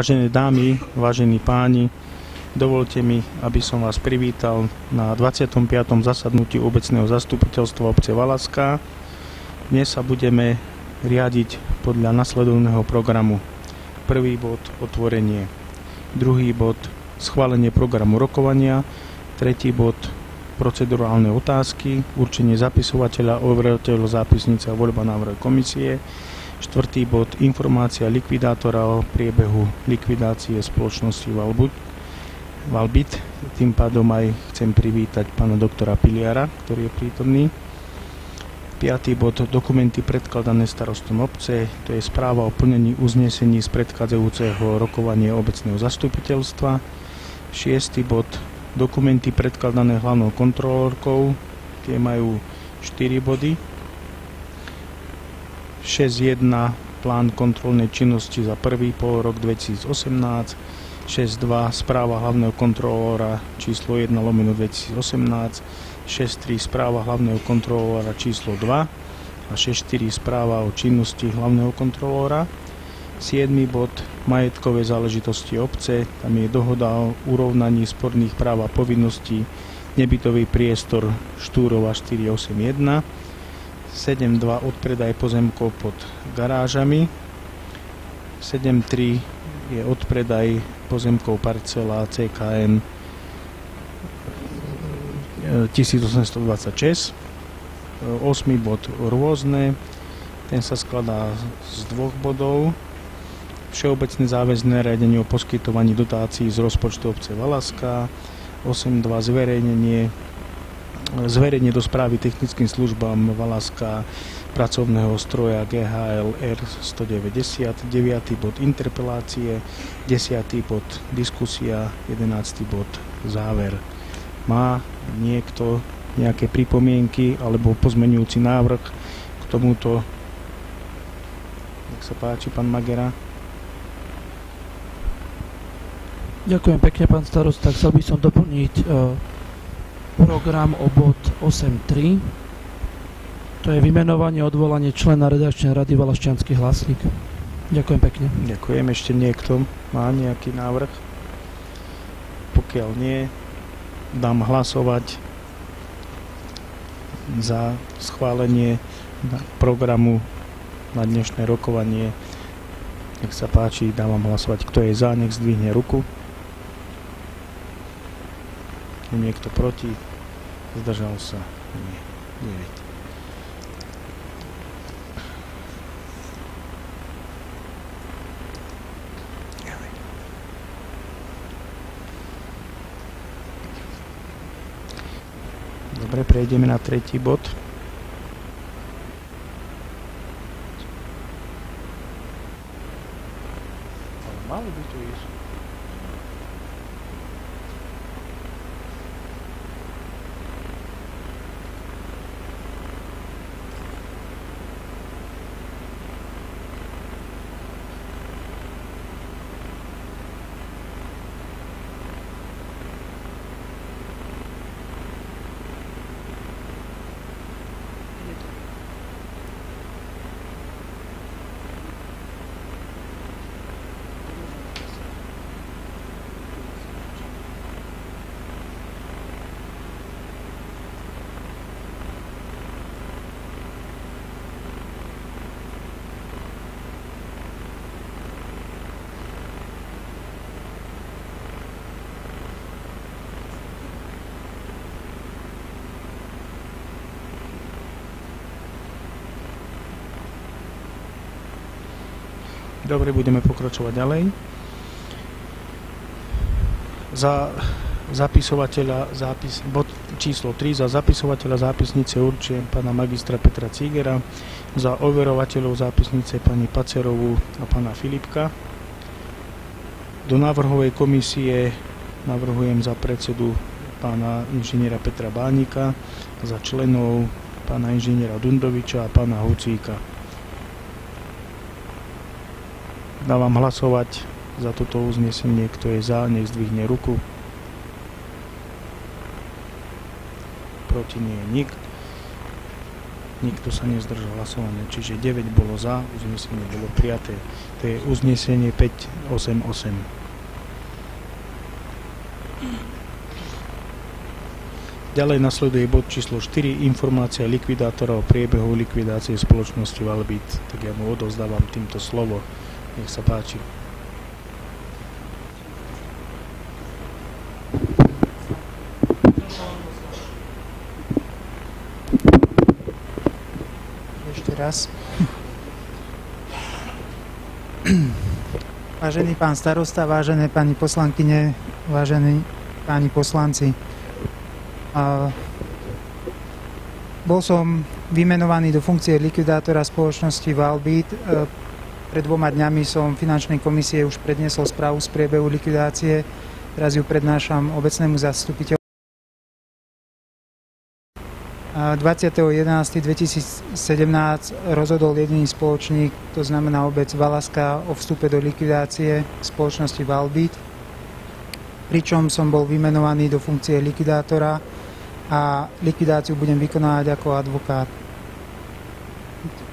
Vážené dámy, vážení páni, dovolte mi, aby som vás privítal na 25. zasadnutí obecného zastupiteľstva obce Valaska. Dnes sa budeme riadiť podľa nasledovného programu. Prvý bod otvorenie, druhý bod schválenie programu rokovania, tretí bod procedurálne otázky, určenie zapisovateľa, overovateľov zápisnice a voľba návrhu komisie, Štvrtý bod, informácia likvidátora o priebehu likvidácie spoločnosti Valbut, Valbit. Tým pádom aj chcem privítať pána doktora Piliara, ktorý je prítomný. Piatý bod, dokumenty predkladané starostom obce, to je správa o plnení uznesení z predchádzajúceho rokovania obecného zastupiteľstva. Šiestý bod, dokumenty predkladané hlavnou kontrolórkou, tie majú 4 body. 6.1 plán kontrolnej činnosti za prvý pol rok 2018, 6.2 správa hlavného kontrolóra číslo 1 lomeno 2018, 6.3 správa hlavného kontrolóra číslo 2 a 6.4 správa o činnosti hlavného kontrolóra. 7. bod majetkové záležitosti obce, tam je dohoda o urovnaní sporných práv a povinností nebytový priestor Štúrova 481 7.2 odpredaj pozemkov pod garážami, 7.3 je odpredaj pozemkov parcela CKN 1826, 8. bod rôzne, ten sa skladá z dvoch bodov, Všeobecné záväzné riadenie o poskytovaní dotácií z rozpočtu obce Valaska, 8.2 zverejnenie zverejne do správy technickým službám Valaska pracovného stroja GHL R190, 9. bod interpelácie, 10. bod diskusia, 11. bod záver. Má niekto nejaké pripomienky alebo pozmenujúci návrh k tomuto? Nech sa páči, pán Magera. Ďakujem pekne, pán starosta. Chcel by som doplniť uh, program o bod 8.3. To je vymenovanie odvolanie člena redakčnej rady Valašťanský hlasník. Ďakujem pekne. Ďakujem. Ešte niekto má nejaký návrh? Pokiaľ nie, dám hlasovať za schválenie programu na dnešné rokovanie. Nech sa páči, dávam hlasovať. Kto je za, nech zdvihne ruku. Niekto proti? Sa. Nie. 9. Dobre, prejdeme na tretí bod. Dobre, budeme pokračovať ďalej. Za zapisovateľa zápis, bod číslo 3 za zapisovateľa zápisnice určujem pána magistra Petra Cígera, za overovateľov zápisnice pani Pacerovú a pána Filipka. Do návrhovej komisie navrhujem za predsedu pána inžiniera Petra Bánika, za členov pána inžiniera Dundoviča a pána Hucíka. Dávam hlasovať za toto uznesenie, kto je za, nech zdvihne ruku. Proti nie je nik. nikto sa nezdržal hlasovania, čiže 9 bolo za, uznesenie bolo prijaté. To je uznesenie 588. Ďalej nasleduje bod číslo 4, informácia likvidátora o priebehu likvidácie spoločnosti Valbit. Tak ja mu odozdávam týmto slovo. Nech sa páči. Ešte raz. Vážený pán starosta, vážené pani poslankyne, vážení páni poslanci. Bol som vymenovaný do funkcie likvidátora spoločnosti Valbit. Pred dvoma dňami som finančnej komisie už predniesol správu z priebehu likvidácie. Teraz ju prednášam obecnému zastupiteľu. 20.11.2017 rozhodol jediný spoločník, to znamená obec Valaska, o vstupe do likvidácie spoločnosti Valbit, pričom som bol vymenovaný do funkcie likvidátora a likvidáciu budem vykonávať ako advokát.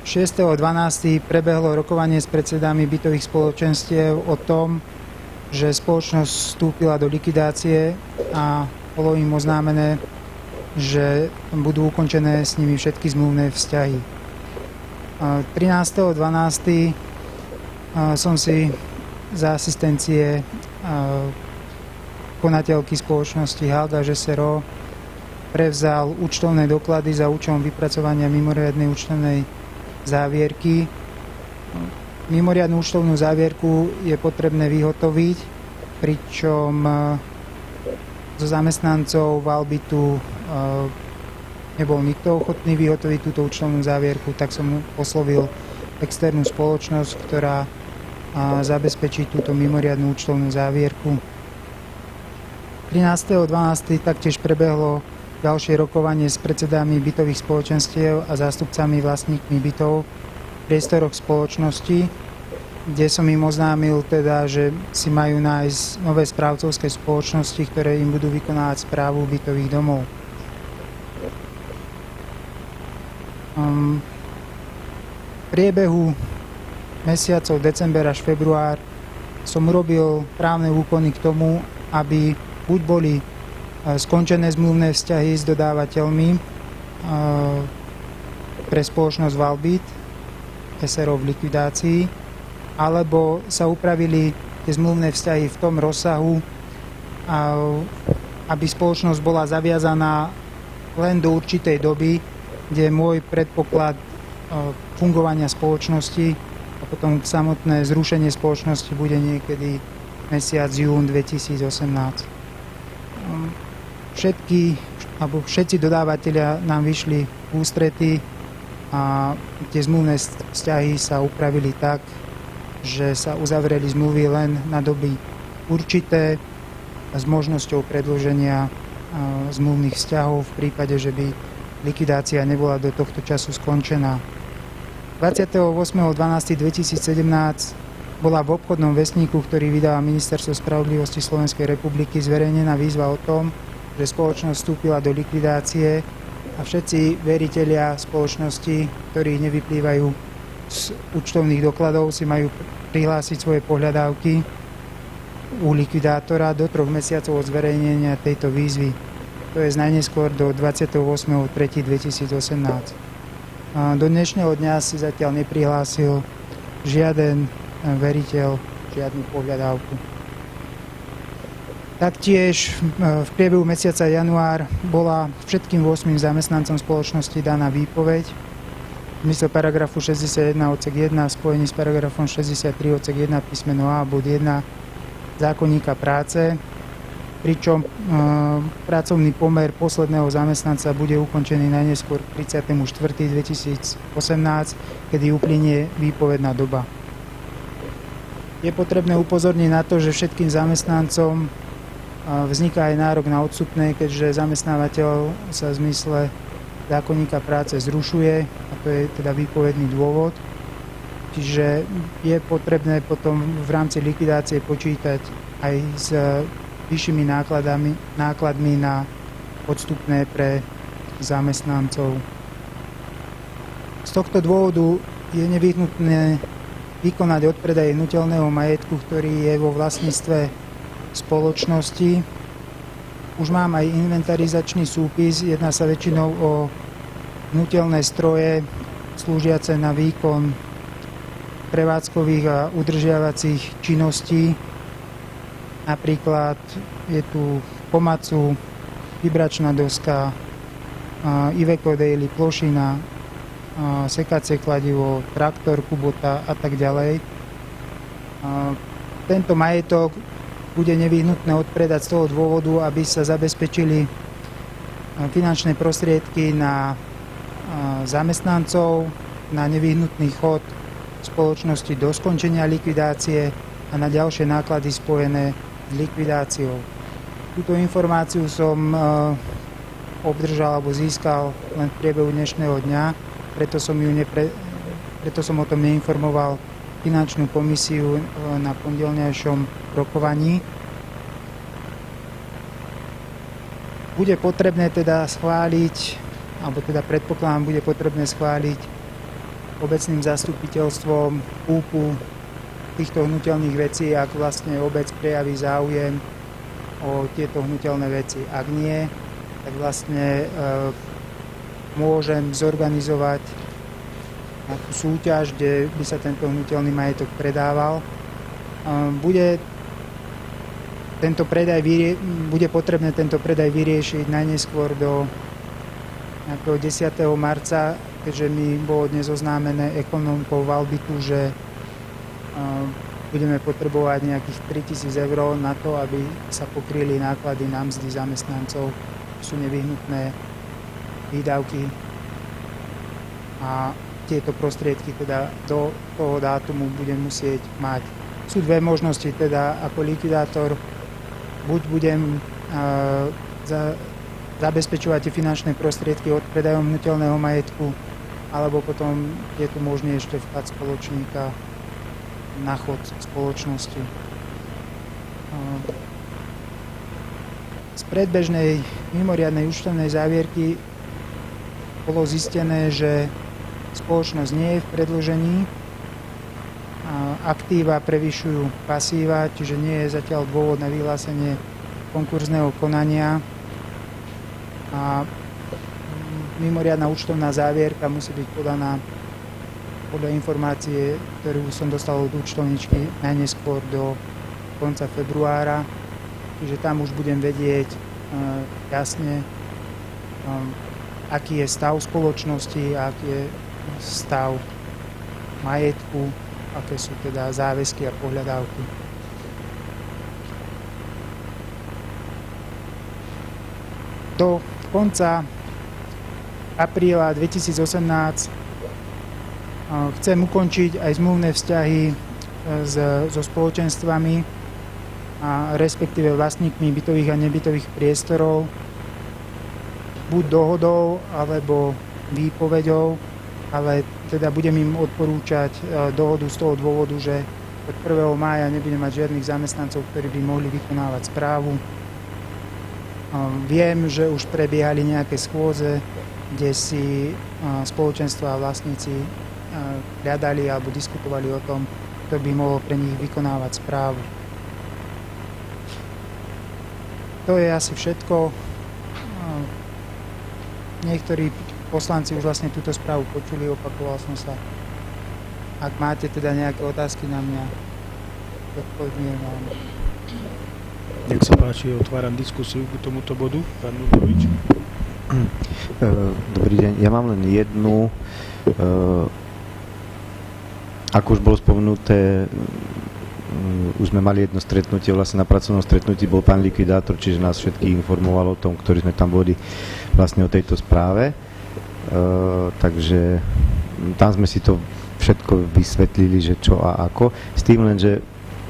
6.12. prebehlo rokovanie s predsedami bytových spoločenstiev o tom, že spoločnosť vstúpila do likvidácie a bolo im oznámené, že budú ukončené s nimi všetky zmluvné vzťahy. 13.12. som si za asistencie konateľky spoločnosti Halda Žesero prevzal účtovné doklady za účelom vypracovania mimoriadnej účtovnej závierky. Mimoriadnú účtovnú závierku je potrebné vyhotoviť, pričom e, zo zamestnancov Valbitu e, nebol nikto ochotný vyhotoviť túto účtovnú závierku, tak som oslovil externú spoločnosť, ktorá e, zabezpečí túto mimoriadnú účtovnú závierku. 13.12. taktiež prebehlo ďalšie rokovanie s predsedami bytových spoločenstiev a zástupcami vlastníkmi bytov v priestoroch spoločnosti, kde som im oznámil teda, že si majú nájsť nové správcovské spoločnosti, ktoré im budú vykonávať správu bytových domov. Um, v priebehu mesiacov december až február som urobil právne úkony k tomu, aby buď boli skončené zmluvné vzťahy s dodávateľmi pre spoločnosť Valbit, SRO v likvidácii, alebo sa upravili tie zmluvné vzťahy v tom rozsahu, aby spoločnosť bola zaviazaná len do určitej doby, kde môj predpoklad fungovania spoločnosti a potom samotné zrušenie spoločnosti bude niekedy mesiac jún 2018 všetky, alebo všetci dodávateľia nám vyšli v ústrety a tie zmluvné vzťahy sa upravili tak, že sa uzavreli zmluvy len na doby určité s možnosťou predloženia zmluvných vzťahov v prípade, že by likvidácia nebola do tohto času skončená. 28.12.2017 bola v obchodnom vesníku, ktorý vydáva Ministerstvo spravodlivosti Slovenskej republiky, zverejnená výzva o tom, že spoločnosť vstúpila do likvidácie a všetci veriteľia spoločnosti, ktorí nevyplývajú z účtovných dokladov, si majú prihlásiť svoje pohľadávky u likvidátora do troch mesiacov od zverejnenia tejto výzvy. To je najneskôr do 28.3.2018. Do dnešného dňa si zatiaľ neprihlásil žiaden veriteľ žiadnu pohľadávku. Taktiež e, v priebehu mesiaca január bola všetkým 8 zamestnancom spoločnosti daná výpoveď. V mysle paragrafu 61 odsek 1 v spojení s paragrafom 63 odsek 1 písmeno A bod 1 zákonníka práce, pričom e, pracovný pomer posledného zamestnanca bude ukončený najneskôr 34.2018, kedy uplynie výpovedná doba. Je potrebné upozorniť na to, že všetkým zamestnancom Vzniká aj nárok na odsupné, keďže zamestnávateľ sa v zmysle zákonníka práce zrušuje a to je teda výpovedný dôvod. Čiže je potrebné potom v rámci likvidácie počítať aj s vyššími nákladami, nákladmi na odstupné pre zamestnancov. tohto dôvodu je nevyhnutné vykonať odpredaj nutelného majetku, ktorý je vo vlastníctve spoločnosti. Už mám aj inventarizačný súpis, jedná sa väčšinou o nutelné stroje slúžiace na výkon prevádzkových a udržiavacích činností. Napríklad je tu pomacu, vibračná doska, Iveco Daily, plošina, sekacie kladivo, traktor, kubota a tak ďalej. Tento majetok bude nevyhnutné odpredať z toho dôvodu, aby sa zabezpečili finančné prostriedky na zamestnancov, na nevyhnutný chod spoločnosti do skončenia likvidácie a na ďalšie náklady spojené s likvidáciou. Túto informáciu som obdržal alebo získal len v priebehu dnešného dňa preto som, ju nepre, preto som o tom neinformoval finančnú komisiu na pondelnejšom rokovaní. Bude potrebné teda schváliť, alebo teda predpokladám, bude potrebné schváliť obecným zastupiteľstvom kúpu týchto hnutelných vecí, ak vlastne obec prejaví záujem o tieto hnutelné veci. Ak nie, tak vlastne e, môžem zorganizovať nejakú súťaž, kde by sa tento hnutelný majetok predával. Bude, tento predaj vyrie, bude potrebné tento predaj vyriešiť najneskôr do 10. marca, keďže mi bolo dnes oznámené ekonomkou Valbitu, že budeme potrebovať nejakých 3000 eur na to, aby sa pokryli náklady na mzdy zamestnancov, sú nevyhnutné výdavky a tieto prostriedky teda do toho dátumu budem musieť mať. Sú dve možnosti, teda ako likvidátor buď budem uh, za, zabezpečovať tie finančné prostriedky od predajom hnutelného majetku, alebo potom je tu možný ešte vklad spoločníka na chod spoločnosti. Z predbežnej mimoriadnej účtovnej závierky bolo zistené, že spoločnosť nie je v predložení, aktíva prevyšujú pasíva, čiže nie je zatiaľ dôvod na vyhlásenie konkurzného konania. A mimoriadná účtovná závierka musí byť podaná podľa informácie, ktorú som dostal od účtovničky najneskôr do konca februára, čiže tam už budem vedieť uh, jasne, um, aký je stav spoločnosti, aký je stav majetku, aké sú teda záväzky a pohľadávky. Do konca apríla 2018 chcem ukončiť aj zmluvné vzťahy e, so spoločenstvami a respektíve vlastníkmi bytových a nebytových priestorov buď dohodou alebo výpovedou, ale teda budem im odporúčať e, dohodu z toho dôvodu, že od 1. mája nebudem mať žiadnych zamestnancov, ktorí by mohli vykonávať správu. E, viem, že už prebiehali nejaké schôze, kde si e, spoločenstva a vlastníci hľadali alebo diskutovali o tom, kto by mohol pre nich vykonávať správu. To je asi všetko. Niektorí poslanci už vlastne túto správu počuli, opakoval som sa. Ak máte teda nejaké otázky na mňa, odpovedňujem vám. Nech sa páči, otváram diskusiu k tomuto bodu. Pán Ľubovič. Dobrý deň, ja mám len jednu. Eh, ako už bolo spomenuté, eh, už sme mali jedno stretnutie, vlastne na pracovnom stretnutí bol pán likvidátor, čiže nás všetkých informoval o tom, ktorí sme tam boli vlastne o tejto správe. Uh, takže tam sme si to všetko vysvetlili, že čo a ako. S tým len, že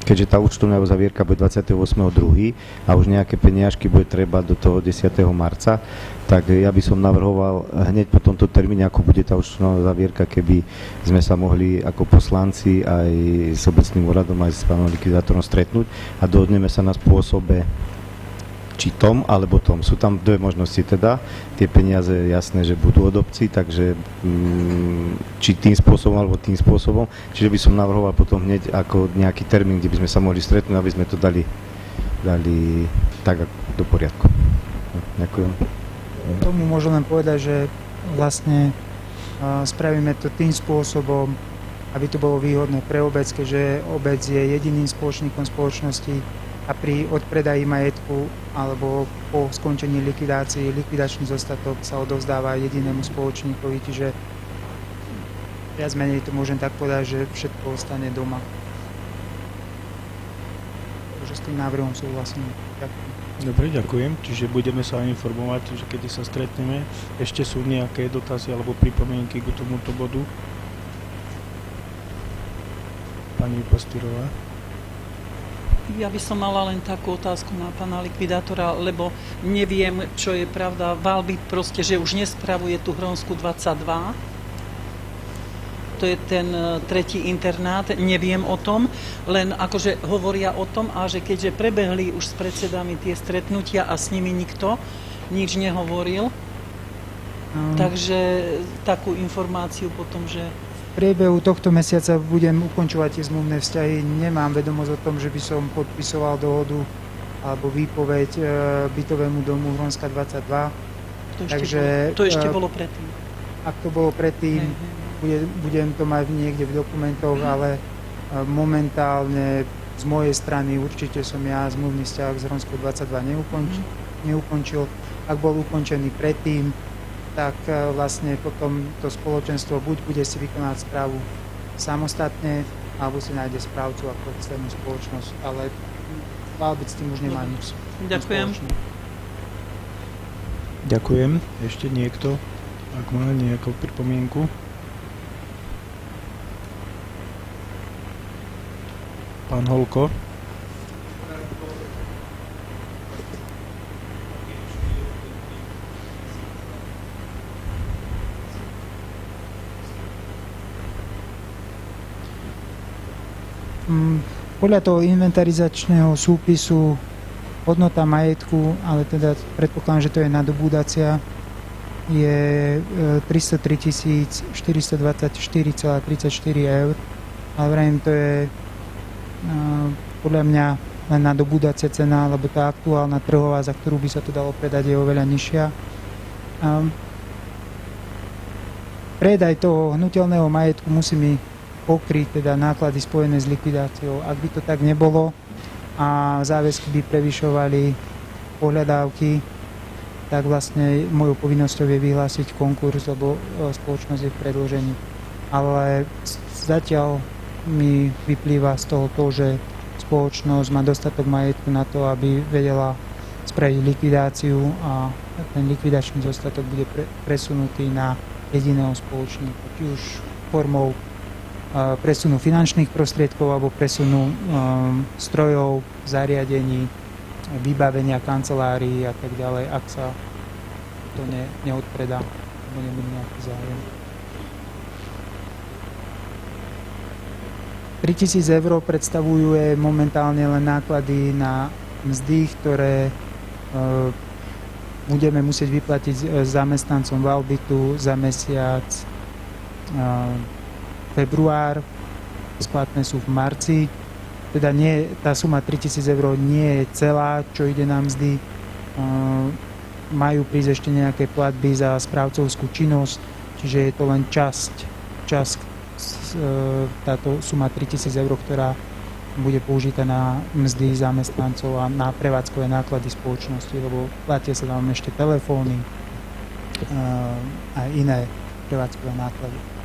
keďže tá účtovná uzavierka bude 28.2. a už nejaké peniažky bude treba do toho 10. marca, tak ja by som navrhoval hneď po tomto termíne, ako bude tá účtovná uzavierka, keby sme sa mohli ako poslanci aj s obecným úradom, aj s pánom likvidátorom stretnúť a dohodneme sa na spôsobe, či tom, alebo tom. Sú tam dve možnosti teda. Tie peniaze jasné, že budú od obcí, takže mm, či tým spôsobom, alebo tým spôsobom. Čiže by som navrhoval potom hneď ako nejaký termín, kde by sme sa mohli stretnúť, aby sme to dali, dali tak do poriadku. Ďakujem. Tomu môžem len povedať, že vlastne spravíme to tým spôsobom, aby to bolo výhodné pre obec, keďže obec je jediným spoločníkom spoločnosti a pri odpredaji majetku alebo po skončení likvidácii likvidačný zostatok sa odovzdáva jedinému spoločníkovi, čiže viac menej to môžem tak povedať, že všetko ostane doma. Takže s tým návrhom súhlasím. Ďakujem. Dobre, ďakujem. Čiže budeme sa informovať, že kedy sa stretneme. Ešte sú nejaké dotazy alebo pripomienky k tomuto bodu? Pani Pastyrová. Ja by som mala len takú otázku na pána likvidátora, lebo neviem, čo je pravda. Valby proste, že už nespravuje tú Hronsku 22. To je ten e, tretí internát, neviem o tom, len akože hovoria o tom a že keďže prebehli už s predsedami tie stretnutia a s nimi nikto nič nehovoril, mm. takže takú informáciu potom, že priebehu tohto mesiaca budem ukončovať tie zmluvné vzťahy. Nemám vedomosť o tom, že by som podpisoval dohodu alebo výpoveď e, bytovému domu Hronska 22. To ešte, Takže, bolo, to ešte e, bolo predtým. Ak to bolo predtým. Bude, budem to mať niekde v dokumentoch, ale e, momentálne z mojej strany určite som ja zmluvný vzťah s Hronskou 22 neukončil, mm. neukončil. Ak bol ukončený predtým, tak e, vlastne potom to spoločenstvo buď bude si vykonať správu samostatne, alebo si nájde správcu ako celú spoločnosť, ale Valbic s tým už nemá nič. Ďakujem. Ďakujem. Ešte niekto, ak má nejakú pripomienku? Pán Holko. Mm, podľa toho inventarizačného súpisu hodnota majetku, ale teda predpokladám, že to je nadobúdacia, je 303 424,34 eur. Ale vrajím, to je e, podľa mňa len nadobúdacia cena, lebo tá aktuálna trhová, za ktorú by sa to dalo predať, je oveľa nižšia. Predaj toho hnutelného majetku musí mi pokryť teda náklady spojené s likvidáciou. Ak by to tak nebolo a záväzky by prevyšovali pohľadávky, tak vlastne mojou povinnosťou je vyhlásiť konkurs, lebo e, spoločnosť je v predložení. Ale zatiaľ mi vyplýva z toho to, že spoločnosť má dostatok majetku na to, aby vedela spraviť likvidáciu a ten likvidačný dostatok bude presunutý na jediného spoločníka, či už formou presunu finančných prostriedkov alebo presunu um, strojov, zariadení, vybavenia kancelárií a tak ďalej, ak sa to ne, neodpredá alebo nebude nejaký záujem. 3000 eur predstavujú momentálne len náklady na mzdy, ktoré uh, budeme musieť vyplatiť e, zamestnancom Valbitu za mesiac uh, február, splatné sú v marci, teda nie, tá suma 3000 eur nie je celá, čo ide na mzdy. Majú prísť ešte nejaké platby za správcovskú činnosť, čiže je to len časť, časť e, táto suma 3000 eur, ktorá bude použitá na mzdy zamestnancov a na prevádzkové náklady spoločnosti, lebo platia sa tam ešte telefóny a iné prevádzkové náklady.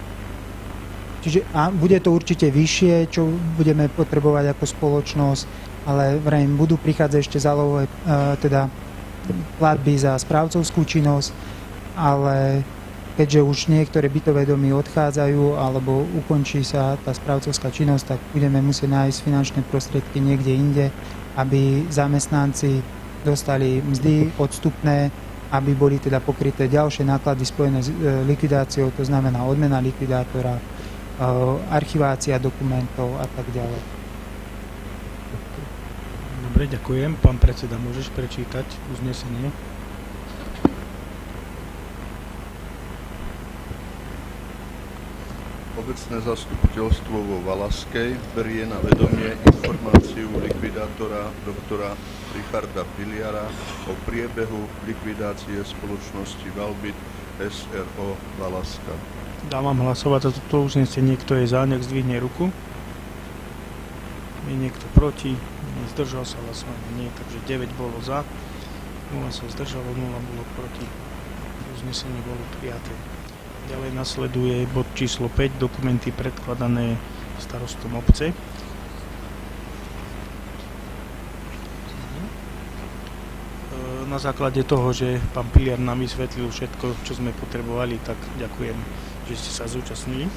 Čiže a bude to určite vyššie, čo budeme potrebovať ako spoločnosť, ale vrajím, budú prichádzať ešte zálohové, teda platby za správcovskú činnosť, ale keďže už niektoré bytové domy odchádzajú alebo ukončí sa tá správcovská činnosť, tak budeme musieť nájsť finančné prostriedky niekde inde, aby zamestnanci dostali mzdy odstupné, aby boli teda pokryté ďalšie náklady spojené s e, likvidáciou, to znamená odmena likvidátora, archivácia dokumentov a tak ďalej. Dobre, ďakujem. Pán predseda, môžeš prečítať uznesenie? Obecné zastupiteľstvo vo Valaskej berie na vedomie informáciu likvidátora doktora Richarda Piliara o priebehu likvidácie spoločnosti Valbit SRO Valaska. Dávam hlasovať za toto uznesenie. Kto je za, nech zdvihne ruku. Je niekto proti? Zdržal sa hlasovanie? Nie, takže 9 bolo za, 0 sa zdržalo, 0 bolo proti. Uznesenie bolo prijaté. Ďalej nasleduje bod číslo 5, dokumenty predkladané starostom obce. E, Na základe toho, že pán Piliar nám vysvetlil všetko, čo sme potrebovali, tak ďakujem, že ste sa zúčastnili.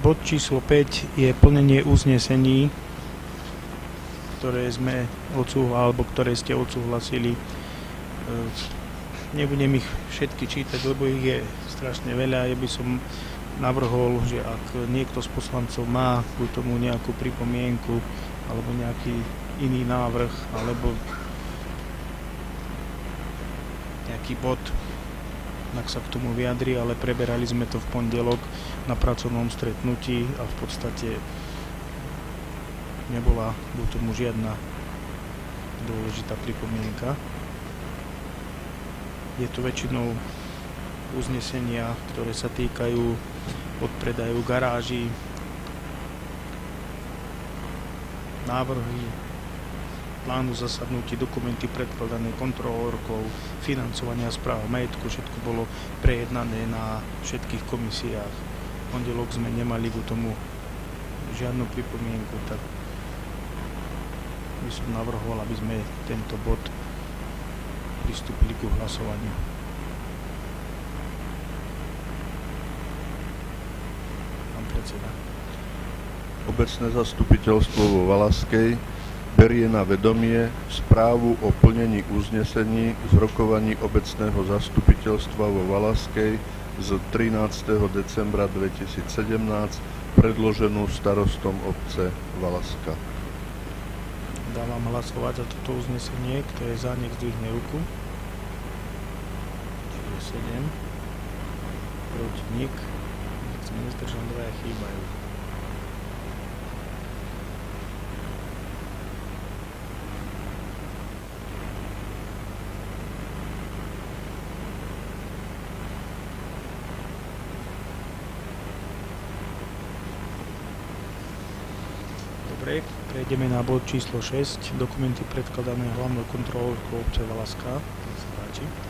Bod číslo 5 je plnenie uznesení, ktoré sme odsúhlasili, alebo ktoré ste odsúhlasili. Nebudem ich všetky čítať, lebo ich je strašne veľa. Ja by som navrhol, že ak niekto z poslancov má k tomu nejakú pripomienku alebo nejaký iný návrh alebo nejaký bod, tak sa k tomu vyjadri, ale preberali sme to v pondelok na pracovnom stretnutí a v podstate nebola k tomu žiadna dôležitá pripomienka. Je to väčšinou uznesenia, ktoré sa týkajú odpredaju garáží, návrhy plánu zasadnutí, dokumenty predkladané kontrolórkou, financovania správ majetku, všetko bolo prejednané na všetkých komisiách. Pondelok sme nemali k tomu žiadnu pripomienku, tak by som navrhoval, aby sme tento bod pristúpili ku hlasovaniu. Pán predseda. Obecné zastupiteľstvo vo Valaskej berie na vedomie správu o plnení uznesení z rokovaní obecného zastupiteľstva vo Valaskej z 13. decembra 2017 predloženú starostom obce Valaska. Dávam hlasovať za toto uznesenie. Kto je za, nech zdvihne ruku. Čiže 7. Proti nik. Nech sa nezdržam, dvaja chýbajú. Dobre, prejdeme na bod číslo 6. Dokumenty predkladané hlavnou kontrolórkou obce Valaska. Nech sa páči.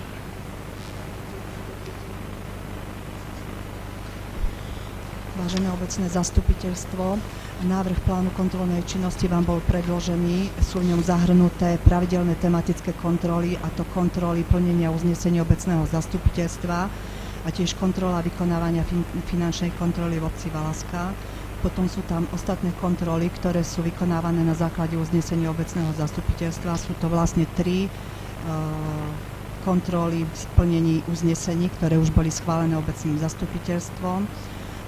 Vážené obecné zastupiteľstvo, návrh plánu kontrolnej činnosti vám bol predložený. Sú v ňom zahrnuté pravidelné tematické kontroly, a to kontroly plnenia uznesenia obecného zastupiteľstva a tiež kontrola vykonávania fin- finančnej kontroly v obci Valaska. Potom sú tam ostatné kontroly, ktoré sú vykonávané na základe uznesenia obecného zastupiteľstva. Sú to vlastne tri e, kontroly v splnení uznesení, ktoré už boli schválené obecným zastupiteľstvom.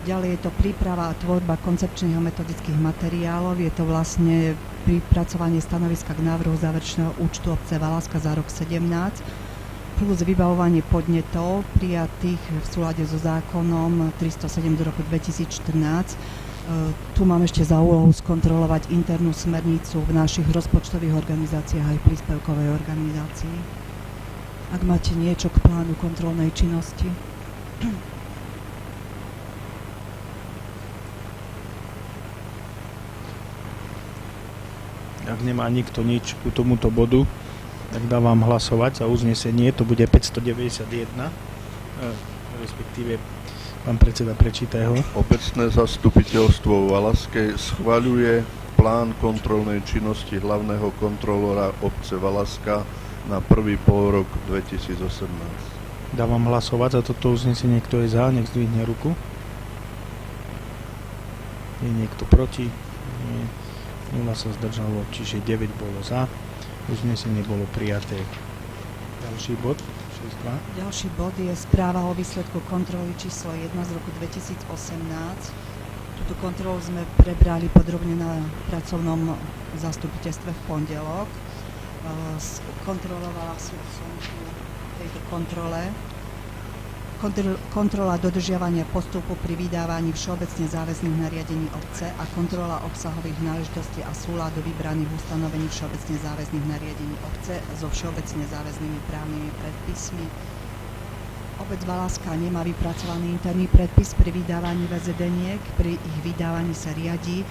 Ďalej je to príprava a tvorba koncepčných a metodických materiálov. Je to vlastne pripracovanie stanoviska k návrhu záverečného účtu obce Valaska za rok 17 plus vybavovanie podnetov prijatých v súlade so zákonom 307 z roku 2014. E, Tu mám ešte za úlohu skontrolovať internú smernicu v našich rozpočtových organizáciách aj príspevkovej organizácii. Ak máte niečo k plánu kontrolnej činnosti. Ak nemá nikto nič ku tomuto bodu, tak dávam hlasovať za uznesenie. To bude 591, e, respektíve pán predseda prečítaj ho. Obecné zastupiteľstvo Valaskej schvaľuje plán kontrolnej činnosti hlavného kontrolora obce Valaska na prvý pol rok 2018. Dávam hlasovať za toto uznesenie. Kto je za, nech zdvihne ruku. Je niekto proti? Nie. 0 sa zdržalo, čiže 9 bolo za. Uznesenie bolo prijaté. Ďalší bod, 6.2. Ďalší bod je správa o výsledku kontroly číslo 1 z roku 2018. Túto kontrolu sme prebrali podrobne na pracovnom zastupiteľstve v pondelok. E, kontrolovala som tejto kontrole kontrola dodržiavania postupu pri vydávaní všeobecne záväzných nariadení obce a kontrola obsahových náležitostí a súladu vybraných ustanovení všeobecne záväzných nariadení obce so všeobecne záväznými právnymi predpismi. Obec Valaska nemá vypracovaný interný predpis pri vydávaní VZDniek, pri ich vydávaní sa riadi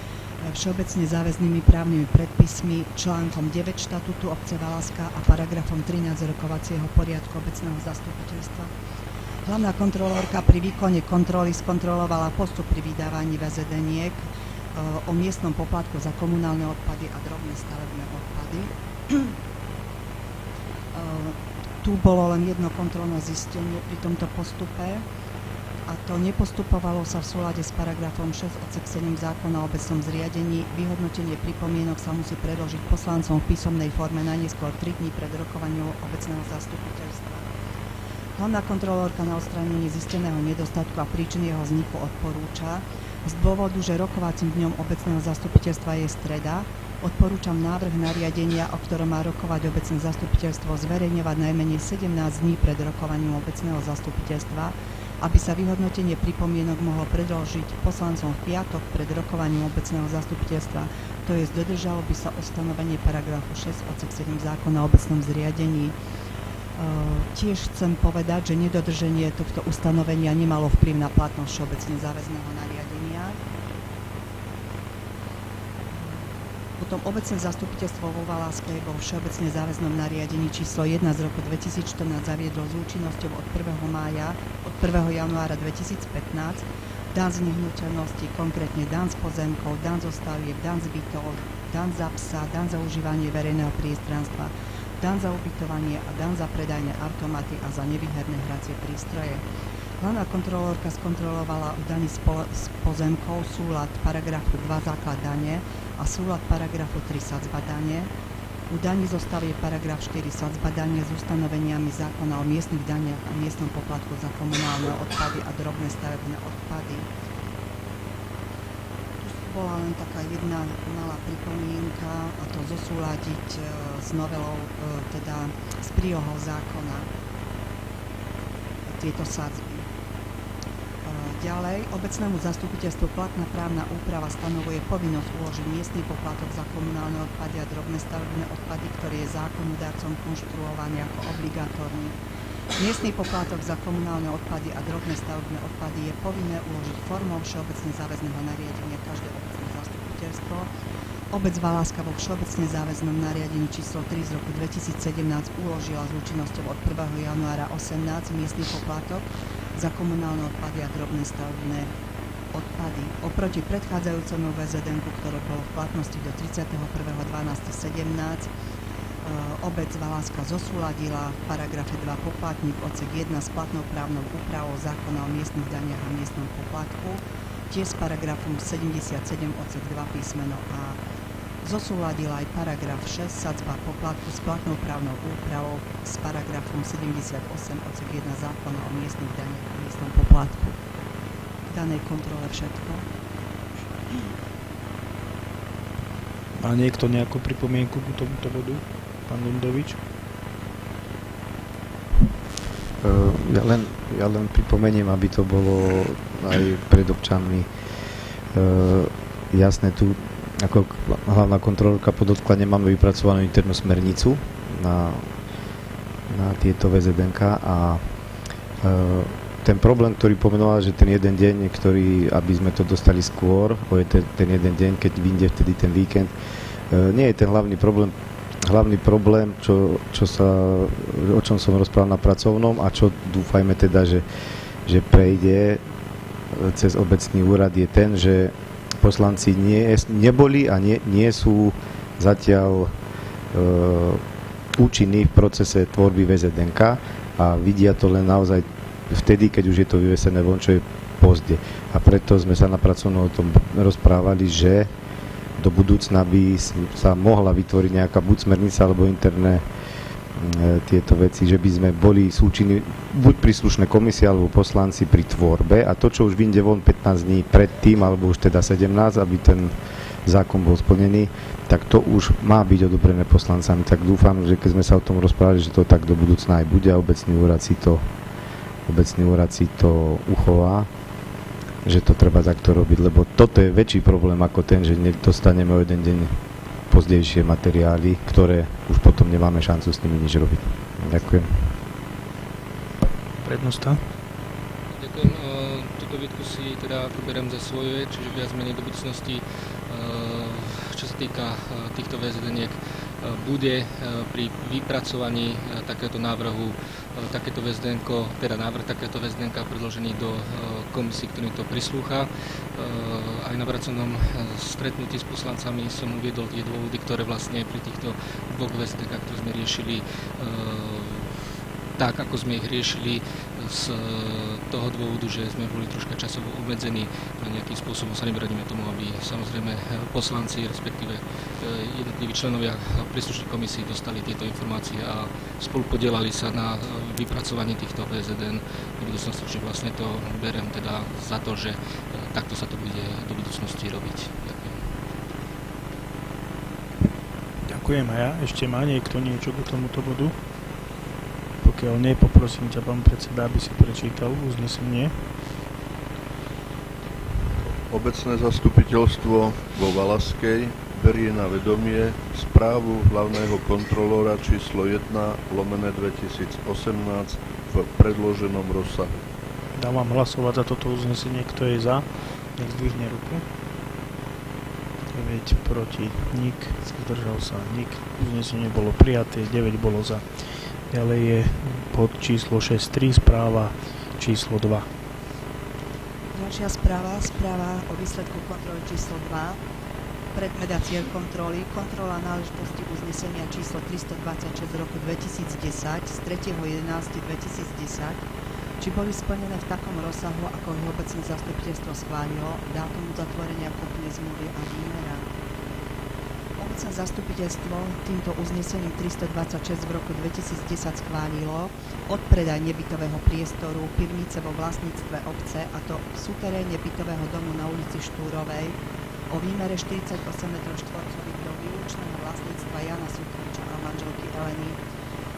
všeobecne záväznými právnymi predpismi, článkom 9 štatútu obce Valaska a paragrafom 13 rokovacieho poriadku obecného zastupiteľstva. Hlavná kontrolórka pri výkone kontroly skontrolovala postup pri vydávaní VZDniek e, o miestnom poplatku za komunálne odpady a drobné stavebné odpady. E, tu bolo len jedno kontrolné zistenie pri tomto postupe a to nepostupovalo sa v súlade s paragrafom 6 odsek 7 zákona o obecnom zriadení. Vyhodnotenie pripomienok sa musí predložiť poslancom v písomnej forme najneskôr 3 dní pred rokovaním obecného zastupiteľstva. Hlavná kontrolórka na odstránenie zisteného nedostatku a príčiny jeho vzniku odporúča z dôvodu, že rokovacím dňom obecného zastupiteľstva je streda, odporúčam návrh nariadenia, o ktorom má rokovať obecné zastupiteľstvo, zverejňovať najmenej 17 dní pred rokovaním obecného zastupiteľstva, aby sa vyhodnotenie pripomienok mohlo predložiť poslancom v piatok pred rokovaním obecného zastupiteľstva, to je dodržalo by sa ustanovenie paragrafu 6 odsek 7 zákona o obecnom zriadení Tiež chcem povedať, že nedodrženie tohto ustanovenia nemalo vplyv na platnosť všeobecne záväzného nariadenia. Potom obecné zastupiteľstvo vo Valáskej vo všeobecne záväznom nariadení číslo 1 z roku 2014 zaviedlo s účinnosťou od 1. mája, od 1. januára 2015 dan z nehnuteľnosti, konkrétne dan z pozemkov, dan zo stavieb, dan z bytov, dan za psa, dan za užívanie verejného priestranstva, dan za ubytovanie a dan za predajné automaty a za nevyherné hracie prístroje. Hlavná kontrolórka skontrolovala u daní z pozemkov súlad paragrafu 2 základ dane a súlad paragrafu 3 sadzba dane. U daní zostav je paragraf 4 sadzba dane s ustanoveniami zákona o miestnych daniach a miestnom poplatku za komunálne odpady a drobné stavebné odpady bola len taká jedna malá pripomienka a to zosúľadiť e, s novelou, e, teda s prílohou zákona tieto sadzby. E, ďalej, obecnému zastupiteľstvu platná právna úprava stanovuje povinnosť uložiť miestny poplatok za komunálne odpady a drobné stavebné odpady, ktorý je zákonodárcom konštruovaný ako obligatórny. Miestny poplatok za komunálne odpady a drobné stavebné odpady je povinné uložiť formou všeobecne záväzného nariadenia každé obecné zastupiteľstvo. Obec Valáska vo všeobecne záväznom nariadení číslo 3 z roku 2017 uložila s účinnosťou od 1. januára 18 miestny poplatok za komunálne odpady a drobné stavebné odpady. Oproti predchádzajúcemu VZN, ktoré bolo v platnosti do 31.12.17, Eh, obec Valáska zosúladila v paragrafe 2 poplatník odsek 1 s platnou právnou úpravou zákona o miestnych daniach a miestnom poplatku, tiež s paragrafom 77 odsek 2 písmeno A. Zosúladila aj paragraf 6 sadzba poplatku s platnou právnou úpravou s paragrafom 78 odsek 1 zákona o miestnych daniach a miestnom poplatku. K danej kontrole všetko. Má niekto nejakú pripomienku k tomuto bodu? pán Lundovič? Uh, ja len, ja len pripomeniem, aby to bolo aj pred občanmi uh, jasné tu, ako hlavná kontrolórka podotkla, nemáme vypracovanú internú smernicu na, na tieto VZDNK a uh, ten problém, ktorý pomenoval, že ten jeden deň, ktorý, aby sme to dostali skôr, ten, ten jeden deň, keď vyjde vtedy ten víkend, nie je ten hlavný problém hlavný problém, čo, čo sa, o čom som rozprával na pracovnom a čo dúfajme teda, že, že prejde e, cez obecný úrad je ten, že poslanci nie, neboli a nie, nie sú zatiaľ e, účinní v procese tvorby VZDNK a vidia to len naozaj vtedy, keď už je to vyvesené von, čo je pozde. A preto sme sa na pracovnom o tom rozprávali, že do budúcna by sa mohla vytvoriť nejaká buď smernica alebo interné tieto veci, že by sme boli súčinní buď príslušné komisie alebo poslanci pri tvorbe a to, čo už vyjde von 15 dní predtým, alebo už teda 17, aby ten zákon bol splnený, tak to už má byť odobrené poslancami. Tak dúfam, že keď sme sa o tom rozprávali, že to tak do budúcna aj bude a obecný úrad si to, obecný úrad si to uchová že to treba takto robiť, lebo toto je väčší problém ako ten, že dostaneme o jeden deň pozdejšie materiály, ktoré už potom nemáme šancu s nimi nič robiť. Ďakujem. Prednosta. Ďakujem. Túto výtku si teda ako beriem za svoje, čiže viac menej do budúcnosti, čo sa týka týchto VZD bude pri vypracovaní takéto návrhu takéto VSDN, teda návrh takéto VSDN predložený do komisí, ktorým to prislúcha. Aj na pracovnom stretnutí s poslancami som uviedol tie dôvody, ktoré vlastne pri týchto dvoch VSDN, ktoré sme riešili tak, ako sme ich riešili z toho dôvodu, že sme boli troška časovo obmedzení a nejakým spôsobom sa nebradíme tomu, aby samozrejme poslanci, respektíve e, jednotliví členovia príslušných komisí dostali tieto informácie a spolu podielali sa na vypracovaní týchto VZN v budúcnosti, že vlastne to berem teda za to, že e, takto sa to bude do budúcnosti robiť. Ďakujem. Ďakujem a ja. Ešte má niekto niečo k tomuto bodu? Pokiaľ nie, poprosím ťa, pán predseda, aby si prečítal uznesenie. Obecné zastupiteľstvo vo Valaskej berie na vedomie správu hlavného kontrolóra číslo 1 lomené 2018 v predloženom rozsahu. Dávam hlasovať za toto uznesenie. Kto je za? Nech zdvihne ruku. 9 proti, nik, zdržal sa nik. Uznesenie bolo prijaté, 9 bolo za. Ďalej je pod číslo 6.3 správa číslo 2. Ďalšia správa, správa o výsledku kontroly číslo 2. Predmet a cieľ kontroly, kontrola náležitosti uznesenia číslo 326 z roku 2010 z 3.11.2010 či boli splnené v takom rozsahu, ako ich obecné zastupiteľstvo schválilo, dátum uzatvorenia kupnej zmluvy a výmera. Obecné zastupiteľstvo týmto uznesením 326 v roku 2010 schválilo odpredaj nebytového priestoru pivnice vo vlastníctve obce, a to v súteréne bytového domu na ulici Štúrovej o výmere 48 m štvorcových do výlučného vlastníctva Jana Sutroviča a manželky Eleny.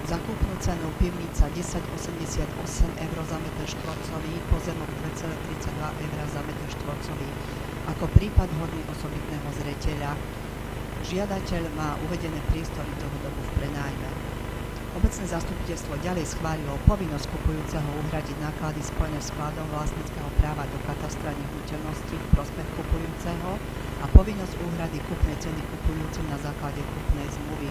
Za kúpnu cenu pivnica 10,88 eur za metr štvorcový, pozemok 2,32 eur za metr štvorcový. Ako prípad hodný osobitného zreteľa Žiadateľ má uvedené priestory toho dobu v prenájme. Obecné zastupiteľstvo ďalej schválilo povinnosť kupujúceho uhradiť náklady spojené s vkladom vlastníckého práva do katastra nehnuteľnosti v prospech kupujúceho a povinnosť úhrady kúpnej ceny kupujúcim na základe kúpnej zmluvy.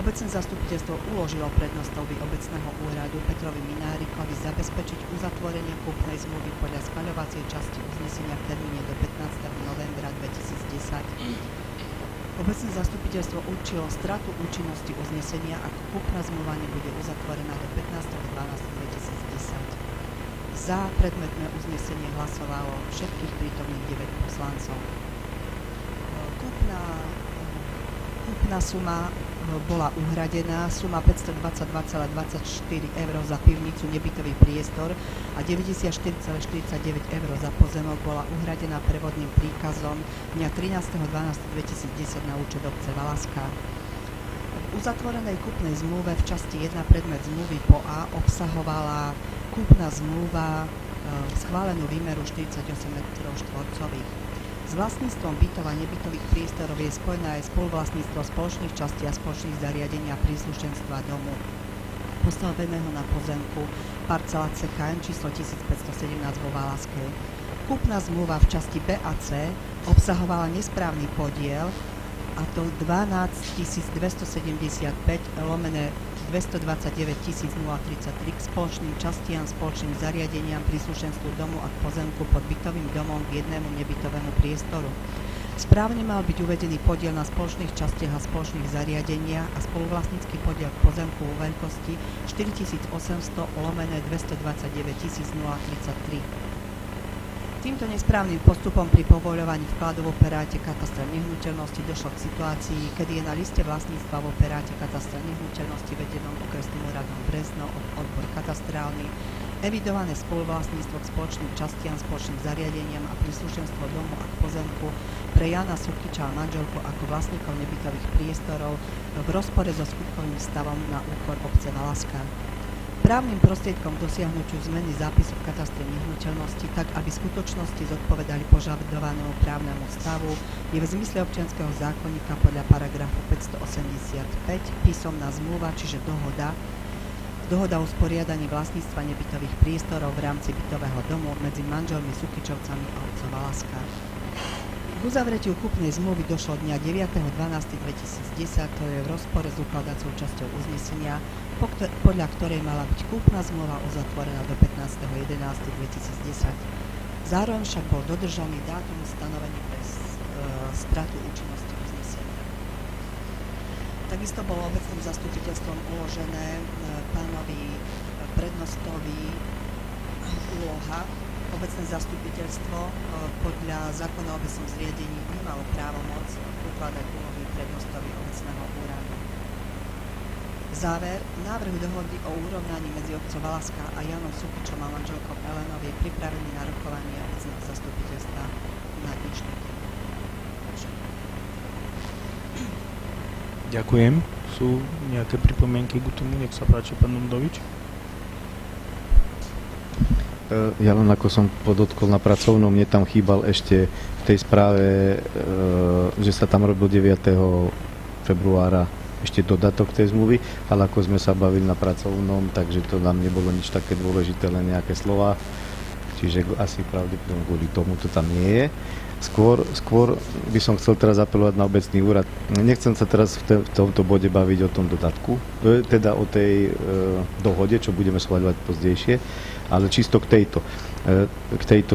Obecné zastupiteľstvo uložilo prednostovi obecného úradu Petrovi Minárikovi zabezpečiť uzatvorenie kúpnej zmluvy podľa spaľovacej časti uznesenia v termíne do 15. novembra 2010. Obecné zastupiteľstvo určilo stratu účinnosti uznesenia, ak kúpna zmluva nebude uzatvorená do 15.12.2010. Za predmetné uznesenie hlasovalo všetkých prítomných 9 poslancov. Kúpna, kúpna suma bola uhradená suma 522,24 eur za pivnicu nebytový priestor a 94,49 eur za pozemok bola uhradená prevodným príkazom dňa 13.12.2010 na účet obce Valaska. V uzatvorenej kúpnej zmluve v časti 1 predmet zmluvy po A obsahovala kúpna zmluva e, schválenú výmeru 48 m štvorcových. S vlastníctvom bytov a nebytových priestorov je spojené aj spoluvlastníctvo spoločných častí a spoločných zariadení a príslušenstva domu postaveného na pozemku parcela CKN číslo 1517 vo Valaskej. Kúpna zmluva v časti B a C obsahovala nesprávny podiel a to 12 275 lomené 229 033 k spoločným častiam, spoločným zariadeniam, príslušenstvu domu a k pozemku pod bytovým domom k jednému nebytovému priestoru. Správne mal byť uvedený podiel na spoločných častiach a spoločných zariadeniach a spoluvlastnícky podiel k pozemku vo veľkosti 4800 lomené 229 033. Týmto nesprávnym postupom pri povoľovaní vkladu v operáte katastra nehnuteľnosti došlo k situácii, kedy je na liste vlastníctva v operáte katastra nehnuteľnosti vedenom okresným úradom Brezno odbor katastrálny evidované spoluvlastníctvo k spoločným častiam, spoločným zariadeniam a príslušenstvo domu a k pozemku pre Jana Sukiča a manželku ako vlastníkov nebytových priestorov v rozpore so skutkovým stavom na úkor obce Valaska. Právnym prostriedkom k dosiahnutiu zmeny zápisu v katastre nehnuteľnosti tak, aby skutočnosti zodpovedali požadovanému právnemu stavu, je v zmysle občianského zákonníka podľa paragrafu 585 písomná zmluva, čiže dohoda, dohoda o sporiadaní vlastníctva nebytových priestorov v rámci bytového domu medzi manželmi Sukyčovcami a otcov Valaska. K uzavretiu kúpnej zmluvy došlo dňa 9.12.2010, to je v rozpore s ukladacou časťou uznesenia, podľa ktorej mala byť kúpna zmluva uzatvorená do 15.11.2010. Zároveň však bol dodržaný dátum stanovený pre e, stratu účinnosti uznesenia. Takisto bolo obecným zastupiteľstvom uložené e, pánovi e, prednostovi úloha obecné zastupiteľstvo e, podľa zákona o obecnom zriadení nemalo právomoc ukladať úlohy prednostovi obecného úradu. Záver, návrh dohody o urovnaní medzi obcov Valaska a Janom Sukičom a manželkou Elenou je pripravený na rokovanie obecného zastupiteľstva na dnešný Ďakujem. Sú nejaké pripomienky k tomu? Nech sa páči, pán Numdovič. E, ja len ako som podotkol na pracovnom, mne tam chýbal ešte v tej správe, e, že sa tam robil 9. februára ešte dodatok tej zmluvy, ale ako sme sa bavili na pracovnom, takže to nám nebolo nič také dôležité, len nejaké slova, čiže asi pravdepodobne kvôli tomu to tam nie je. Skôr, skôr by som chcel teraz apelovať na obecný úrad. Nechcem sa teraz v, te, v tomto bode baviť o tom dodatku, teda o tej e, dohode, čo budeme schváľovať pozdejšie, ale čisto k tejto, e, k, tejto,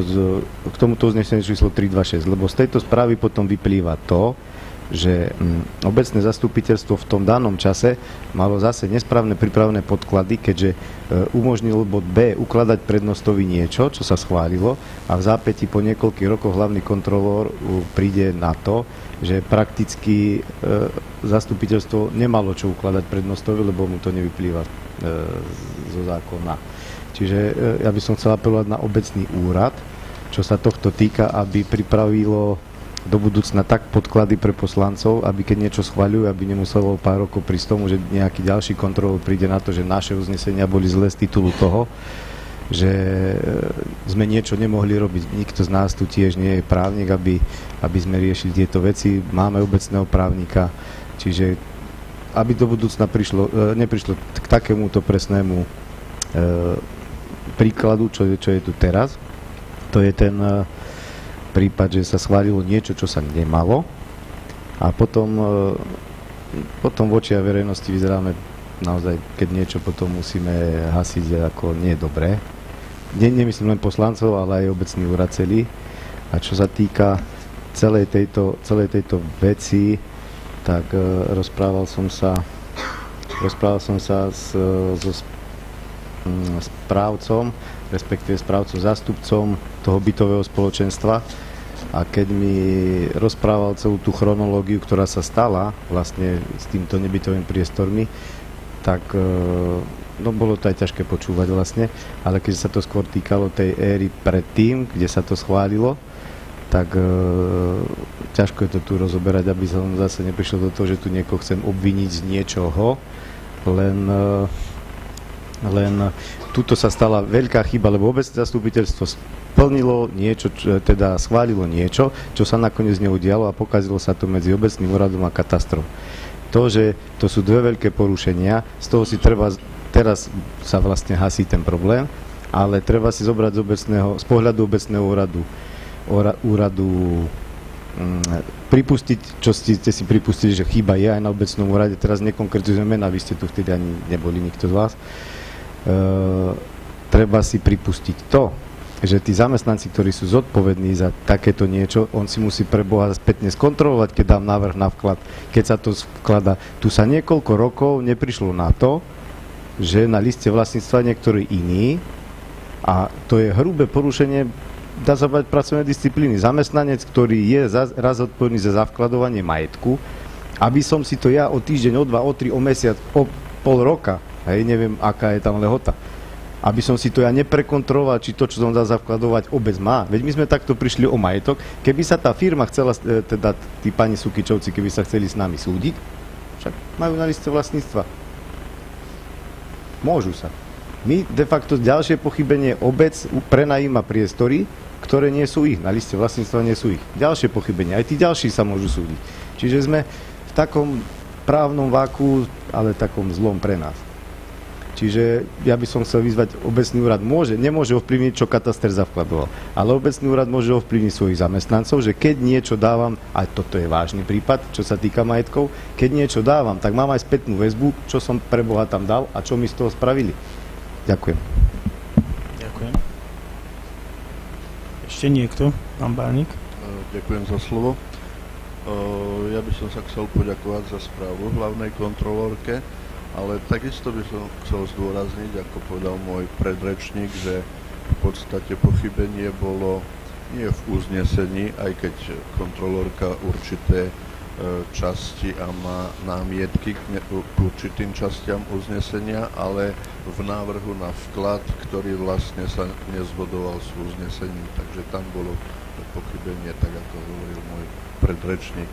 k tomuto uzneseniu číslo 326, lebo z tejto správy potom vyplýva to, že mm, obecné zastupiteľstvo v tom danom čase malo zase nesprávne pripravené podklady, keďže e, umožnil bod B ukladať prednostovi niečo, čo sa schválilo a v zápäti po niekoľkých rokoch hlavný kontrolór príde na to, že prakticky e, zastupiteľstvo nemalo čo ukladať prednostovi, lebo mu to nevyplýva zo zákona. Čiže ja by som chcel apelovať na obecný úrad, čo sa tohto týka, aby pripravilo do budúcna tak podklady pre poslancov, aby keď niečo schvaľujú, aby nemuselo pár rokov prísť tomu, že nejaký ďalší kontrol príde na to, že naše uznesenia boli zlé z titulu toho, že e, sme niečo nemohli robiť. Nikto z nás tu tiež nie je právnik, aby, aby sme riešili tieto veci. Máme obecného právnika, čiže aby do budúcna prišlo, e, neprišlo k takémuto presnému e, príkladu, čo je, čo je tu teraz. To je ten prípad, že sa schválilo niečo, čo sa nemalo a potom, e, potom v očiach verejnosti vyzeráme naozaj, keď niečo potom musíme hasiť ako nie dobré. Nie, nemyslím len poslancov, ale aj obecný úrad celý. A čo sa týka celej tejto, celej tejto veci, tak uh, rozprával som sa rozprával som sa s, so správcom, respektíve správcom, zástupcom toho bytového spoločenstva, a keď mi rozprával celú tú chronológiu, ktorá sa stala vlastne s týmto nebytovým priestormi, tak e, no bolo to aj ťažké počúvať vlastne, ale keď sa to skôr týkalo tej éry predtým, kde sa to schválilo, tak e, ťažko je to tu rozoberať, aby som zase neprišiel do toho, že tu niekoho chcem obviniť z niečoho, len e, len tuto sa stala veľká chyba, lebo obecné zastupiteľstvo splnilo niečo, čo, teda schválilo niečo, čo sa nakoniec neudialo a pokazilo sa to medzi obecným úradom a katastrom. To, že to sú dve veľké porušenia, z toho si treba, teraz sa vlastne hasí ten problém, ale treba si zobrať z, obecného, z pohľadu obecného úradu, úradu mm, pripustiť, čo ste, si pripustili, že chyba je aj na obecnom úrade, teraz nekonkretizujeme mena, vy ste tu vtedy ani neboli nikto z vás, Uh, treba si pripustiť to, že tí zamestnanci, ktorí sú zodpovední za takéto niečo, on si musí pre Boha spätne skontrolovať, keď dám návrh na vklad, keď sa to vklada. Tu sa niekoľko rokov neprišlo na to, že na liste vlastníctva niektorý iný a to je hrubé porušenie dá sa povedať, pracovné disciplíny. Zamestnanec, ktorý je za, raz odpovedný za zavkladovanie majetku, aby som si to ja o týždeň, o dva, o tri, o mesiac, o pol roka, hej, neviem, aká je tam lehota, aby som si to ja neprekontroloval, či to, čo som dá zavkladovať, obec má. Veď my sme takto prišli o majetok. Keby sa tá firma chcela, e, teda tí pani Sukičovci, keby sa chceli s nami súdiť, však majú na liste vlastníctva. Môžu sa. My de facto ďalšie pochybenie obec prenajíma priestory, ktoré nie sú ich, na liste vlastníctva nie sú ich. Ďalšie pochybenie, aj tí ďalší sa môžu súdiť. Čiže sme v takom právnom váku, ale takom zlom pre nás. Čiže ja by som chcel vyzvať, obecný úrad môže, nemôže ovplyvniť, čo kataster zavkladoval, ale obecný úrad môže ovplyvniť svojich zamestnancov, že keď niečo dávam, a toto je vážny prípad, čo sa týka majetkov, keď niečo dávam, tak mám aj spätnú väzbu, čo som pre Boha tam dal a čo mi z toho spravili. Ďakujem. Ďakujem. Ešte niekto? Pán Bánik? Ďakujem za slovo. Ja by som sa chcel poďakovať za správu hlavnej kontrolórke ale takisto by som chcel zdôrazniť, ako povedal môj predrečník, že v podstate pochybenie bolo nie v uznesení, aj keď kontrolórka určité e, časti a má námietky k určitým častiam uznesenia, ale v návrhu na vklad, ktorý vlastne sa nezhodoval s uznesením, takže tam bolo pochybenie, tak ako hovoril môj predrečník.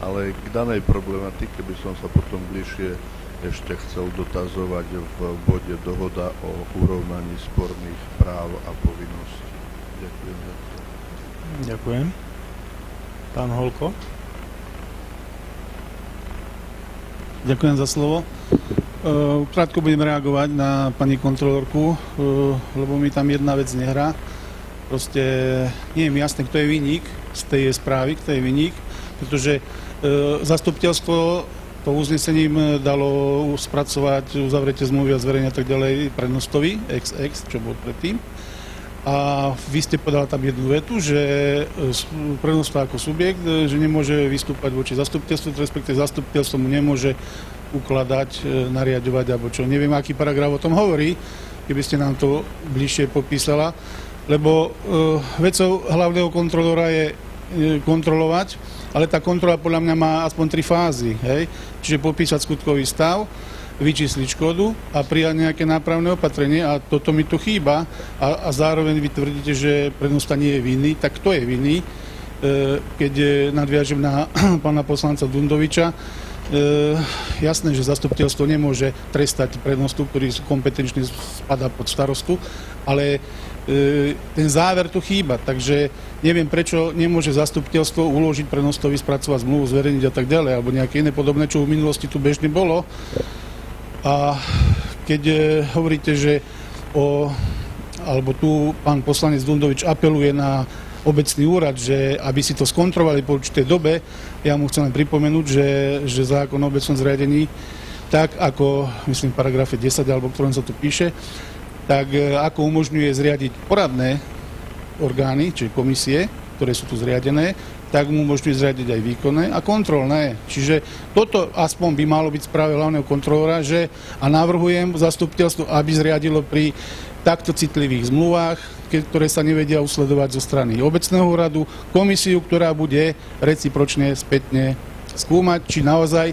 Ale k danej problematike by som sa potom bližšie ešte chcel dotazovať v bode dohoda o urovnaní sporných práv a povinností. Ďakujem za to. Ďakujem. Pán Holko. Ďakujem za slovo. Uh, krátko budem reagovať na pani kontrolorku, uh, lebo mi tam jedna vec nehrá. Proste nie je mi jasné, kto je vynik z tej správy, kto je vynik, pretože uh, zastupiteľstvo to uznesením eh, dalo spracovať uzavretie zmluvy a zverejne tak ďalej prednostovi XX, čo bol predtým. A vy ste podali tam jednu vetu, že eh, prednosta ako subjekt, eh, že nemôže vystúpať voči zastupiteľstvu, respektíve zastupiteľstvo mu nemôže ukladať, nariadovať, alebo čo. Neviem, aký paragraf o tom hovorí, keby ste nám to bližšie popísala, lebo vecou hlavného kontrolóra je kontrolovať, ale tá kontrola podľa mňa má aspoň tri fázy. Hej? Čiže popísať skutkový stav, vyčísliť škodu a prijať nejaké nápravné opatrenie a toto mi tu chýba a, a zároveň vy tvrdíte, že prednosta nie je vinný, tak kto je vinný? E, keď nadviažem na pána poslanca Dundoviča, E, jasné, že zastupiteľstvo nemôže trestať prednostu, ktorý kompetenčne spadá pod starostu, ale e, ten záver tu chýba, takže neviem, prečo nemôže zastupiteľstvo uložiť prednostovi spracovať zmluvu, zverejniť a tak ďalej, alebo nejaké iné podobné, čo v minulosti tu bežne bolo. A keď e, hovoríte, že o, alebo tu pán poslanec Dundovič apeluje na obecný úrad, že aby si to skontrolovali po určitej dobe, ja mu chcem len pripomenúť, že, že zákon o obecnom zriadení, tak ako, myslím, v paragrafe 10, alebo ktorom sa tu píše, tak e, ako umožňuje zriadiť poradné orgány, čiže komisie, ktoré sú tu zriadené, tak mu umožňuje zriadiť aj výkonné a kontrolné. Čiže toto aspoň by malo byť správe hlavného kontrolóra, že a navrhujem zastupiteľstvo, aby zriadilo pri takto citlivých zmluvách, ktoré sa nevedia usledovať zo strany obecného úradu, komisiu, ktorá bude recipročne spätne skúmať, či naozaj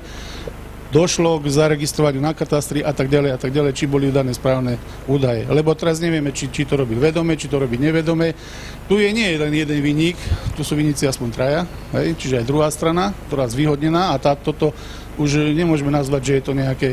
došlo k zaregistrovaniu na katastri a tak ďalej a tak ďalej, či boli udané správne údaje. Lebo teraz nevieme, či, či to robí vedome, či to robí nevedome. Tu je nie len jeden vynik, tu sú vyníci aspoň traja, hej? čiže aj druhá strana, ktorá zvýhodnená a tá, toto už nemôžeme nazvať, že je to nejaké...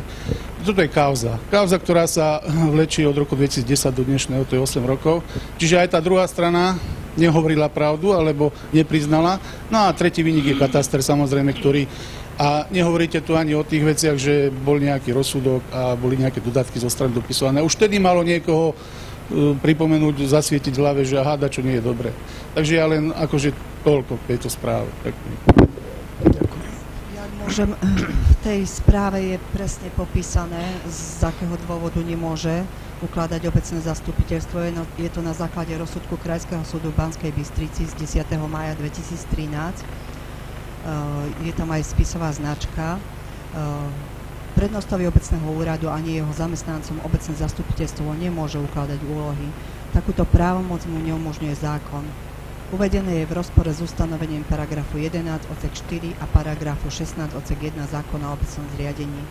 Toto je kauza. Kauza, ktorá sa vlečí od roku 2010 do dnešného, to je 8 rokov. Čiže aj tá druhá strana nehovorila pravdu, alebo nepriznala. No a tretí vynik je kataster, samozrejme, ktorý a nehovoríte tu ani o tých veciach, že bol nejaký rozsudok a boli nejaké dodatky zo strany dopisované. Už tedy malo niekoho e, pripomenúť, zasvietiť hlave, že aha, čo nie je dobré. Takže ja len akože toľko k tejto správe. Ja môžem, v tej správe je presne popísané, z akého dôvodu nemôže ukladať obecné zastupiteľstvo. Je, je to na základe rozsudku Krajského súdu v Banskej Bystrici z 10. maja 2013 je tam aj spisová značka. Prednostovi obecného úradu ani jeho zamestnancom obecné zastupiteľstvo nemôže ukladať úlohy Takúto právomoc mu neumožňuje zákon. Uvedené je v rozpore s ustanovením paragrafu 11 odsek 4 a paragrafu 16 odsek 1 zákona o obecnom zriadení.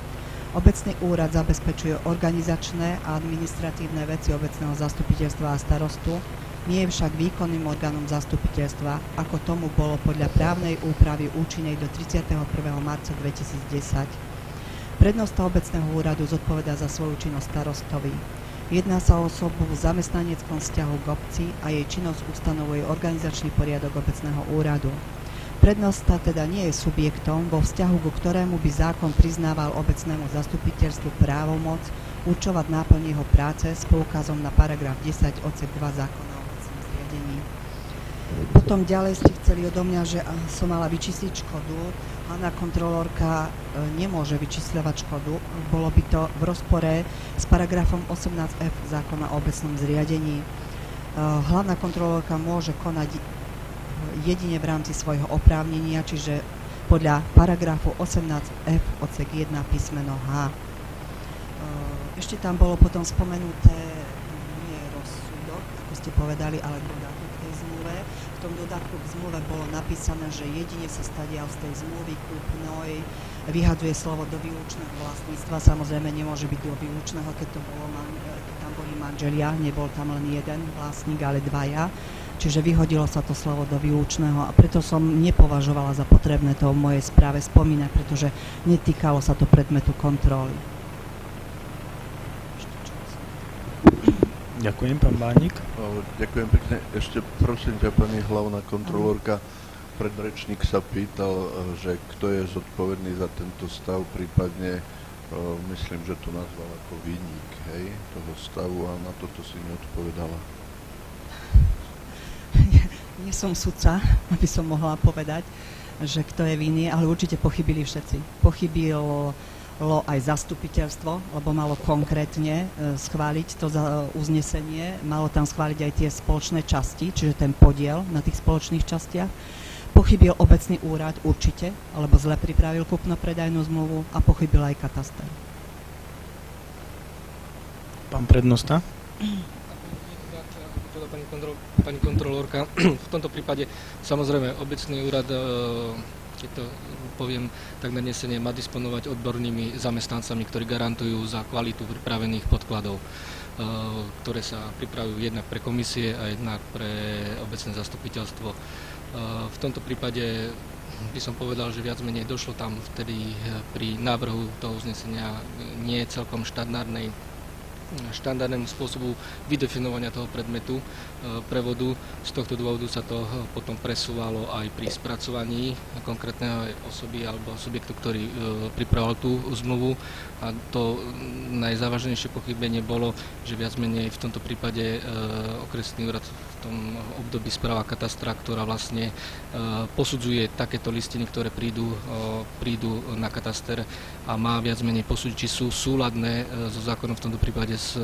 Obecný úrad zabezpečuje organizačné a administratívne veci obecného zastupiteľstva a starostu, nie je však výkonným orgánom zastupiteľstva, ako tomu bolo podľa právnej úpravy účinnej do 31. marca 2010. Prednosta obecného úradu zodpoveda za svoju činnosť starostovi. Jedná sa o osobu v zamestnaneckom vzťahu k obci a jej činnosť ustanovuje organizačný poriadok obecného úradu. Prednosta teda nie je subjektom, vo vzťahu ku ktorému by zákon priznával obecnému zastupiteľstvu právomoc určovať náplň jeho práce s poukazom na paragraf 10 odsek 2 zákona. Potom ďalej ste chceli odo mňa, že som mala vyčísliť škodu. Hlavná kontrolórka e, nemôže vyčísľovať škodu. Bolo by to v rozpore s paragrafom 18f zákona o obecnom zriadení. E, hlavná kontrolórka môže konať jedine v rámci svojho oprávnenia, čiže podľa paragrafu 18f odsek 1 písmeno H. E, ešte tam bolo potom spomenuté nie rozsudok, ako ste povedali, ale tom dodatku k zmluve bolo napísané, že jedine sa stadia z tej zmluvy kúpnoj vyhadzuje slovo do výlučného vlastníctva. Samozrejme nemôže byť do výlučného, keď, to bolo keď tam boli manželia, nebol tam len jeden vlastník, ale dvaja. Čiže vyhodilo sa to slovo do výlučného a preto som nepovažovala za potrebné to v mojej správe spomínať, pretože netýkalo sa to predmetu kontroly. Ďakujem, pán Bánik. Ďakujem pekne. Ešte prosím ťa, pani hlavná kontrolórka, predrečník sa pýtal, že kto je zodpovedný za tento stav, prípadne myslím, že to nazval ako výnik hej, toho stavu a na toto si neodpovedala. Nie, nie som sudca, aby som mohla povedať, že kto je vinný, ale určite pochybili všetci. Pochybil lo aj zastupiteľstvo, lebo malo konkrétne e, schváliť to za uznesenie, malo tam schváliť aj tie spoločné časti, čiže ten podiel na tých spoločných častiach. Pochybil obecný úrad určite, alebo zle pripravil kupno-predajnú zmluvu a pochybil aj kataster. Pán prednosta? Pani, kontrol, pani kontrolórka, v tomto prípade samozrejme obecný úrad e, keď to poviem tak nanesenie, má disponovať odbornými zamestnancami, ktorí garantujú za kvalitu pripravených podkladov, eh, ktoré sa pripravujú jednak pre komisie a jednak pre obecné zastupiteľstvo. Eh, v tomto prípade by som povedal, že viac menej došlo tam vtedy eh, pri návrhu toho uznesenia nie celkom štandardnej štandardnému spôsobu vydefinovania toho predmetu e, prevodu. Z tohto dôvodu sa to e, potom presúvalo aj pri spracovaní konkrétneho osoby alebo subjektu, ktorý e, pripravoval tú zmluvu. A to najzávažnejšie pochybenie bolo, že viac menej v tomto prípade okresný úrad v tom období správa katastra, ktorá vlastne posudzuje takéto listiny, ktoré prídu, prídu na kataster a má viac menej posúdiť, či sú súladné so zákonom v tomto prípade s e,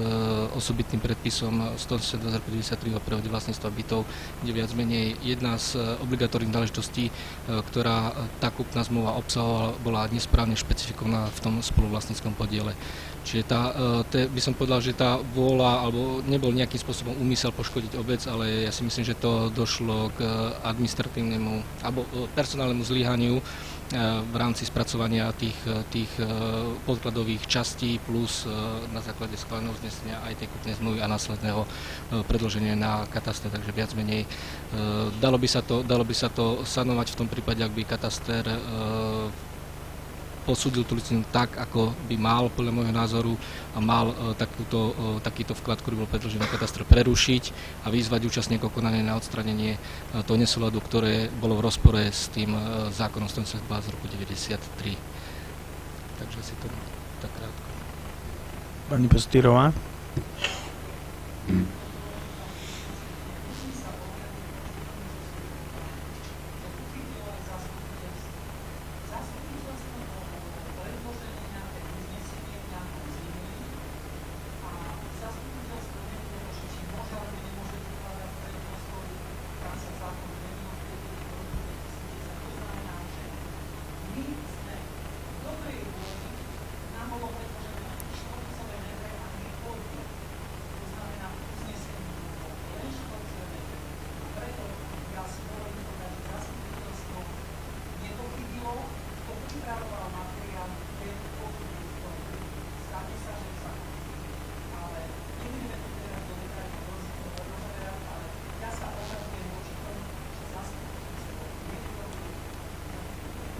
osobitným predpisom 182 o prehode vlastníctva bytov, kde viac menej jedna z e, obligatórnych záležitostí, e, ktorá tá kúpna zmluva obsahovala, bola nesprávne špecifikovaná v tom spoluvlastníckom podiele. Čiže tá, te, by som povedal, že tá vôľa, alebo nebol nejakým spôsobom úmysel poškodiť obec, ale ja si myslím, že to došlo k administratívnemu alebo personálnemu zlyhaniu v rámci spracovania tých, tých e, podkladových častí plus e, na základe schváleného uznesenia aj tej kupnej zmluvy a následného e, predloženia na kataster, takže viac menej dalo by sa to, dalo by sa to sanovať v tom prípade, ak by kataster posúdil tú listinu tak, ako by mal podľa môjho názoru a mal uh, takúto, uh, takýto vklad, ktorý bol predložený na katastr, prerušiť a vyzvať účastníkov konania na odstranenie uh, toho nesúladu, ktoré bolo v rozpore s tým zákonom 172 z roku 93. Takže si to tak krátko. Pani Pestýrová.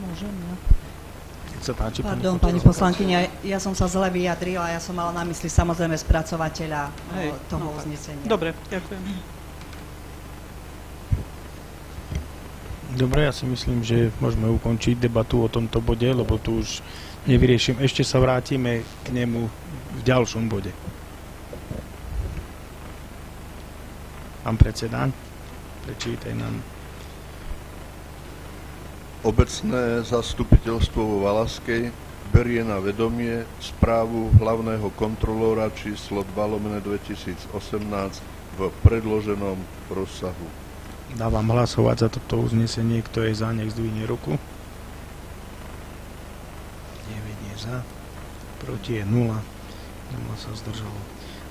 Môžem, ja? Nech sa páči, Pardon, pani poslankyňa, ja som sa zle vyjadrila, ja som mala na mysli samozrejme spracovateľa Hej, toho no tak. uznesenia. Dobre, ďakujem. Dobre, ja si myslím, že môžeme ukončiť debatu o tomto bode, lebo tu už nevyriešim. Ešte sa vrátime k nemu v ďalšom bode. Pán predseda, prečítaj nám. Obecné zastupiteľstvo vo Valaskej berie na vedomie správu hlavného kontrolóra číslo 2 lomene 2018 v predloženom rozsahu. Dávam hlasovať za toto uznesenie, kto je za, nech zdvihne ruku. 9 je za, proti je 0, 0 sa zdržalo.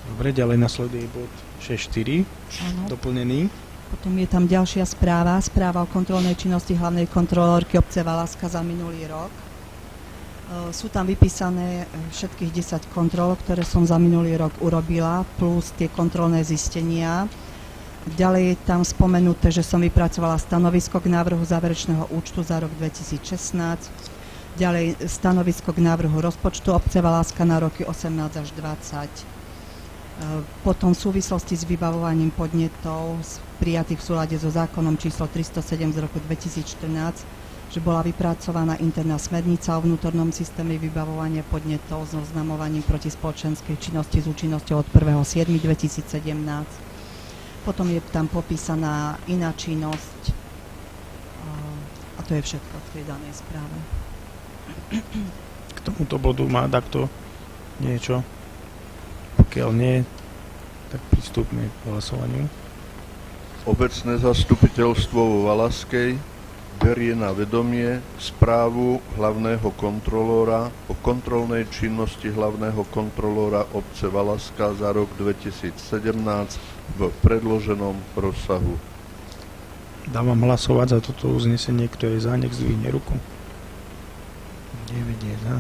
Dobre, ďalej nasleduje bod 6.4, Áno. doplnený. Potom je tam ďalšia správa, správa o kontrolnej činnosti hlavnej kontrolórky obce Valaska za minulý rok. E, Sú tam vypísané e, všetkých 10 kontrol, ktoré som za minulý rok urobila, plus tie kontrolné zistenia. Ďalej je tam spomenuté, že som vypracovala stanovisko k návrhu záverečného účtu za rok 2016. Ďalej stanovisko k návrhu rozpočtu obce Valáska na roky 18 až 20. E, Potom v súvislosti s vybavovaním podnetov prijatých v súlade so zákonom číslo 307 z roku 2014, že bola vypracovaná interná smernica o vnútornom systéme vybavovania podnetov s oznamovaním proti spoločenskej činnosti s účinnosťou od 1.7.2017. Potom je tam popísaná iná činnosť a, a to je všetko v tej danej správe. K tomuto bodu má takto niečo? Pokiaľ nie, tak pristúpme k hlasovaniu. Obecné zastupiteľstvo vo Valaskej berie na vedomie správu hlavného kontrolóra o kontrolnej činnosti hlavného kontrolóra obce Valaska za rok 2017 v predloženom rozsahu. Dávam hlasovať za toto uznesenie, kto je za, nech zdvihne ruku. 9 je za.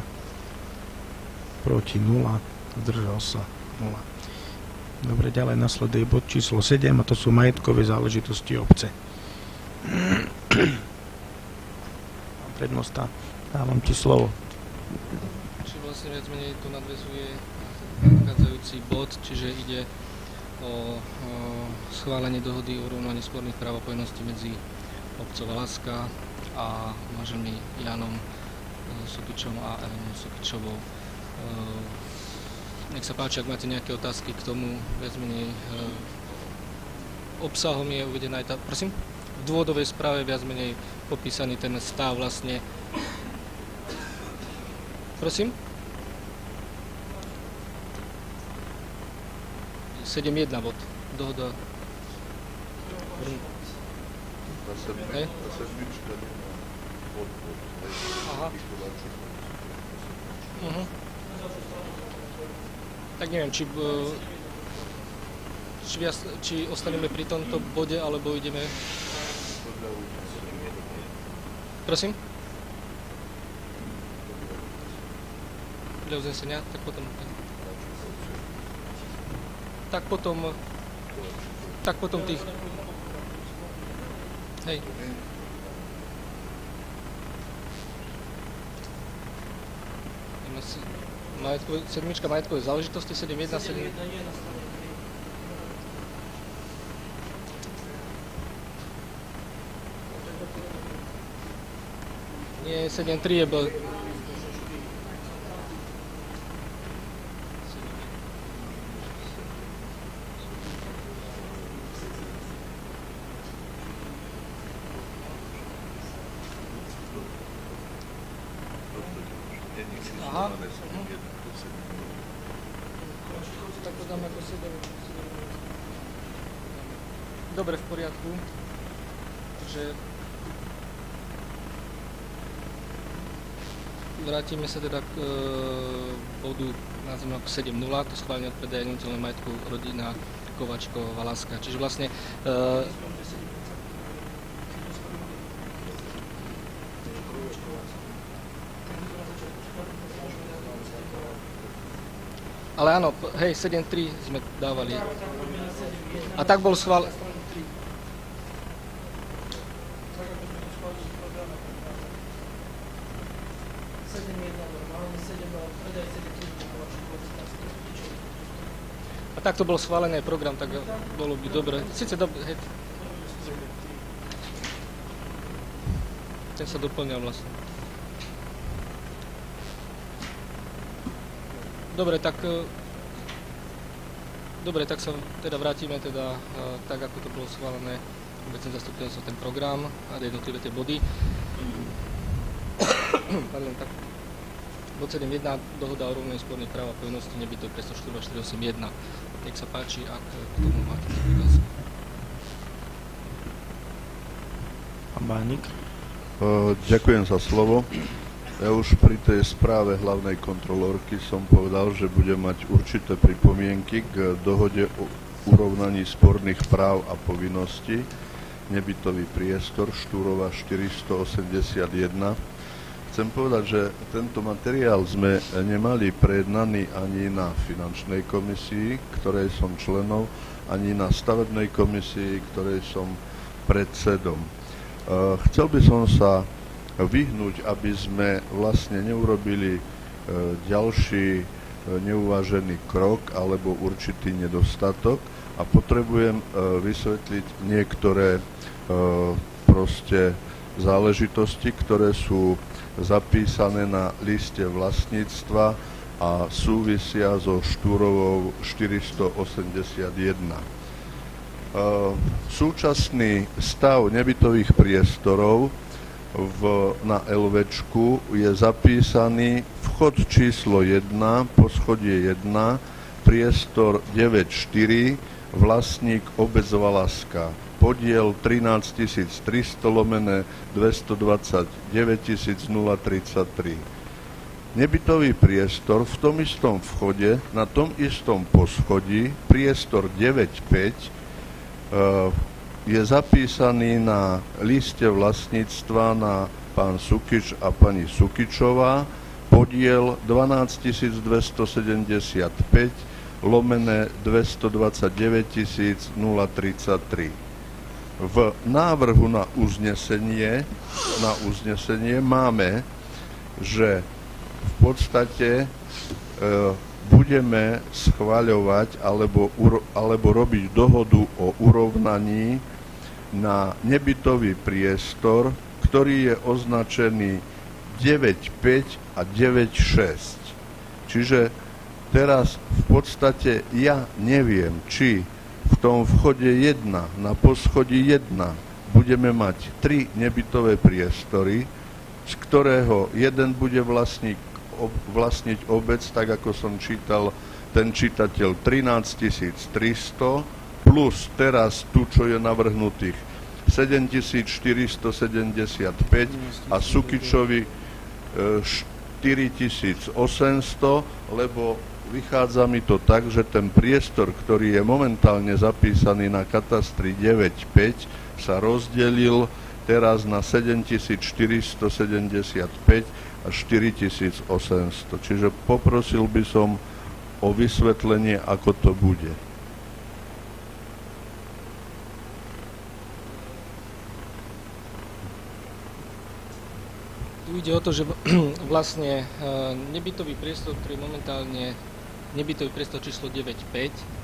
Proti 0. Zdržal sa 0. Dobre, ďalej nasleduje bod číslo 7 a to sú majetkové záležitosti obce. Pán prednosta, dávam ti slovo. Čiže vlastne viac menej to nadvezuje na predchádzajúci bod, čiže ide o, o schválenie dohody o urovnaní sporných práv a povinností medzi obcov Valaska a manželmi Janom e, Sokičom a Elenou Sokičovou. E, Nech sa páči, ak máte nejaké otázky k tomu, viac menej e, obsahom je uvedená aj tá, prosím, v dôvodovej správe viac menej popísaný ten stav vlastne Prosím? 7.1 bod. Dohoda. Hej. Aha. Mhm. Tak neviem, či, b- či, viac, či ostaneme pri tomto bode, alebo ideme... Prosím? Podľa uznesenia, tak potom... Tak potom... Tak potom tých... Hej. Ideme si... Majetkové, sedmička majetkové záležitosti, 7.1, 7... Nie, 7.3 je bol... vrátime sa teda k e, bodu nazveme ako 7.0, to schválenie odpredaja nehnuteľného majetku rodina Kovačko Valaska. Čiže vlastne e, Ale áno, hej, 7.3 sme dávali. A tak bol schvál... A takto bol schválený program, tak bolo by dobre. Sice dobre. Ten sa doplňal vlastne. Dobre, tak e, Dobre, tak sa teda vrátime teda e, tak, ako to bolo schválené obecne zastupiteľstvo ten program a jednotlivé tie body. Pardon, tak bod 7.1 dohoda o rovnej sporných práv a povinnosti nebytov 504.481. Nech sa páči, ak k tomu máte výraz. Pán Bánik. Ďakujem za slovo. Ja už pri tej správe hlavnej kontrolórky som povedal, že budem mať určité pripomienky k dohode o urovnaní sporných práv a povinností. Nebytový priestor Štúrova 481 chcem povedať, že tento materiál sme nemali prejednaný ani na finančnej komisii, ktorej som členom, ani na stavebnej komisii, ktorej som predsedom. E, chcel by som sa vyhnúť, aby sme vlastne neurobili e, ďalší e, neuvážený krok alebo určitý nedostatok a potrebujem vysvetliť niektoré proste záležitosti, ktoré sú zapísané na liste vlastníctva a súvisia so Štúrovou 481. E, súčasný stav nebytových priestorov v, na LVčku je zapísaný vchod číslo 1, poschodie 1, priestor 94, vlastník obec Valaska podiel 13 300 lomené 229 033. Nebytový priestor v tom istom vchode, na tom istom poschodí, priestor 95, e, je zapísaný na liste vlastníctva na pán Sukič a pani Sukičová, podiel 12 275 lomené 229 033 v návrhu na uznesenie, na uznesenie máme, že v podstate e, budeme schváľovať alebo, alebo robiť dohodu o urovnaní na nebytový priestor, ktorý je označený 9.5 a 9.6. Čiže teraz v podstate ja neviem, či v tom vchode 1, na poschodí 1, budeme mať tri nebytové priestory, z ktorého jeden bude vlastník, ob, vlastniť obec, tak ako som čítal, ten čitateľ 13 300, plus teraz tu, čo je navrhnutých 7475 a Sukičovi 4800, e, lebo vychádza mi to tak, že ten priestor, ktorý je momentálne zapísaný na katastri 9.5, sa rozdelil teraz na 7475 a 4800. Čiže poprosil by som o vysvetlenie, ako to bude. Tu ide o to, že vlastne e, nebytový priestor, ktorý momentálne nebytový priestor číslo 95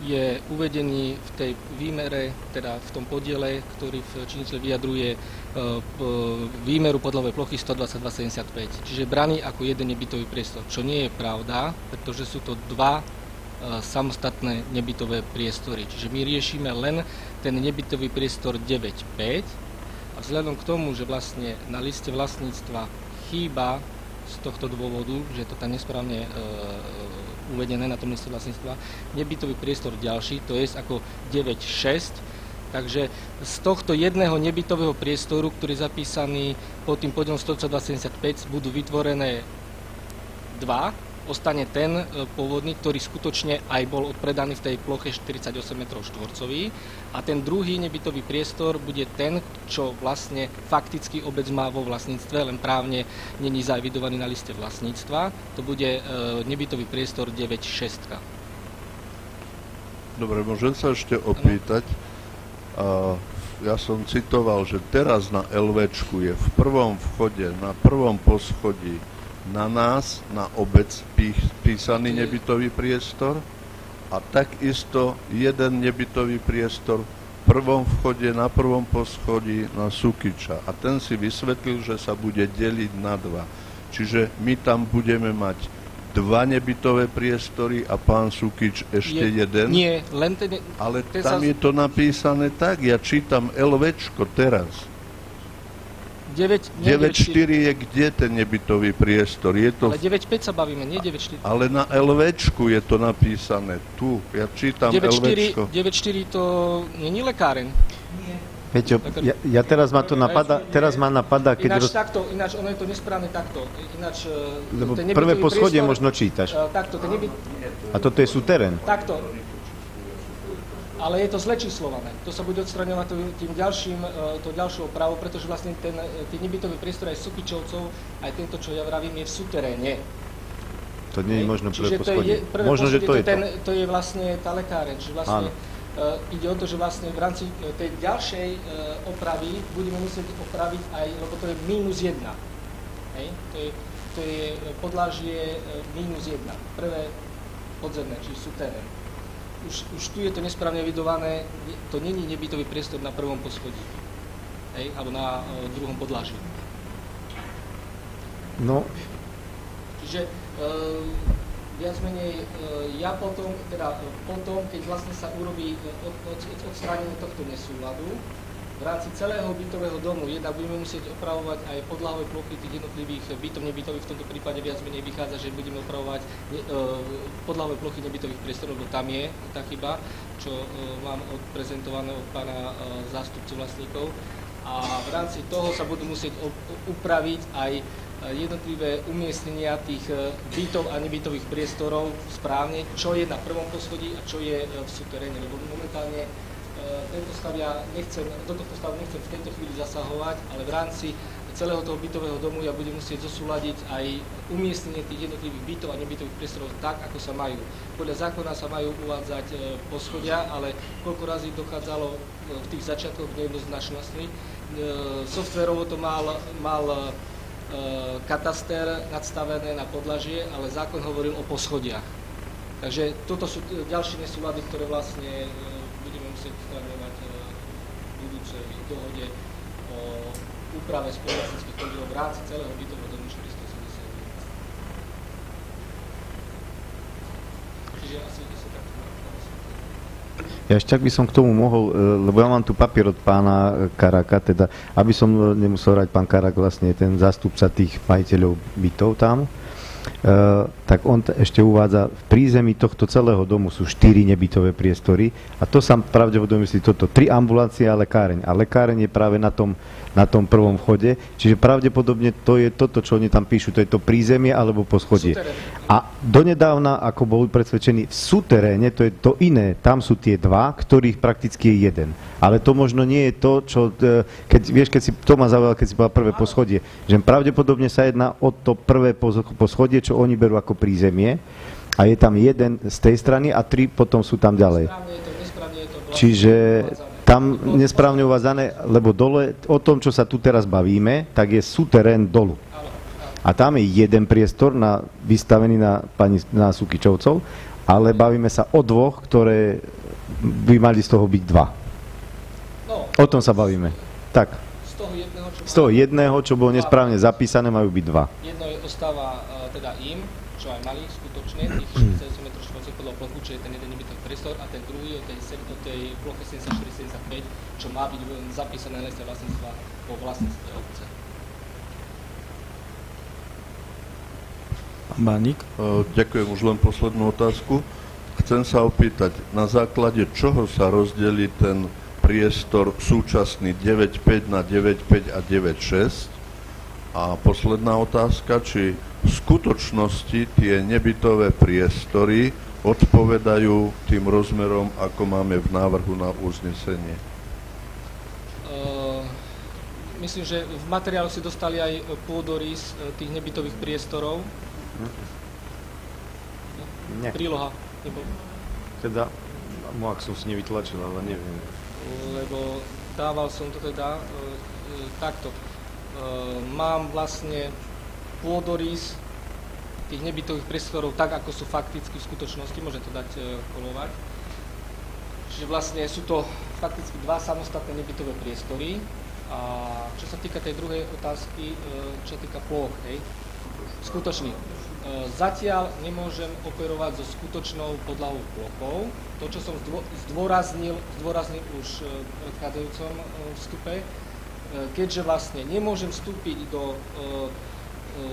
je uvedený v tej výmere, teda v tom podiele, ktorý v činiteľ vyjadruje e, výmeru podľovej plochy 122,75. Čiže braný ako jeden nebytový priestor, čo nie je pravda, pretože sú to dva e, samostatné nebytové priestory. Čiže my riešime len ten nebytový priestor 9,5 a vzhľadom k tomu, že vlastne na liste vlastníctva chýba z tohto dôvodu, že je to tam nesprávne e, uvedené na tom liste vlastníctva, nebytový priestor ďalší, to je ako 9.6, takže z tohto jedného nebytového priestoru, ktorý je zapísaný pod tým podielom 175, budú vytvorené dva ostane ten e, pôvodný, ktorý skutočne aj bol odpredaný v tej ploche 48 m štvorcový a ten druhý nebytový priestor bude ten, čo vlastne fakticky obec má vo vlastníctve, len právne není zaevidovaný na liste vlastníctva. To bude e, nebytový priestor 9.6. Dobre, môžem sa ešte opýtať. A ja som citoval, že teraz na LVčku je v prvom vchode, na prvom poschodí na nás, na obec pí- písaný nebytový priestor a takisto jeden nebytový priestor v prvom vchode, na prvom poschodí na Sukiča. A ten si vysvetlil, že sa bude deliť na dva. Čiže my tam budeme mať dva nebytové priestory a pán Sukič ešte Je- jeden. Nie, len ten... Ale ten tam sa- je to napísané tak, ja čítam LVčko teraz. 9, nie 9.4 je kde ten nebytový priestor? Je to, Ale 9.5 sa bavíme, nie 9.4. ale na LVčku je to napísané. Tu, ja čítam 9.4, LVčko. 9.4 to není lekáren. Peťo, ja, ja teraz ma to napadá, teraz ma napadá, keď... Ináč Roz... takto, ináč ono je to nesprávne takto. Ináč, e, Lebo prvé poschodie možno čítaš. e, Takto, ten nebyt, A toto je súterén. takto. Ale je to zle číslované. To sa bude odstraňovať tým ďalším, e, to ďalšou opravou, pretože vlastne ten, e, ten nebytový priestor aj Sukičovcov, aj tento, čo ja vravím, je v suteréne. To nie je možno prvé Čiže to je, poschodie. prvé Možno, že to je ten, to je vlastne tá lekáreň, že vlastne uh, ide o to, že vlastne v rámci tej ďalšej uh, opravy budeme musieť opraviť aj, lebo to je minus jedna. Hej? To je, to je podlažie minus jedna. Prvé podzemné, čiže suterén. Už, už tu je to nesprávne evidované, to není nebytový priestor na prvom poschodí. Hej? Alebo na uh, druhom podlaží. No, Čiže e, viac menej e, ja potom, teda e, potom, keď vlastne sa urobí e, od, od, odstránenie tohto nesúladu, v rámci celého bytového domu jednak budeme musieť opravovať aj podlahové plochy tých jednotlivých bytov, nebytových, v tomto prípade viac menej vychádza, že budeme opravovať ne, podlahové plochy nebytových priestorov, lebo tam je tá chyba, čo e, mám odprezentované od pána e, zástupcu vlastníkov. A v rámci toho sa budú musieť upraviť aj e, jednotlivé umiestnenia tých bytov a nebytových priestorov správne, čo je na prvom poschodí a čo je v súteréne, lebo momentálne tento stav ja nechcem, do tohto stavu nechcem v tejto chvíli zasahovať, ale v rámci celého toho bytového domu ja budem musieť zosúľadiť aj umiestnenie tých jednotlivých bytov a nebytových priestorov tak, ako sa majú. Podľa zákona sa majú uvádzať e, poschodia, ale koľko razy dochádzalo e, v tých začiatkoch k nejednoznačnosti. E, Softverovo to mal, mal kataster nadstavené na podlažie, ale zákon hovoril o poschodiach. Takže toto sú ďalšie nesúlady, ktoré vlastne e, budeme musieť odstraňovať e, v budúcej dohode o úprave spoločenských podielov v rámci celého bytového domu 470. Čiže asi. Ja ešte ak by som k tomu mohol, e, lebo ja mám tu papier od pána e, Karaka, teda aby som e, nemusel hrať pán Karak vlastne ten zástupca tých majiteľov bytov tam, e, tak on ešte uvádza, v prízemí tohto celého domu sú štyri nebytové priestory a to sa pravdepodobne myslí toto, tri ambulancie a lekáreň. A lekáreň je práve na tom, na tom prvom vchode, čiže pravdepodobne to je toto, čo oni tam píšu, to je to prízemie alebo poschodie. A donedávna, ako boli presvedčení, v súteréne, to je to iné, tam sú tie dva, ktorých prakticky je jeden. Ale to možno nie je to, čo, e, keď, vieš, keď si, to ma zaujalo, keď si povedal prvé poschodie, že pravdepodobne sa jedná o to prvé pos- poschodie, čo oni berú ako prízemie a je tam jeden z tej strany a tri potom sú tam ďalej. Vlastne Čiže. Tam nesprávne uvádzané, lebo dole, o tom, čo sa tu teraz bavíme, tak je súterén dolu. A tam je jeden priestor na, vystavený na, pani, na Sukičovcov, ale bavíme sa o dvoch, ktoré by mali z toho byť dva. O tom sa bavíme. Tak, z toho jedného, čo bolo nesprávne zapísané, majú byť dva. Jedno je ostáva e, teda im, čo aj mali skutočne, tých Mm. 40 m štvorcových podľa plochu, čo je ten jeden nebytový priestor a ten druhý o tej, o tej ploche 74-75, čo má byť zapísané na liste vlastníctva po vlastníctve obce. Bánik? E, Ďakujem, už len poslednú otázku. Chcem sa opýtať, na základe čoho sa rozdelí ten priestor súčasný 9.5 na 9.5 a 9.6? A posledná otázka, či v skutočnosti tie nebytové priestory odpovedajú tým rozmerom, ako máme v návrhu na uznesenie. Uh, myslím, že v materiálu si dostali aj pôdorys e, tých nebytových priestorov. Nie. Príloha. Nebo, Teda, ak som si nevytlačil, ale neviem. lebo stával som to teda e, e, takto. E, mám vlastne pôdorys tých nebytových priestorov tak, ako sú fakticky v skutočnosti, môžem to dať e, kolovať. Čiže vlastne sú to fakticky dva samostatné nebytové priestory. A čo sa týka tej druhej otázky, e, čo sa týka ploch, hej, skutočný. E, zatiaľ nemôžem operovať so skutočnou podlahou plochou. To, čo som zdôraznil, zdôraznil už v predchádzajúcom vstupe, keďže vlastne nemôžem vstúpiť do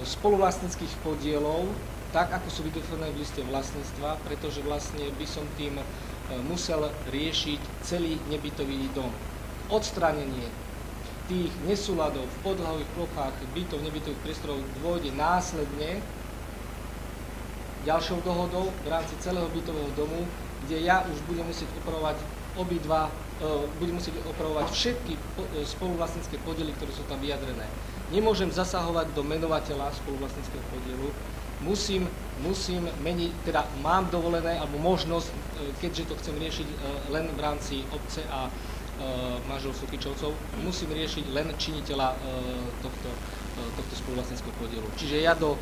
spoluvlastnických podielov, tak ako sú vydefinované v liste vlastníctva, pretože vlastne by som tým e, musel riešiť celý nebytový dom. Odstránenie tých nesúladov v podlahových plochách bytov, nebytových priestorov dôjde následne ďalšou dohodou v rámci celého bytového domu, kde ja už budem musieť opravovať obidva, e, budem musieť opravovať všetky spoluvlastnícke podiely, ktoré sú tam vyjadrené nemôžem zasahovať do menovateľa spoluvlastníckého podielu, musím, musím meniť, teda mám dovolené alebo možnosť, e, keďže to chcem riešiť e, len v rámci obce a e, manžel Sukyčovcov, musím riešiť len činiteľa tohto, tohto spoluvlastníckého podielu. Čiže ja do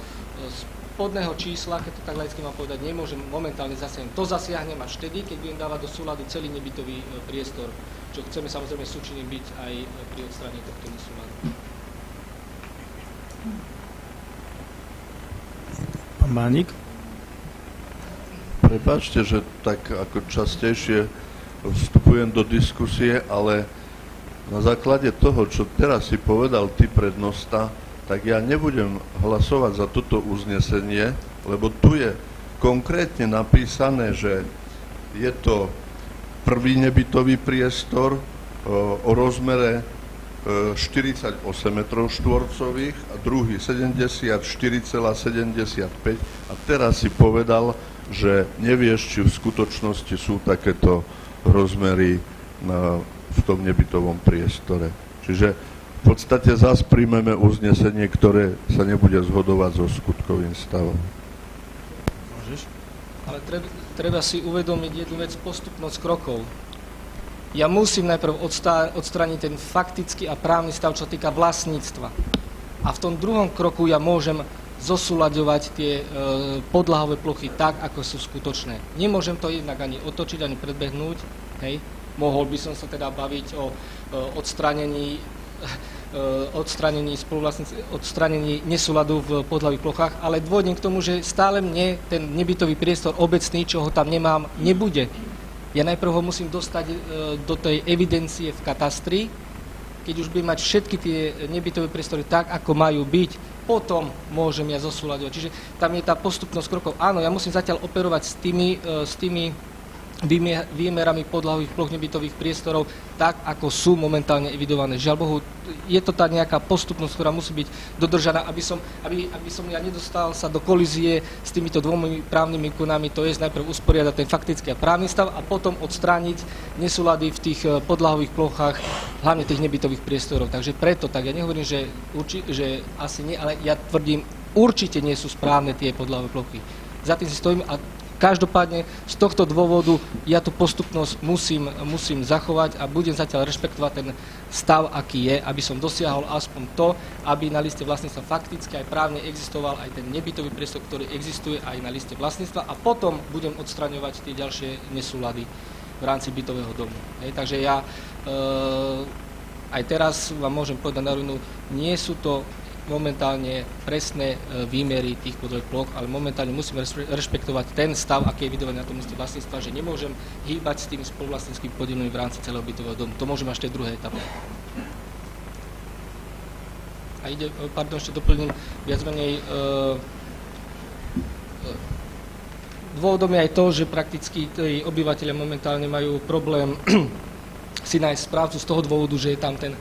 spodného čísla, keď to tak laicky mám povedať, nemôžem momentálne zasiahnuť. To zasiahnem až vtedy, keď budem dávať do súladu celý nebytový priestor, čo chceme samozrejme súčinne byť aj pri odstraní tohto nesúladu. Pán Mánik? Prepačte, že tak ako častejšie vstupujem do diskusie, ale na základe toho, čo teraz si povedal ty prednosta, tak ja nebudem hlasovať za toto uznesenie, lebo tu je konkrétne napísané, že je to prvý nebytový priestor o rozmere 48 metrov štvorcových a druhý 74,75 a teraz si povedal, že nevieš, či v skutočnosti sú takéto rozmery na, v tom nebytovom priestore. Čiže v podstate zás príjmeme uznesenie, ktoré sa nebude zhodovať so skutkovým stavom. Ale treba, treba si uvedomiť jednu vec, postupnosť krokov ja musím najprv odstrániť ten faktický a právny stav, čo týka vlastníctva. A v tom druhom kroku ja môžem zosúľaďovať tie e, podlahové plochy tak, ako sú skutočné. Nemôžem to jednak ani otočiť, ani predbehnúť. Hej. Mohol by som sa teda baviť o e, odstránení e, nesúladu v podlavých plochách, ale dôjdem k tomu, že stále mne ten nebytový priestor obecný, čo ho tam nemám, nebude ja najprv ho musím dostať e, do tej evidencie v katastri, keď už budem mať všetky tie nebytové priestory tak, ako majú byť, potom môžem ja zosúľadovať. Čiže tam je tá postupnosť krokov. Áno, ja musím zatiaľ operovať s tými, e, s tými výmerami podlahových ploch nebytových priestorov tak, ako sú momentálne evidované. Žiaľ Bohu, je to tá nejaká postupnosť, ktorá musí byť dodržaná, aby som, ja nedostal sa do kolízie s týmito dvomi právnymi konami, to je najprv usporiadať ten faktický a právny stav a potom odstrániť nesúlady v tých eh, podlahových plochách, hlavne tých nebytových priestorov. Takže preto, tak ja nehovorím, že asi nie, ale ja tvrdím, určite nie sú správne tie podlahové plochy. Za tým si stojím a Každopádne z tohto dôvodu ja tú postupnosť musím, musím zachovať a budem zatiaľ rešpektovať ten stav, aký je, aby som dosiahol aspoň to, aby na liste vlastníctva fakticky aj právne existoval aj ten nebytový priestor, ktorý existuje aj na liste vlastníctva a potom budem odstraňovať tie ďalšie nesúlady v rámci bytového domu. Hej, takže ja e, aj teraz vám môžem povedať na rovinu, nie sú to momentálne presné e, výmery tých podľa ploch, ale momentálne musíme rešpektovať ten stav, aký je vydovaný na tom liste vlastníctva, že nemôžem hýbať s tými spoluvlastníckými podielmi v rámci celého bytového domu. To môžem až v tej druhej etape. A ide, e, pardon, ešte doplním, viac menej e, Dôvodom je aj to, že prakticky tí obyvateľia momentálne majú problém si nájsť správcu z toho dôvodu, že je tam ten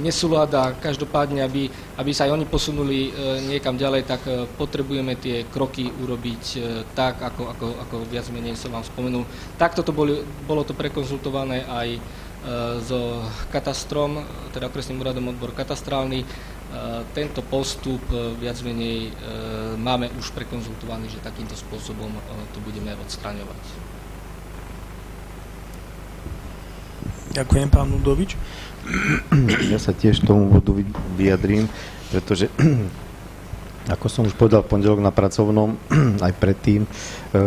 nesúlad a každopádne, aby, aby sa aj oni posunuli e, niekam ďalej, tak e, potrebujeme tie kroky urobiť e, tak, ako, ako, ako viac menej som vám spomenul. Takto to boli, bolo to prekonzultované aj so katastrom, teda okresným úradom odbor katastrálny. Tento postup viac menej máme už prekonzultovaný, že takýmto spôsobom to budeme odstraňovať. Ďakujem, pán Ludovič. Ja sa tiež tomu bodu vyjadrím, pretože ako som už povedal v pondelok na pracovnom, aj predtým, e,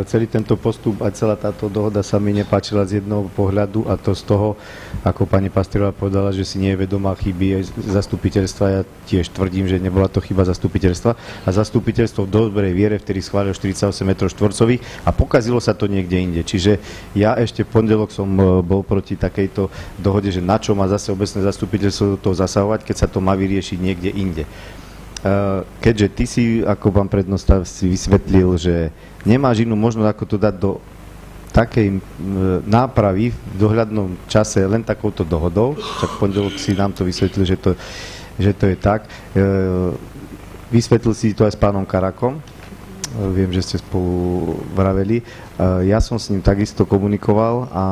celý tento postup a celá táto dohoda sa mi nepáčila z jedného pohľadu a to z toho, ako pani Pastrová povedala, že si nie je vedomá chyby zastupiteľstva. Ja tiež tvrdím, že nebola to chyba zastupiteľstva a zastupiteľstvo v dobrej viere vtedy schválil 48 m štvorcových a pokazilo sa to niekde inde. Čiže ja ešte v pondelok som e, bol proti takejto dohode, že na čo má zase obecné zastupiteľstvo do toho zasahovať, keď sa to má vyriešiť niekde inde. Eh, keďže ty si, ako pán prednosta, si vysvetlil, že nemáš inú možnosť, ako to dať do takej nápravy v dohľadnom čase len takouto dohodou, však pondelok si nám to vysvetlil, že to, že to je tak. Eh, vysvetlil si to aj s pánom Karakom, eh, viem, že ste spolu vraveli. Ja som s ním takisto komunikoval a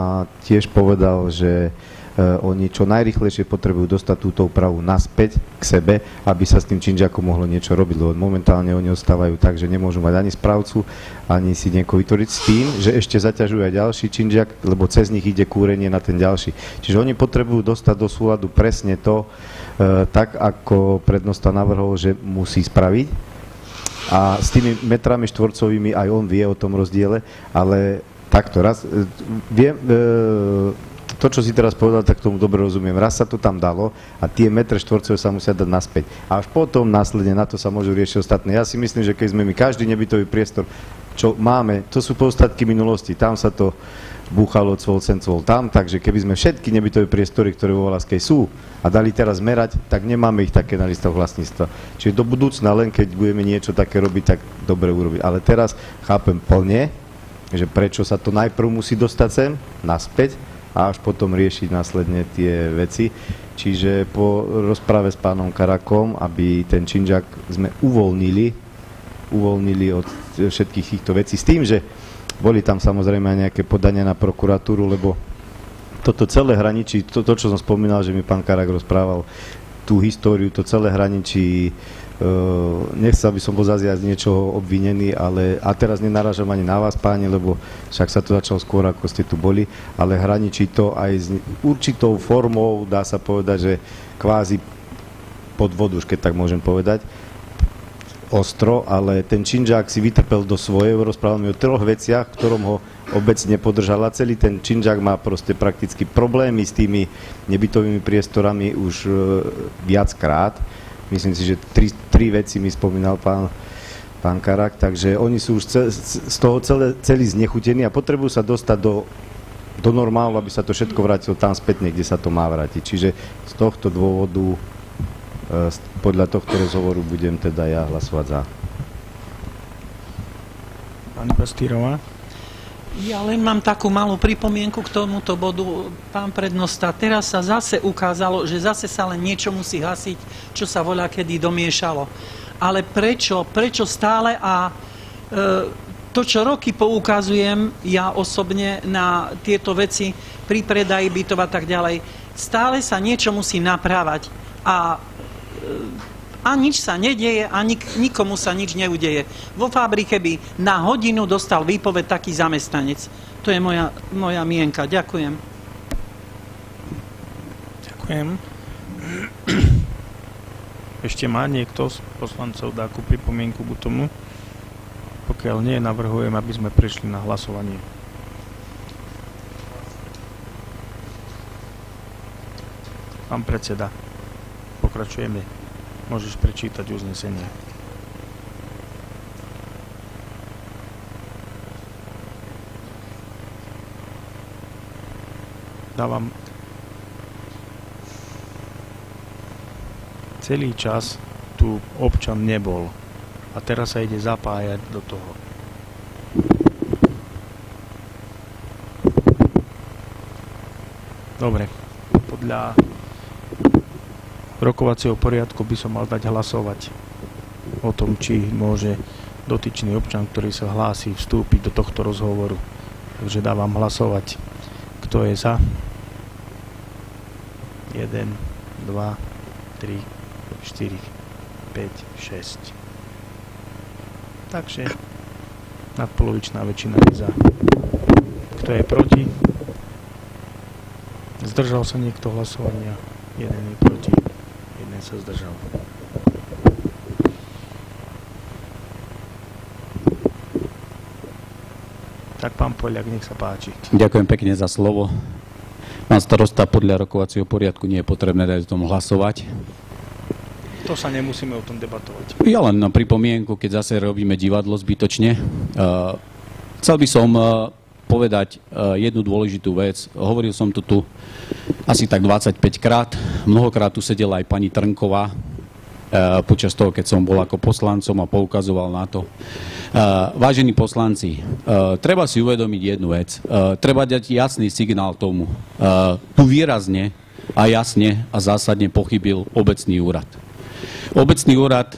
tiež povedal, že Eh, oni čo najrychlejšie potrebujú dostať túto úpravu naspäť k sebe, aby sa s tým činžakom mohlo niečo robiť, lebo momentálne oni ostávajú tak, že nemôžu mať ani správcu, ani si niekoho vytvoriť s tým, že ešte zaťažujú ďalší činžak, lebo cez nich ide kúrenie na ten ďalší. Čiže oni potrebujú dostať do súladu presne to, e, tak ako prednosta navrhol, že musí spraviť. A s tými metrami štvorcovými aj on vie o tom rozdiele, ale takto raz, e, viem, e, to, čo si teraz povedal, tak tomu dobre rozumiem. Raz sa to tam dalo a tie metre štvorcové sa musia dať naspäť. A až potom následne na to sa môžu riešiť ostatné. Ja si myslím, že keď sme my každý nebytový priestor, čo máme, to sú postatky minulosti. Tam sa to búchalo cvol, cvol tam, takže keby sme všetky nebytové priestory, ktoré vo Valaskej sú a dali teraz merať, tak nemáme ich také na listoch vlastníctva. Čiže do budúcna len keď budeme niečo také robiť, tak dobre urobiť. Ale teraz chápem plne, že prečo sa to najprv musí dostať sem, naspäť, a až potom riešiť následne tie veci. Čiže po rozprave s pánom Karakom, aby ten činžak sme uvoľnili, uvoľnili od všetkých týchto vecí. S tým, že boli tam samozrejme aj nejaké podania na prokuratúru, lebo toto celé hraničí, to, to čo som spomínal, že mi pán Karak rozprával, tú históriu, to celé hraničí nechcel by som bol zaziať z niečoho obvinený, ale a teraz nenarážam ani na vás, páni, lebo však sa to začalo skôr, ako ste tu boli, ale hraničí to aj s určitou formou, dá sa povedať, že kvázi pod vodu, keď tak môžem povedať, ostro, ale ten činžák si vytrpel do svojej, rozprával mi o troch veciach, ktorom ho obec nepodržala. Celý ten činžák má proste prakticky problémy s tými nebytovými priestorami už uh, viackrát. Myslím si, že tri, tri veci mi spomínal pán, pán Karak, takže oni sú už cel, z toho celé, celý znechutení a potrebujú sa dostať do, do normálu, aby sa to všetko vrátilo tam spätne, kde sa to má vrátiť. Čiže z tohto dôvodu, e, podľa tohto rozhovoru budem teda ja hlasovať za. Pani Pastýrová. Ja len mám takú malú pripomienku k tomuto bodu, pán prednosta. Teraz sa zase ukázalo, že zase sa len niečo musí hasiť, čo sa voľa kedy domiešalo. Ale prečo? Prečo stále a e, to, čo roky poukazujem ja osobne na tieto veci pri predaji bytov a tak ďalej, stále sa niečo musí naprávať. A e, a nič sa nedieje a nik, nikomu sa nič neudeje. Vo fabrike by na hodinu dostal výpoveď taký zamestnanec. To je moja, moja mienka. Ďakujem. Ďakujem. Ešte má niekto z poslancov dáku pripomienku k tomu? Pokiaľ nie, navrhujem, aby sme prešli na hlasovanie. Pán predseda, pokračujeme. Môžeš prečítať uznesenie. Dávam celý čas tu občan nebol a teraz sa ide zapájať do toho. Dobre, podľa rokovacieho poriadku by som mal dať hlasovať o tom, či môže dotyčný občan, ktorý sa hlási, vstúpiť do tohto rozhovoru. Takže dávam hlasovať. Kto je za? 1, 2, 3, 4, 5, 6. Takže nadpolovičná väčšina je za. Kto je proti? Zdržal sa niekto hlasovania? Jeden je proti. Jeden sa zdržal. Tak pán Poliak, nech sa páči. Ďakujem pekne za slovo. Pán starosta, podľa rokovacieho poriadku nie je potrebné dať o tom hlasovať. To sa nemusíme o tom debatovať. Ja len na pripomienku, keď zase robíme divadlo zbytočne. Uh, chcel by som uh, povedať uh, jednu dôležitú vec. Hovoril som to tu asi tak 25 krát. Mnohokrát tu sedela aj pani Trnková, počas toho, keď som bol ako poslancom a poukazoval na to. Vážení poslanci, treba si uvedomiť jednu vec. Treba dať jasný signál tomu. Tu výrazne a jasne a zásadne pochybil obecný úrad. Obecný úrad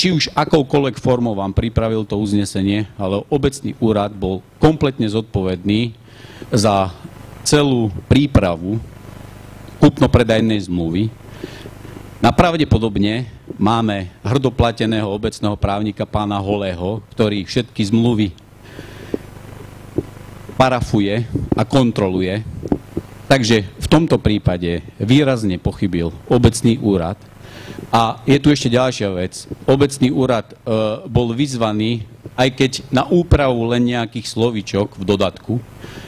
či už akoukoľvek formou vám pripravil to uznesenie, ale obecný úrad bol kompletne zodpovedný za celú prípravu kúpno-predajnej zmluvy, na pravdepodobne máme hrdoplateného obecného právnika pána Holého, ktorý všetky zmluvy parafuje a kontroluje. Takže v tomto prípade výrazne pochybil obecný úrad. A je tu ešte ďalšia vec. Obecný úrad e, bol vyzvaný, aj keď na úpravu len nejakých slovíčok v dodatku,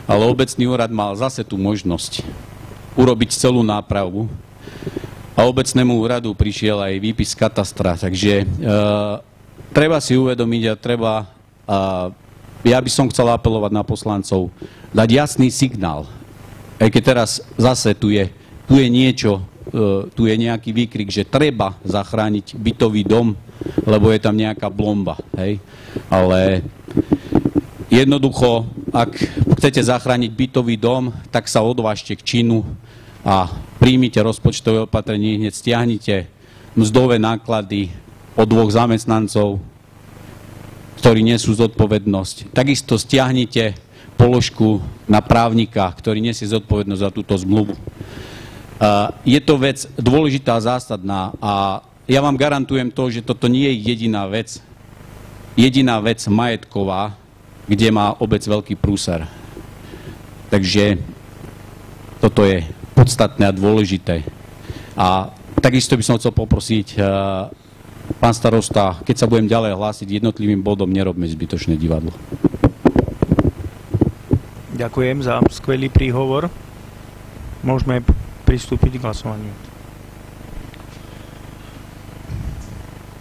ale obecný úrad mal zase tú možnosť urobiť celú nápravu a obecnému úradu prišiel aj výpis katastra. Takže e, treba si uvedomiť a treba, a ja by som chcel apelovať na poslancov, dať jasný signál. Aj keď teraz zase tu je, tu je niečo, tu je nejaký výkrik, že treba zachrániť bytový dom, lebo je tam nejaká blomba. Hej? Ale jednoducho, ak chcete zachrániť bytový dom, tak sa odvážte k činu a príjmite rozpočtové opatrenie, hneď stiahnite mzdové náklady od dvoch zamestnancov, ktorí nesú zodpovednosť. Takisto stiahnite položku na právnika, ktorý nesie zodpovednosť za túto zmluvu. Je to vec dôležitá, zásadná a ja vám garantujem to, že toto nie je jediná vec, jediná vec majetková, kde má obec veľký prúser. Takže toto je podstatné a dôležité. A takisto by som chcel poprosiť, eh, pán starosta, keď sa budem ďalej hlásiť jednotlivým bodom, nerobme zbytočné divadlo. Ďakujem za skvelý príhovor. Môžeme pristúpiť k hlasovaniu.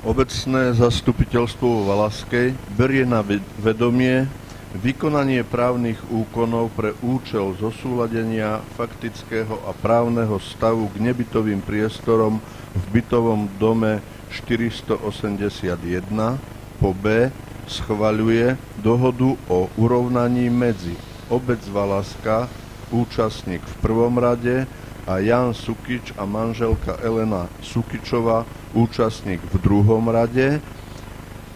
Obecné zastupiteľstvo vo Valaskej berie na vedomie vykonanie právnych úkonov pre účel zosúladenia faktického a právneho stavu k nebytovým priestorom v bytovom dome 481 po B schvaľuje dohodu o urovnaní medzi obec Valaska, účastník v prvom rade a Jan Sukič a manželka Elena Sukičová, účastník v druhom rade,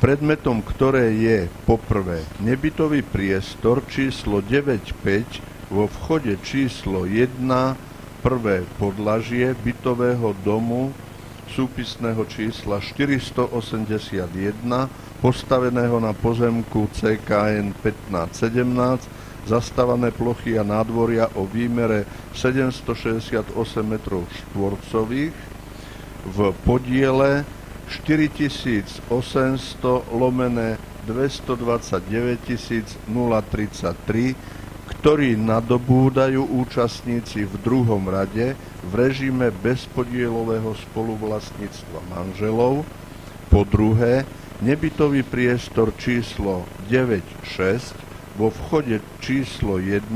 predmetom ktoré je poprvé nebytový priestor číslo 95 vo vchode číslo 1 prvé podlažie bytového domu súpisného čísla 481 postaveného na pozemku CKN 1517 zastávané plochy a nádvoria o výmere 768 m štvorcových v podiele 4800 lomené 229 033, ktorý nadobúdajú účastníci v druhom rade v režime bezpodielového spoluvlastníctva manželov. Po druhé, nebytový priestor číslo 96 vo vchode číslo 1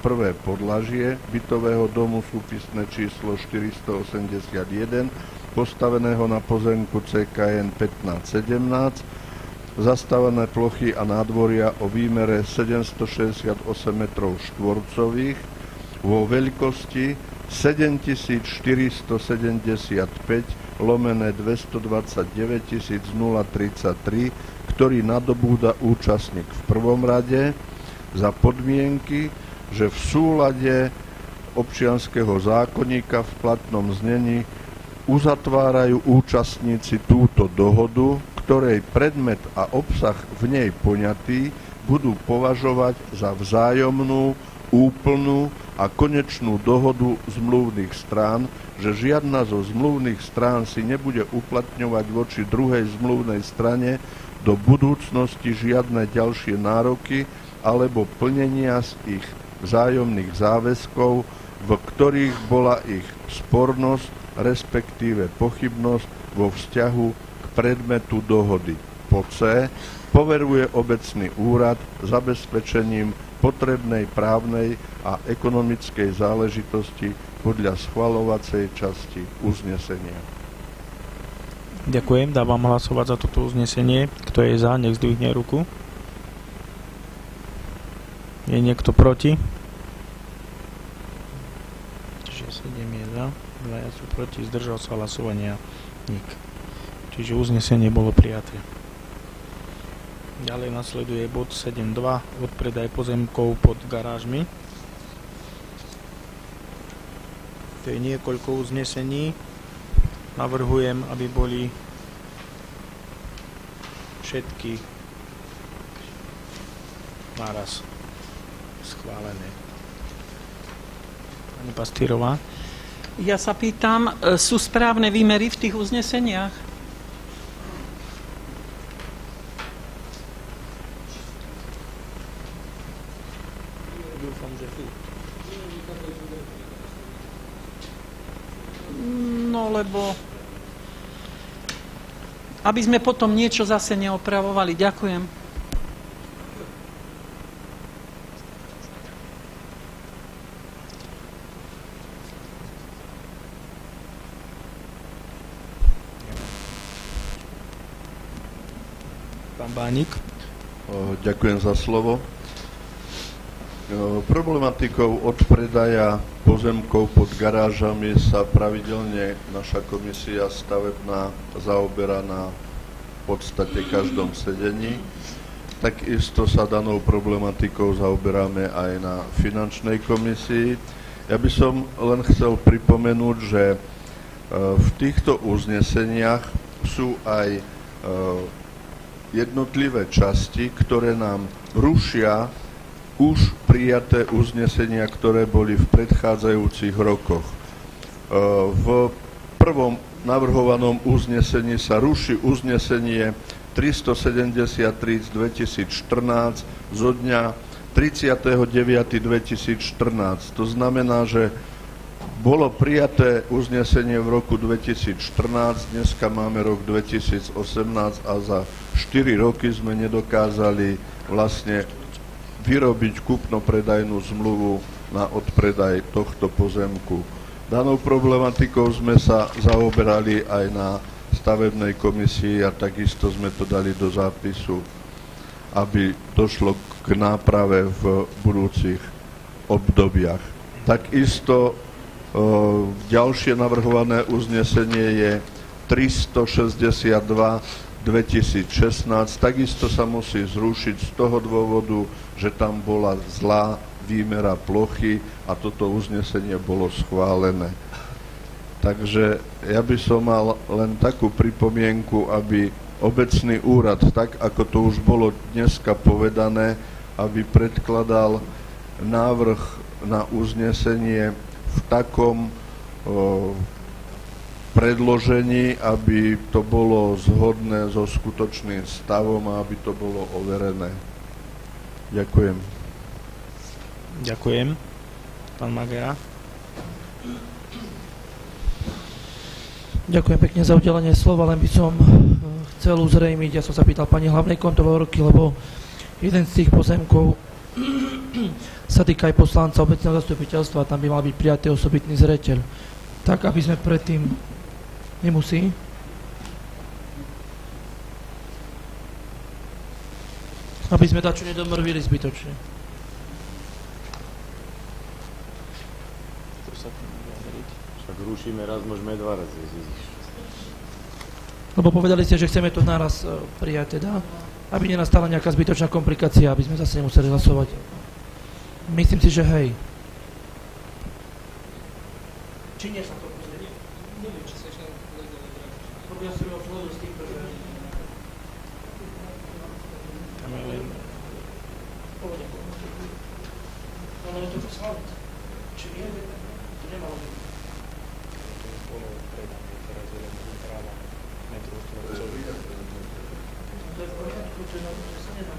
prvé podlažie bytového domu súpisné číslo 481 postaveného na pozemku CKN 1517, zastavené plochy a nádvoria o výmere 768 m štvorcových vo veľkosti 7475 lomené 229 033, ktorý nadobúda účastník v prvom rade za podmienky, že v súlade občianského zákonníka v platnom znení uzatvárajú účastníci túto dohodu, ktorej predmet a obsah v nej poňatý budú považovať za vzájomnú, úplnú a konečnú dohodu zmluvných strán, že žiadna zo zmluvných strán si nebude uplatňovať voči druhej zmluvnej strane do budúcnosti žiadne ďalšie nároky alebo plnenia z ich vzájomných záväzkov, v ktorých bola ich spornosť, respektíve pochybnosť vo vzťahu k predmetu dohody. Po C poveruje obecný úrad zabezpečením potrebnej právnej a ekonomickej záležitosti podľa schvalovacej časti uznesenia. Ďakujem, dávam hlasovať za toto uznesenie. Kto je za, nech zdvihne ruku. Je niekto proti? Čiže 7 je za, 2 sú proti, zdržal sa hlasovania nik. Čiže uznesenie bolo prijaté. Ďalej nasleduje bod 7.2, odpredaj pozemkov pod garážmi. To je niekoľko uznesení. Navrhujem, aby boli všetky naraz schválené. Pani Pastýrová. Ja sa pýtam, e, sú správne výmery v tých uzneseniach? lebo aby sme potom niečo zase neopravovali. Ďakujem. Pán Bánik. Ďakujem za slovo. Problematikou odpredaja pozemkov pod garážami sa pravidelne naša komisia stavebná zaoberá na podstate každom sedení. Takisto sa danou problematikou zaoberáme aj na finančnej komisii. Ja by som len chcel pripomenúť, že v týchto uzneseniach sú aj jednotlivé časti, ktoré nám rušia už prijaté uznesenia, ktoré boli v predchádzajúcich rokoch. E, v prvom navrhovanom uznesení sa ruší uznesenie 373 z 2014 zo dňa 39.2014. To znamená, že bolo prijaté uznesenie v roku 2014, dneska máme rok 2018 a za 4 roky sme nedokázali vlastne vyrobiť kupno-predajnú zmluvu na odpredaj tohto pozemku. Danou problematikou sme sa zaoberali aj na stavebnej komisii a takisto sme to dali do zápisu, aby došlo k náprave v budúcich obdobiach. Takisto o, ďalšie navrhované uznesenie je 362 2016. Takisto sa musí zrušiť z toho dôvodu, že tam bola zlá výmera plochy a toto uznesenie bolo schválené. Takže ja by som mal len takú pripomienku, aby obecný úrad, tak ako to už bolo dneska povedané, aby predkladal návrh na uznesenie v takom predložení, aby to bolo zhodné so skutočným stavom a aby to bolo overené. Ďakujem. Ďakujem. Pán Magera. Ďakujem pekne za udelenie slova, len by som eh, chcel uzrejmiť, ja som sa pýtal pani hlavnej kontrolórky, lebo jeden z tých pozemkov sa týka aj poslanca obecného zastupiteľstva, tam by mal byť prijatý osobitný zreteľ. Tak, aby sme predtým... Nemusí? Aby sme dačo nedomrvili zbytočne. Však rušíme raz, môžeme dva razy. Lebo povedali ste, že chceme to naraz uh, prijať teda, aby nenastala nejaká zbytočná komplikácia, aby sme zase nemuseli hlasovať. Myslím si, že hej. Či nie sa to pozrie? Neviem, či sa ešte... Lebo ja som s tým, že Či nie, to nemalo byť. To je v poriadku, to je na to, že sa nedá.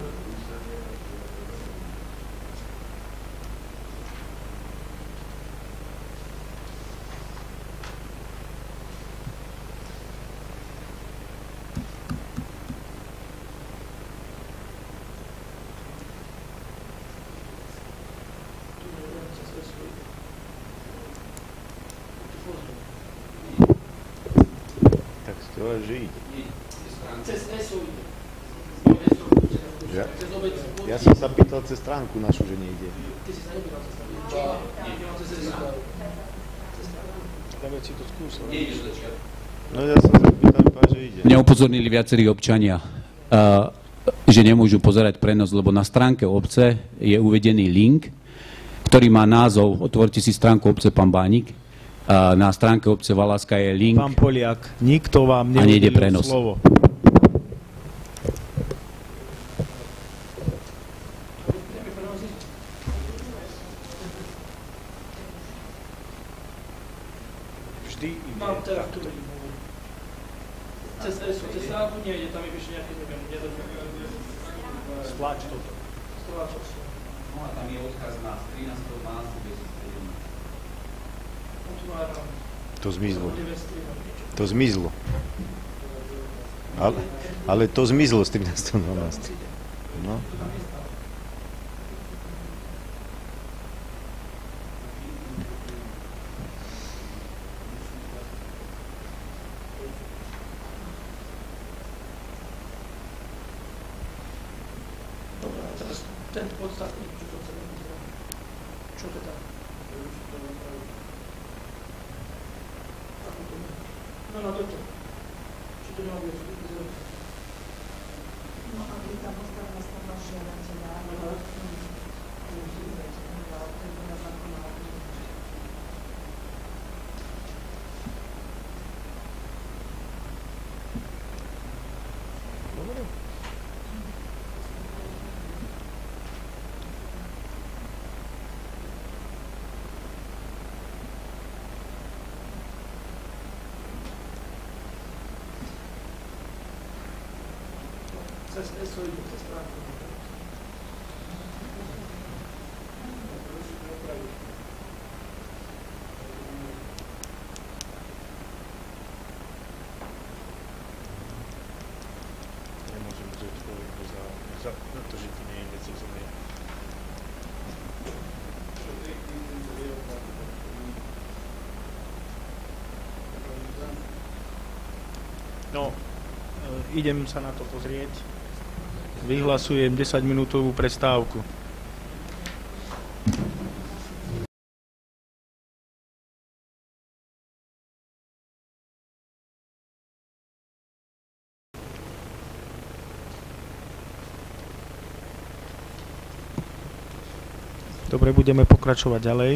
Ale ESO ide. Ja, ja som sa pýtal cez stránku našu, že nejde. No ja som sa pýtal, že ide. Mňa upozornili viacerí občania, že nemôžu pozerať prenos, lebo na stránke obce je uvedený link, ktorý má názov, otvorte si stránku obce Pán Bánik, a na stránke obce Valaska je link. Pán Poliak, nikto vám neudelil prenos. slovo. Vždy Mám teda vidím. Cez ESO, cez stránku nejde, tam je ešte nejaký, neviem, nedržím. Stlač toto. Stláčal som. No a tam je odkaz na 13. másu Otváram. To zmizlo. 9 To zmizlo. Ale, ale to zmizlo z 13.12. No. Dobre, a teraz ten podstatný, čo to celé bude. Čo teda? Ako to bude? No na toto. Či to nemá byť vyzerať? No, aby tam ostala slova žiadateľa. Aha. Cez ESO ide, cez stránku. Nemôžem vziať človeku za, za, za to, že to nie ide cez mail. No, e, idem sa na to pozrieť. Vyhlasujem 10 minútovú prestávku. Dobre, budeme pokračovať ďalej.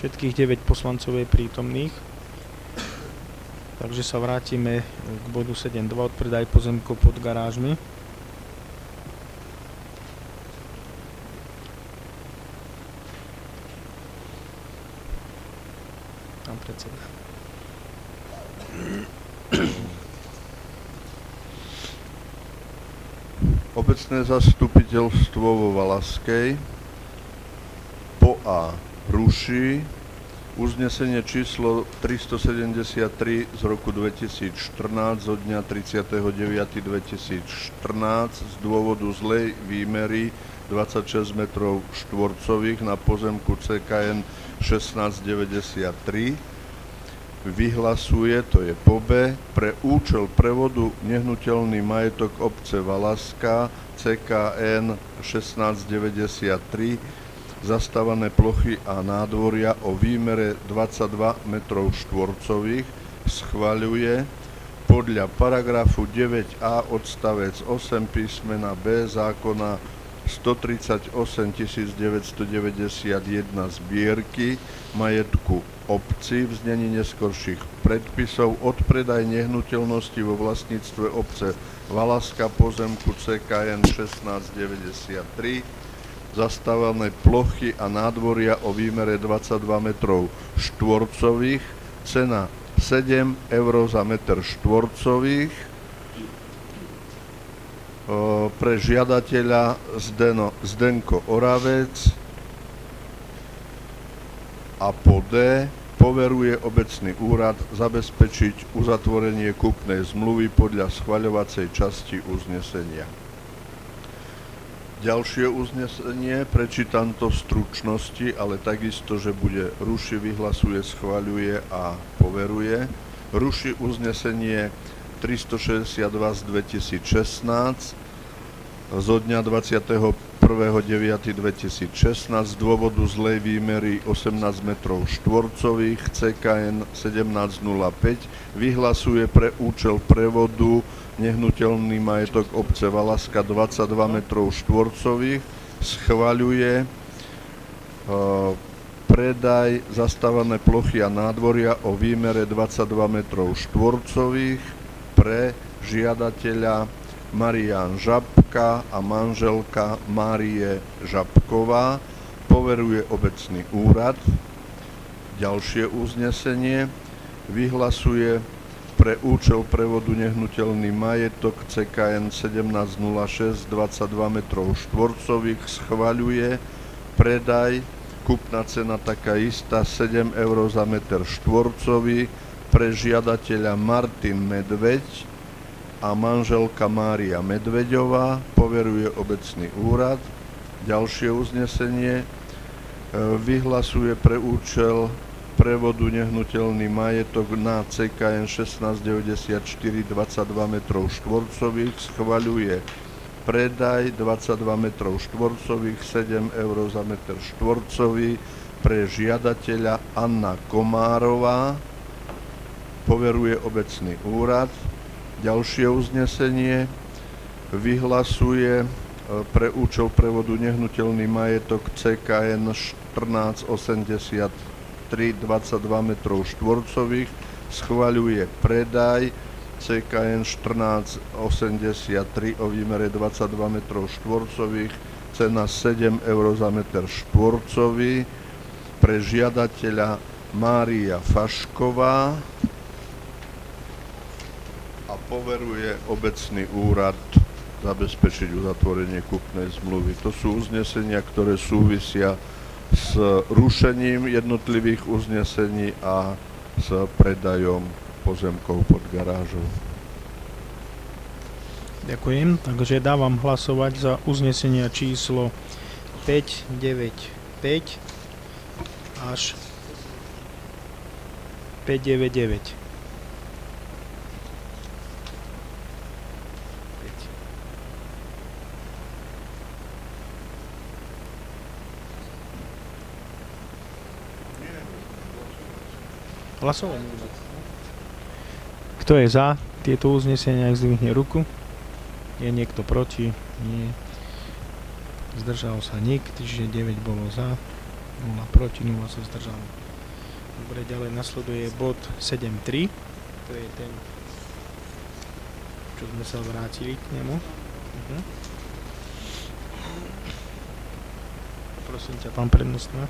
Všetkých 9 poslancov je prítomných. Takže sa vrátime k bodu 7.2 odpredaj pozemkov pod garážmi. Pán predseda. Obecné zastupiteľstvo vo Valaskej po A ruší uznesenie číslo 373 z roku 2014 zo dňa 39.2014 z dôvodu zlej výmery 26 metrov štvorcových na pozemku CKN 1693 vyhlasuje, to je po B, pre účel prevodu nehnuteľný majetok obce Valaska CKN 1693 zastávané plochy a nádvoria o výmere 22 metrov štvorcových schvaľuje podľa paragrafu 9a odstavec 8 písmena B zákona 138 991 zbierky majetku obci v znení neskorších predpisov odpredaj nehnuteľnosti vo vlastníctve obce Valaska pozemku CKN 1693 zastávané plochy a nádvoria o výmere 22 metrov štvorcových, cena 7 eur za meter štvorcových. Pre žiadateľa Zdeno, Zdenko Oravec a po D poveruje obecný úrad zabezpečiť uzatvorenie kúpnej zmluvy podľa schvaľovacej časti uznesenia. Ďalšie uznesenie, prečítam to v stručnosti, ale takisto, že bude ruši, vyhlasuje, schvaľuje a poveruje. Ruši uznesenie 362 z 2016 zo dňa 21.9.2016 z dôvodu zlej výmery 18 metrov štvorcových CKN 1705 vyhlasuje pre účel prevodu nehnuteľný majetok obce Valaska 22 metrov štvorcových, schvaľuje e, predaj zastávané plochy a nádvoria o výmere 22 metrov štvorcových pre žiadateľa Marian Žabka a manželka Márie Žabková. Poveruje obecný úrad. Ďalšie uznesenie vyhlasuje pre účel prevodu nehnuteľný majetok CKN 1706 22 metrov štvorcových schvaľuje predaj kupná cena taká istá 7 eur za meter štvorcový pre žiadateľa Martin Medveď a manželka Mária Medveďová poveruje obecný úrad. Ďalšie uznesenie e, vyhlasuje pre účel prevodu nehnuteľný majetok na CKN 1694 22 metrov štvorcových schvaľuje predaj 22 metrov štvorcových 7 eur za meter štvorcový pre žiadateľa Anna Komárová poveruje obecný úrad. Ďalšie uznesenie vyhlasuje e, pre účel prevodu nehnuteľný majetok CKN 1480 3 22 metrov štvorcových, schvaľuje predaj CKN 1483 o výmere 22 metrov štvorcových, cena 7 eur za meter štvorcový, pre žiadateľa Mária Fašková a poveruje obecný úrad zabezpečiť uzatvorenie kupnej zmluvy. To sú uznesenia, ktoré súvisia s rušením jednotlivých uznesení a s predajom pozemkov pod garážou. Ďakujem. Takže dávam hlasovať za uznesenia číslo 595 až 599. Hlasovanie. Kto je za tieto uznesenia, nech zdvihne ruku. Je niekto proti? Nie. Zdržal sa nik, čiže 9 bolo za, 0 proti, 0 sa zdržalo. Dobre, ďalej nasleduje bod 7.3. To je ten, čo sme sa vrátili k nemu. Uh-huh. Prosím ťa, pán prednostná.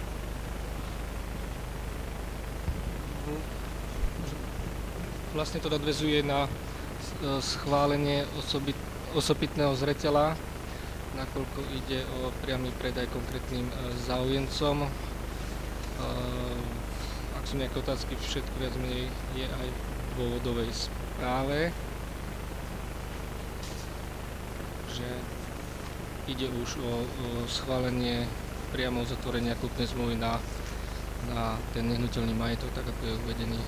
Vlastne to nadvezuje na e, schválenie osobit, osobitného zreteľa, nakoľko ide o priamy predaj konkrétnym e, záujemcom. E, ak sú nejaké otázky, všetko viac menej je aj v dôvodovej správe. Že ide už o schválenie priamo zatvorenia kúpnej zmluvy na, na ten nehnuteľný majetok, tak ako je uvedený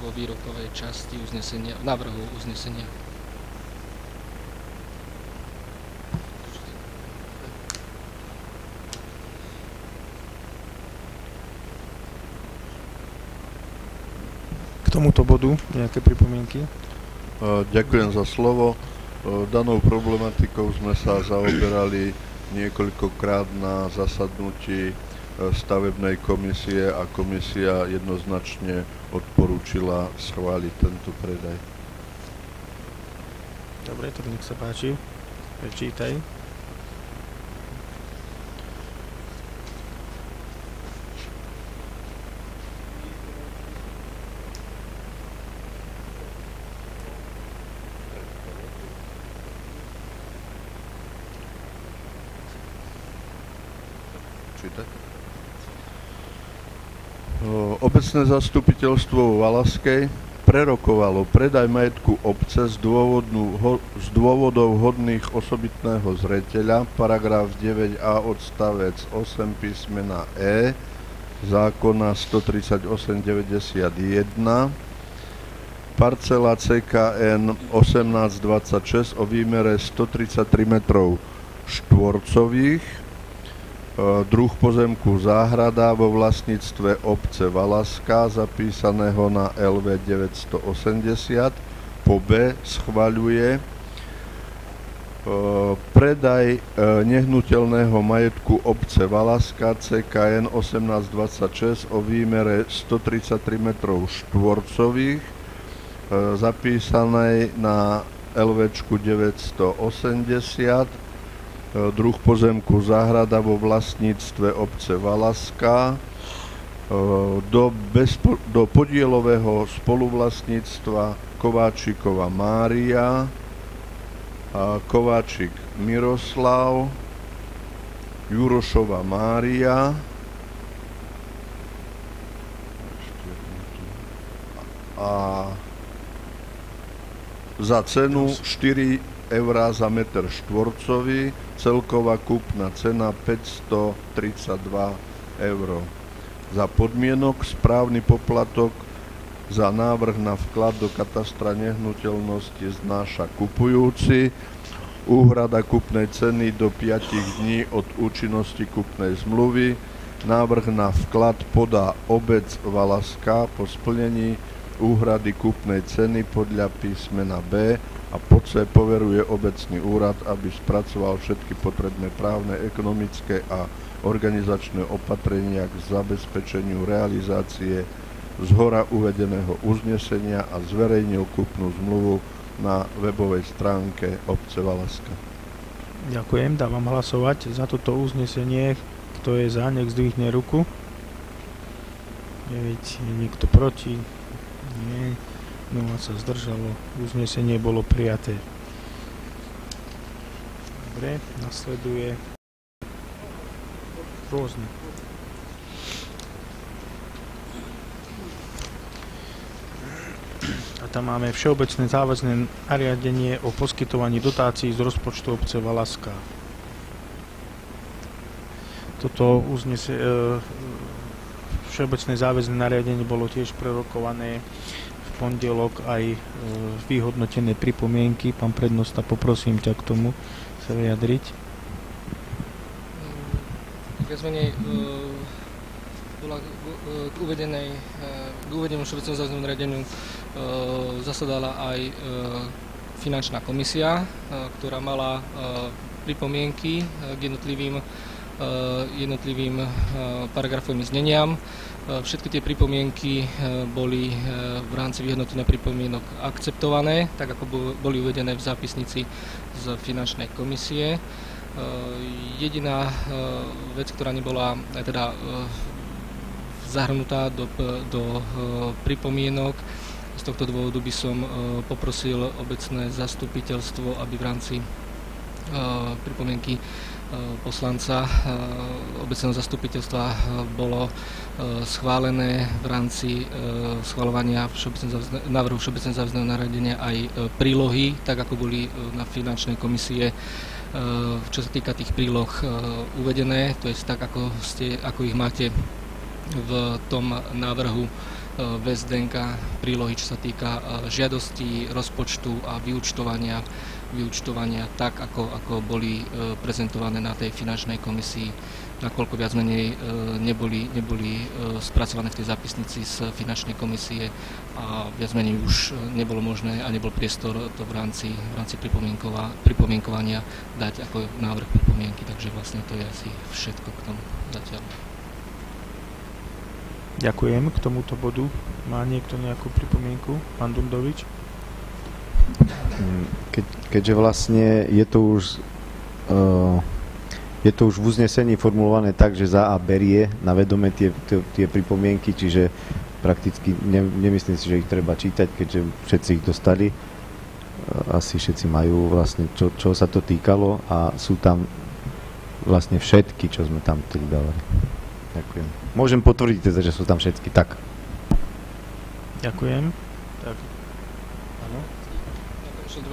vo výrokovej časti uznesenia, návrhu uznesenia. K tomuto bodu nejaké pripomienky? Ďakujem za slovo. Danou problematikou sme sa zaoberali niekoľkokrát na zasadnutí stavebnej komisie a komisia jednoznačne odporúčila schváliť tento predaj. Dobre, tak nech sa páči. Prečítaj. čítať? Obecné zastupiteľstvo vo Valaskej prerokovalo predaj majetku obce z, ho, z dôvodov hodných osobitného zreteľa, paragraf 9a odstavec 8 písmena E zákona 13891 parcela CKN 1826 o výmere 133 metrov štvorcových, druh pozemku záhrada vo vlastníctve obce Valaska zapísaného na LV 980 po B schvaľuje e, predaj e, nehnuteľného majetku obce Valaska CKN 1826 o výmere 133 metrov štvorcových zapísanej na LV 980 druh pozemku záhrada vo vlastníctve obce Valaska do, bezpo, do podielového spoluvlastníctva Kováčikova Mária, Kováčik Miroslav, Jurošova Mária, a za cenu 4 eurá za meter štvorcový, celková kúpna cena 532 eur. Za podmienok správny poplatok za návrh na vklad do katastra nehnuteľnosti znáša kupujúci, úhrada kupnej ceny do 5 dní od účinnosti kupnej zmluvy, návrh na vklad podá obec Valaska po splnení úhrady kúpnej ceny podľa písmena B a po C poveruje obecný úrad, aby spracoval všetky potrebné právne, ekonomické a organizačné opatrenia k zabezpečeniu realizácie z hora uvedeného uznesenia a zverejnil kúpnu zmluvu na webovej stránke obce Valaska. Ďakujem, dávam hlasovať za toto uznesenie. Kto je za, nech zdvihne ruku. Nevidí nikto proti. Nie. 0 sa zdržalo. Uznesenie bolo prijaté. Dobre, nasleduje rôzne. A tam máme všeobecné záväzné nariadenie o poskytovaní dotácií z rozpočtu obce Valaska. Toto uznese, e, všeobecné záväzné nariadenie bolo tiež prerokované pondelok aj e, vyhodnotené pripomienky. Pán prednosta, poprosím ťa k tomu sa vyjadriť. Viac menej e, bola k uvedenej, k uvedenému všeobecnému záväznému nariadeniu zasadala aj finančná komisia, ktorá mala pripomienky k jednotlivým jednotlivým paragrafovým zneniam. Všetky tie pripomienky boli v rámci vyhodnotenia pripomienok akceptované, tak ako boli uvedené v zápisnici z finančnej komisie. Jediná vec, ktorá nebola teda zahrnutá do, do pripomienok, z tohto dôvodu by som poprosil obecné zastupiteľstvo, aby v rámci pripomienky poslanca obecného zastupiteľstva bolo schválené v rámci schváľovania návrhu Všeobecného záväzného naradenia aj prílohy, tak ako boli na finančnej komisie čo sa týka tých príloh uvedené, to je tak, ako, ste, ako ich máte v tom návrhu VSDNK prílohy, čo sa týka žiadosti, rozpočtu a vyučtovania vyučtovania tak, ako, ako boli e, prezentované na tej finančnej komisii, nakoľko viac menej e, neboli, neboli e, spracované v tej zápisnici z finančnej komisie a viac menej už nebolo možné a nebol priestor to v rámci, v rámci pripomienkovania dať ako návrh pripomienky, takže vlastne to je asi všetko k tomu zatiaľ. Ďakujem k tomuto bodu. Má niekto nejakú pripomienku? Pán Dundovič? Keď, keďže vlastne je to už uh, je to už v uznesení formulované tak, že za A berie na vedome tie, tie, tie pripomienky, čiže prakticky ne, nemyslím si, že ich treba čítať, keďže všetci ich dostali. Asi všetci majú vlastne, čo, čo sa to týkalo a sú tam vlastne všetky, čo sme tam tedy dávali. Ďakujem. Môžem potvrdiť teda, že sú tam všetky. Tak. Ďakujem. Tak. Áno.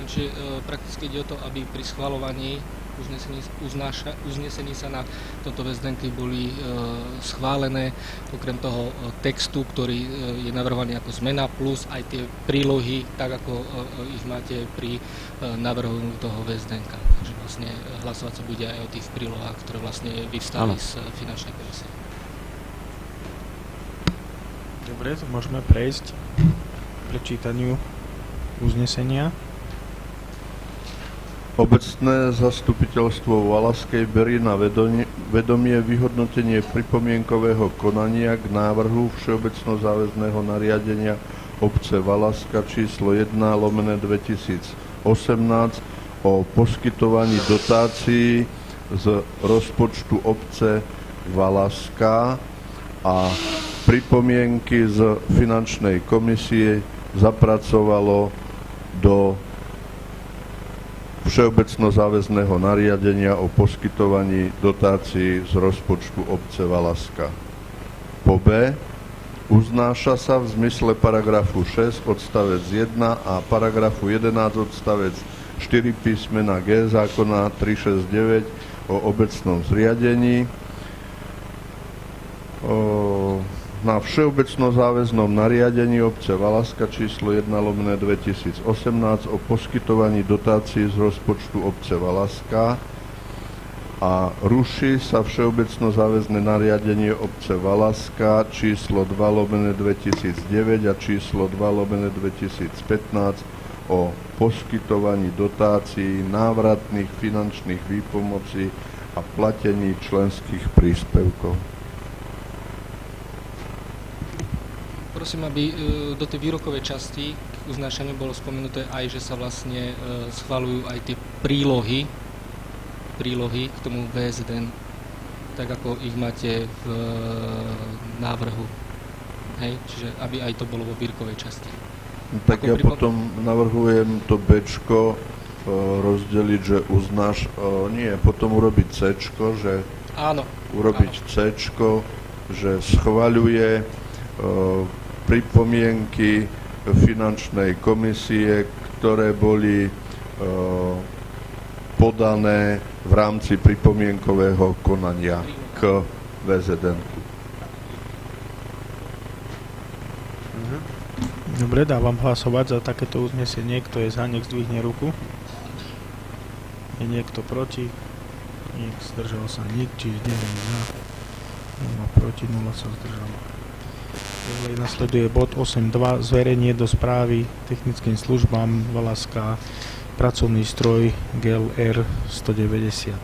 Čiže e, prakticky ide o to, aby pri schvalovaní uznesení, uznáša, uznesení sa na tomto väzdenky boli e, schválené, okrem toho e, textu, ktorý e, je navrhovaný ako zmena, plus aj tie prílohy, tak ako ich máte pri e, navrhu toho väzdenka. Takže vlastne hlasovať sa bude aj o tých prílohách, ktoré vlastne vyvstali z finančnej komisie. Dobre, to môžeme prejsť k prečítaniu uznesenia. Obecné zastupiteľstvo Valaskej berie na vedomie, vyhodnotenie pripomienkového konania k návrhu Všeobecno záväzného nariadenia obce Valaska číslo 1 lomené 2018 o poskytovaní dotácií z rozpočtu obce Valaska a pripomienky z finančnej komisie zapracovalo do všeobecno záväzného nariadenia o poskytovaní dotácií z rozpočtu obce Valaska. Po B. Uznáša sa v zmysle paragrafu 6 odstavec 1 a paragrafu 11 odstavec 4 písmena G zákona 369 o obecnom zriadení. O, na všeobecno záväznom nariadení obce Valaska číslo 1 lomené 2018 o poskytovaní dotácií z rozpočtu obce Valaska a ruší sa všeobecno záväzné nariadenie obce Valaska číslo 2 lomené 2009 a číslo 2 lomené 2015 o poskytovaní dotácií, návratných finančných výpomocí a platení členských príspevkov. Prosím, aby e, do tej výrokovej časti k uznášaniu bolo spomenuté aj, že sa vlastne e, schvalujú aj tie prílohy, prílohy k tomu VSDN, tak ako ich máte v e, návrhu. Hej, čiže aby aj to bolo vo výrokovej časti. Tak Ako ja pripo- potom navrhujem to Bčko rozdeliť, že uznáš, nie, potom urobiť Cčko, že Áno, urobiť Cčko, že schvaľuje pripomienky finančnej komisie, ktoré boli e, podané v rámci pripomienkového konania k VZN. Dobre, dávam hlasovať za takéto uznesenie. Kto je za, nech zdvihne ruku. Je niekto proti? Nik, zdržal sa nik, čiže 9 za, 0 proti, 0 sa zdržalo. Nasleduje bod 8.2, zverenie do správy technickým službám Valaska, pracovný stroj GLR 190.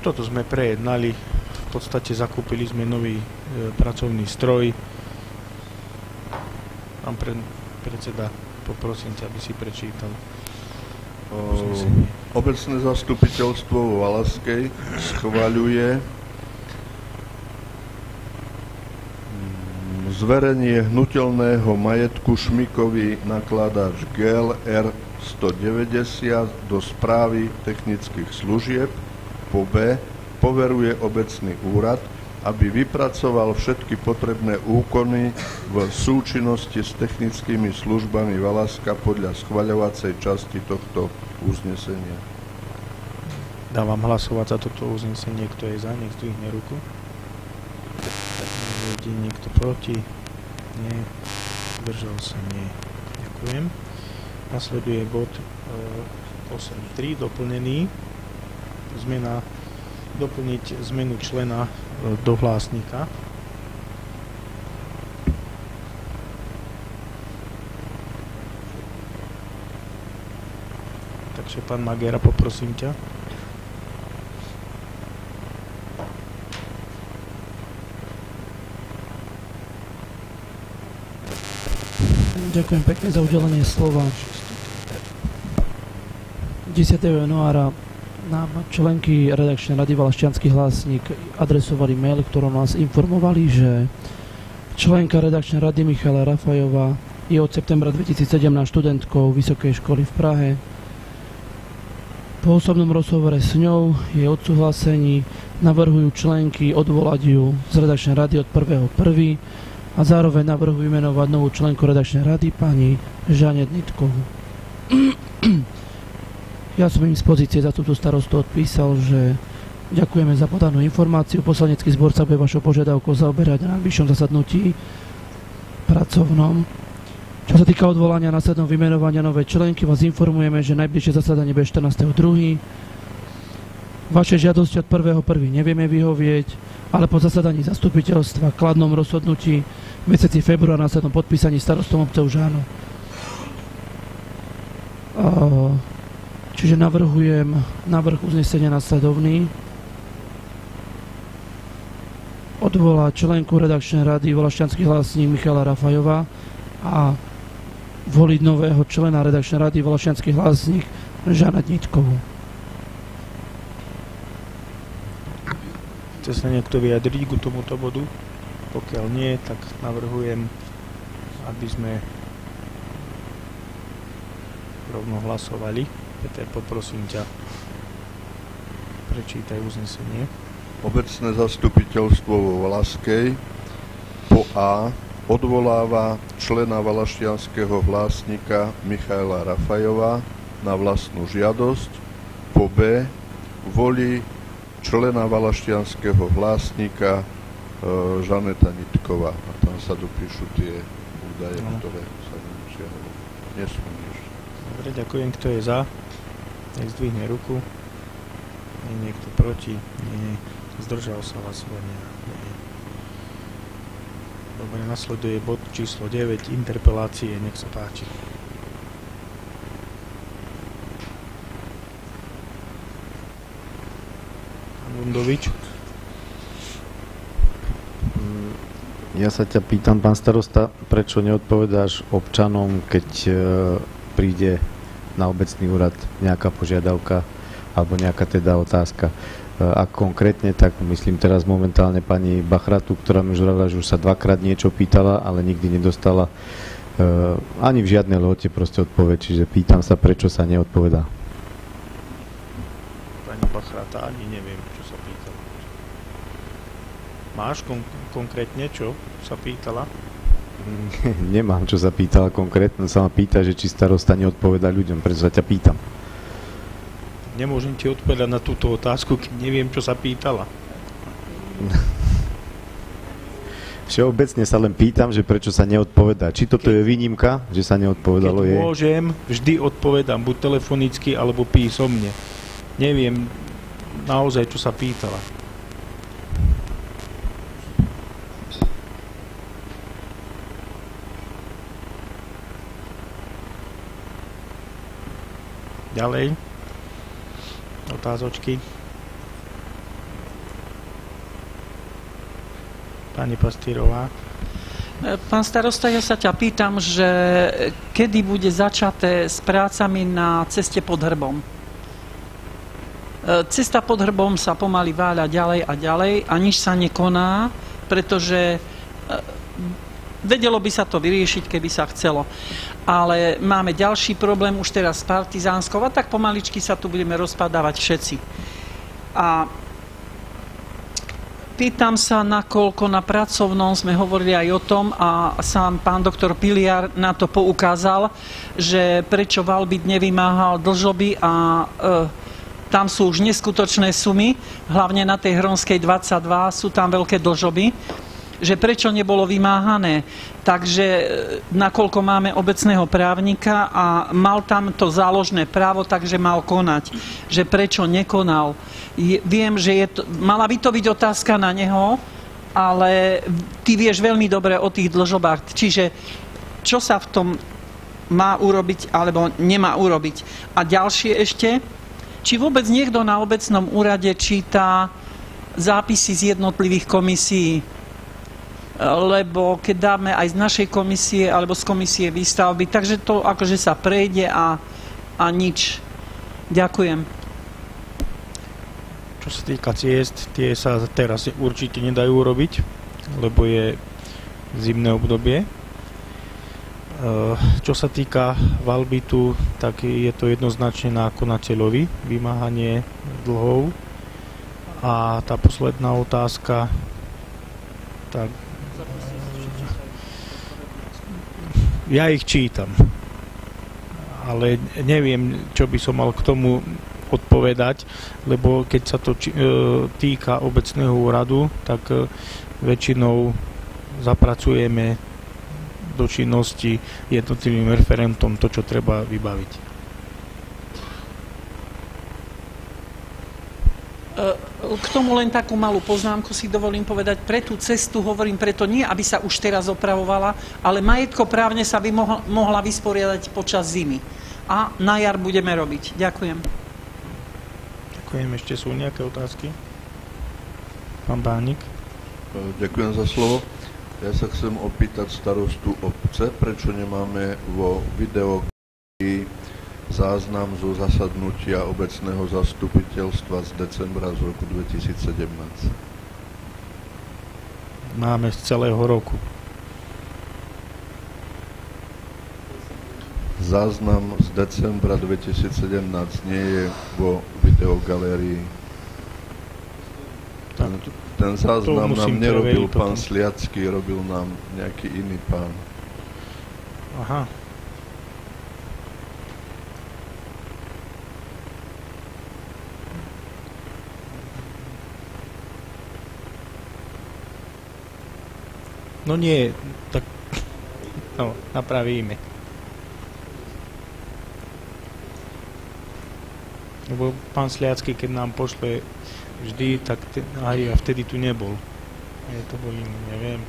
Toto sme prejednali, v podstate zakúpili sme nový e, pracovný stroj. Pán pre, predseda, poprosím ťa, aby si prečítal. Obecné zastupiteľstvo vo Valaskej schvaľuje mm, zverenie hnutelného majetku Šmikovi nakladač GLR 190 do správy technických služieb po B poveruje obecný úrad, aby vypracoval všetky potrebné úkony v súčinnosti s technickými službami Valaska podľa schvaľovacej časti tohto uznesenia. Dávam hlasovať za toto uznesenie, kto je za, nech zdvihne ruku. Je niekto proti? Nie. Zdržal sa? Nie. Ďakujem. Nasleduje bod e, 8.3, doplnený. Zmena, doplniť zmenu člena e, do hlásnika. Takže pán Magera, poprosím ťa. Ďakujem pekne za udelenie slova. 10. januára nám členky redakčnej rady Valašťanský hlasník adresovali mail, ktorom nás informovali, že členka redakčnej rady Michala Rafajová je od septembra 2017 študentkou Vysokej školy v Prahe Po osobnom rozhovore s ňou je odsúhlasení, navrhujú členky odvolať ju z redakčnej rady od 1.1. a zároveň navrhujú menovať novú členku redakčnej rady pani Žanet Nitkovú. Ja som im z pozície túto starostu odpísal, že ďakujeme za podanú informáciu. Poslanecký zbor sa bude vašou požiadavkou zaoberať na najbližšom zasadnutí pracovnom. Čo sa týka odvolania následného vymenovania novej členky, vás informujeme, že najbližšie zasadanie bude 14.2. Vaše žiadosti od 1.1. nevieme vyhovieť, ale po zasadaní zastupiteľstva, kladnom rozhodnutí v mesiaci február následnom podpísaní starostom obce už áno. Čiže navrhujem návrh uznesenia nasledovný. Odvolať členku redakčnej rady Volašťanský hlasník Michala Rafajova a voliť nového člena redakčnej rady Volašťanský hlasník Žana Nitkovú. Chce sa niekto vyjadriť ku tomuto bodu? Pokiaľ nie, tak navrhujem, aby sme rovno hlasovali. Peter, poprosím ťa, prečítaj uznesenie. Obecné zastupiteľstvo vo Valaskej po A odvoláva člena valaštianského vlastníka Michaela Rafajova na vlastnú žiadosť, po B volí člena valaštianského vlastníka e, Žaneta Nitkova. A tam sa dopíšu tie údaje, no. ktoré sa nemusia nič. Dobre, ďakujem. Kto je za? Nech zdvihne ruku. Nie niekto proti. Nie. Zdržal sa hlasovania. Nie. Dobre, nasleduje bod číslo 9, interpelácie. Nech sa páči. Pán Lundovič. Mm, ja sa ťa pýtam, pán starosta, prečo neodpovedáš občanom, keď e, príde na obecný úrad nejaká požiadavka alebo nejaká teda otázka. E, a konkrétne, tak myslím teraz momentálne pani Bachratu, ktorá mi už hovorila, že už sa dvakrát niečo pýtala, ale nikdy nedostala uh, ani v žiadnej lote proste odpoveď, čiže pýtam sa, prečo sa neodpovedá. Pani Bachrata, ani neviem, čo sa pýtala. Máš kon- konkrétne, čo sa pýtala? Nemám, čo sa pýtala konkrétne, sa ma pýta, že či starosta neodpoveda ľuďom, preto sa ťa pýtam. Nemôžem ti odpovedať na túto otázku, keď neviem, čo sa pýtala. Všeobecne sa len pýtam, že prečo sa neodpovedá. Či toto je výnimka, že sa neodpovedalo Keď jej? môžem, vždy odpovedám, buď telefonicky, alebo písomne. Neviem naozaj, čo sa pýtala. Ďalej. Otázočky. Pani Pastírová. Pán starosta, ja sa ťa pýtam, že kedy bude začaté s prácami na ceste pod hrbom? E, Cesta pod hrbom sa pomaly váľa ďalej a ďalej a nič sa nekoná, pretože e, vedelo by sa to vyriešiť, keby sa chcelo. Ale máme ďalší problém už teraz s Partizánskou a tak pomaličky sa tu budeme rozpadávať všetci. A pýtam sa, nakoľko na pracovnom sme hovorili aj o tom a sám pán doktor Piliar na to poukázal, že prečo Valbyt nevymáhal dlžoby a e, tam sú už neskutočné sumy, hlavne na tej Hronskej 22 sú tam veľké dlžoby že prečo nebolo vymáhané. Takže e, nakoľko máme obecného právnika a mal tam to záložné právo, takže mal konať. Že prečo nekonal. Viem, že je to, mala by to byť otázka na neho, ale ty vieš veľmi dobre o tých dlžobách. Čiže čo sa v tom má urobiť alebo nemá urobiť. A ďalšie ešte, či vôbec niekto na obecnom úrade číta zápisy z jednotlivých komisí lebo keď dáme aj z našej komisie alebo z komisie výstavby, takže to akože sa prejde a, a nič. Ďakujem. Čo sa týka ciest, tie sa teraz určite nedajú urobiť, lebo je zimné obdobie. Čo sa týka Valbitu, tak je to jednoznačne na konateľovi vymáhanie dlhov. A tá posledná otázka, tak ja ich čítam, ale neviem, čo by som mal k tomu odpovedať, lebo keď sa to či, e, týka obecného úradu, tak e, väčšinou zapracujeme do činnosti jednotlivým referentom to, čo treba vybaviť. E, k tomu len takú malú poznámku si dovolím povedať. Pre tú cestu hovorím preto nie, aby sa už teraz opravovala, ale majetkoprávne sa by mohla, mohla vysporiadať počas zimy. A na jar budeme robiť. Ďakujem. Ďakujem. Ešte sú nejaké otázky? Pán Bánik. Ďakujem za slovo. Ja sa chcem opýtať starostu obce, prečo nemáme vo videu záznam zo zasadnutia obecného zastupiteľstva z decembra z roku 2017. Máme z celého roku. Záznam z decembra 2017 nie je vo videogalérii. Tak, ten záznam nám nerobil pán Sliacký, robil nám nejaký iný pán. Aha. No nie, tak no, napravíme. Lebo pán Sliacký, keď nám pošle vždy, tak te, aj ja vtedy tu nebol. Je to bol iný, neviem.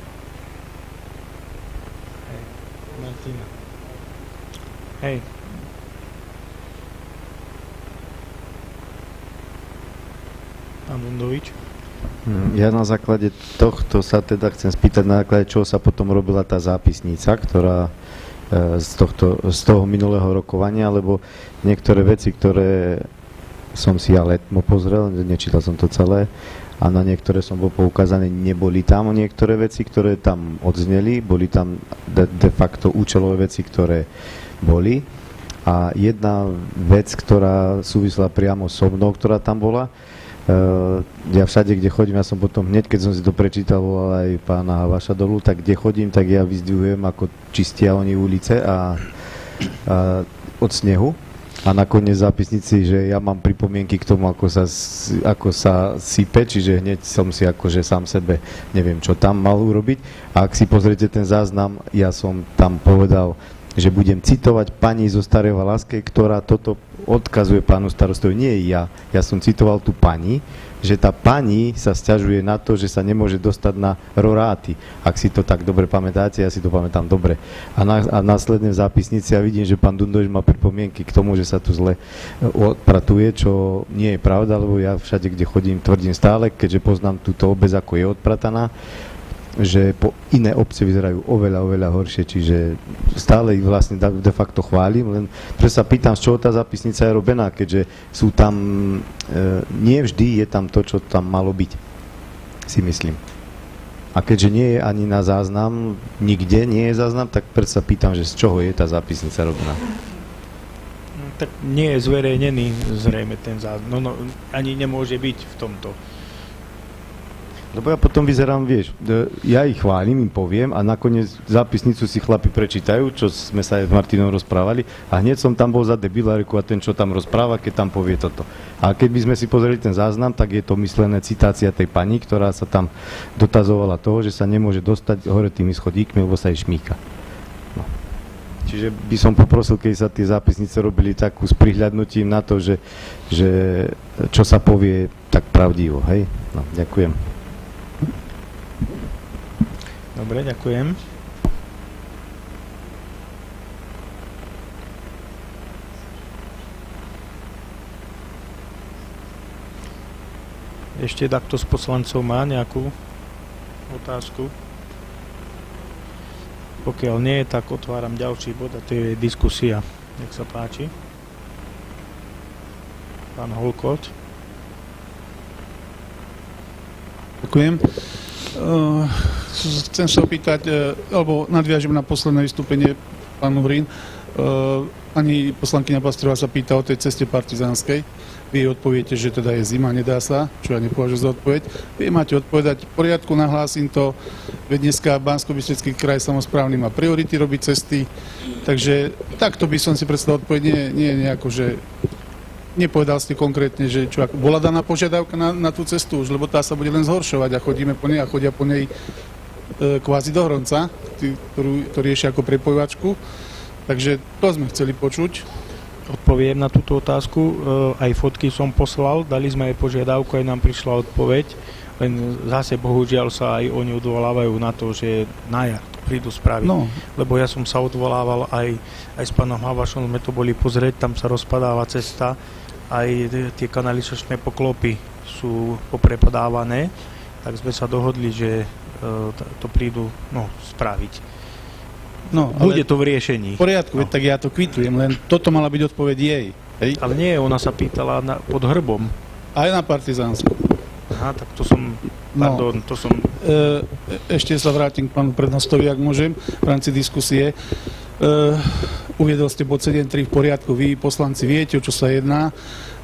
Hej, Martina. Hej. Pán Dundovič. Hm, ja na základe tohto sa teda chcem spýtať, na základe čoho sa potom robila tá zápisnica, ktorá e, z, toho minulého rokovania, lebo niektoré veci, ktoré som si ale pozrel, nečítal som to celé a na niektoré som bol poukázaný, neboli tam niektoré veci, ktoré tam odzneli, boli tam de, facto účelové veci, ktoré boli. A jedna vec, ktorá súvisla priamo so mnou, ktorá tam bola, ja všade, kde chodím, ja som potom hneď, keď som si to prečítal, volal aj pána Vaša dolu, tak kde chodím, tak ja vyzdvihujem, ako čistia oni ulice a, a od snehu a nakoniec zápisnici, že ja mám pripomienky k tomu, ako sa, ako sa sype, čiže hneď som si akože sám sebe neviem, čo tam mal urobiť. A ak si pozriete ten záznam, ja som tam povedal, že budem citovať pani zo Starého Láskej, ktorá toto odkazuje pánu starostovi, nie ja. Ja som citoval tú pani, že tá pani sa stiažuje na to, že sa nemôže dostať na roráty. Ak si to tak dobre pamätáte, ja si to pamätám dobre. A, na, a následne v zápisnici ja vidím, že pán Dundovič má pripomienky k tomu, že sa tu zle e, odpratuje, čo nie je pravda, lebo ja všade, kde chodím, tvrdím stále, keďže poznám túto obec, ako je odprataná, že po iné obce vyzerajú oveľa, oveľa horšie, čiže stále ich vlastne de facto chválim, len preto sa pýtam, z čoho tá zápisnica je robená, keďže sú tam, e, nie vždy je tam to, čo tam malo byť, si myslím. A keďže nie je ani na záznam, nikde nie je záznam, tak preto sa pýtam, že z čoho je tá zápisnica robená. No, tak nie je zverejnený zrejme ten záznam, no, no ani nemôže byť v tomto. Lebo ja potom vyzerám, vieš, ja ich chválim, im poviem a nakoniec zápisnicu si chlapi prečítajú, čo sme sa aj s Martinom rozprávali a hneď som tam bol za debila, a ten, čo tam rozpráva, keď tam povie toto. A keď by sme si pozreli ten záznam, tak je to myslené citácia tej pani, ktorá sa tam dotazovala toho, že sa nemôže dostať hore tými schodíkmi, lebo sa jej šmíka. No. Čiže by som poprosil, keď sa tie zápisnice robili takú s prihľadnutím na to, že, že čo sa povie tak pravdivo, hej? No, ďakujem. Dobre, ďakujem. Ešte takto z poslancov má nejakú otázku? Pokiaľ nie, tak otváram ďalší bod a to je diskusia. Nech sa páči. Pán Holkot. Ďakujem. Uh, chcem sa opýtať, uh, alebo nadviažem na posledné vystúpenie pán Uhrín. Uh, Pani poslankyňa Pastrová sa pýta o tej ceste partizánskej. Vy odpoviete, že teda je zima, nedá sa, čo ja nepovažujem za odpoveď. Vy máte odpovedať, v poriadku, nahlásim to, veď dneska bansko kraj samozprávny má priority robiť cesty, takže takto by som si predstavil odpoveď, nie, nie nejako, že nepovedal ste konkrétne, že čo, bola daná požiadavka na, na tú cestu už, lebo tá sa bude len zhoršovať a chodíme po nej a chodia po nej e, kvázi do Hronca, tí, ktorú, ktorý ešte ako prepojovačku. Takže to sme chceli počuť. Odpoviem na túto otázku. E, aj fotky som poslal, dali sme aj požiadavku, aj nám prišla odpoveď. Len zase bohužiaľ sa aj oni odvolávajú na to, že na jar to prídu spraviť. No. Lebo ja som sa odvolával aj, aj s pánom Havašom, sme to boli pozrieť, tam sa rozpadáva cesta, aj tie kanalizačné poklopy sú poprepadávané, tak sme sa dohodli, že e, to prídu no, spraviť. No, Bude to v riešení. V poriadku, no. tak ja to kvitujem, len toto mala byť odpoveď jej. Hej? Ale nie, ona sa pýtala na, pod hrbom. Aj na Partizánsku. Aha, tak to som, No. pardon, to som... E, ešte sa vrátim k pánu prednostovi, ak môžem, v rámci diskusie. E, uviedol ste bod 7.3 v poriadku, vy poslanci viete, o čo sa jedná.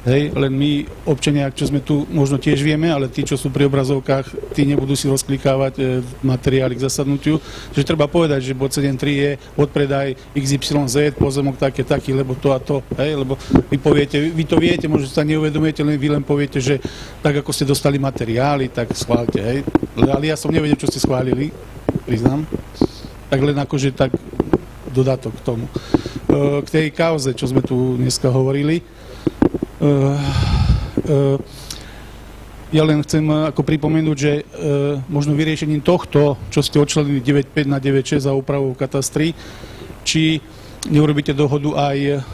Hej, len my, občania, čo sme tu, možno tiež vieme, ale tí, čo sú pri obrazovkách, tí nebudú si rozklikávať e, materiály k zasadnutiu. Čiže treba povedať, že bod 7.3 je odpredaj XYZ, pozemok také, taký, lebo to a to. Hej, lebo vy poviete, vy to viete, možno sa neuvedomujete, len vy len poviete, že tak ako ste dostali materiály, tak schválte. Hej. Ale ja som nevedel, čo ste schválili, priznám. Tak len akože tak dodatok k tomu. E, K tej kauze, čo sme tu dneska hovorili, e, e, ja len chcem ako pripomenúť, že možno vyriešením tohto, čo ste odčlenili 9.5 na 9.6 za úpravu v katastri, či neurobíte dohodu aj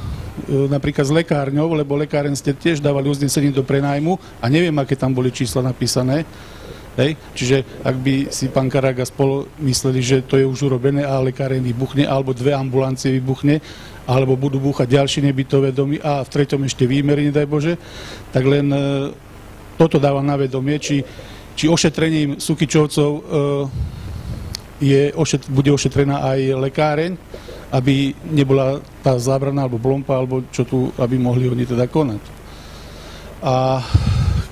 napríklad s lekárňou, lebo lekáren ste tiež dávali uznesenie do prenajmu a neviem, aké tam boli čísla napísané. Hej? Čiže ak by si pán Karaga spolu mysleli, že to je už urobené a lekáren vybuchne, alebo dve ambulancie vybuchne, alebo budú búchať ďalšie nebytové domy a v treťom ešte výmery, nedaj Bože, tak len e, toto dávam na vedomie, či, či ošetrením Sukyčovcov e, je, ošet, bude ošetrená aj lekáreň, aby nebola tá zábrana alebo blompa, alebo čo tu, aby mohli oni teda konať. A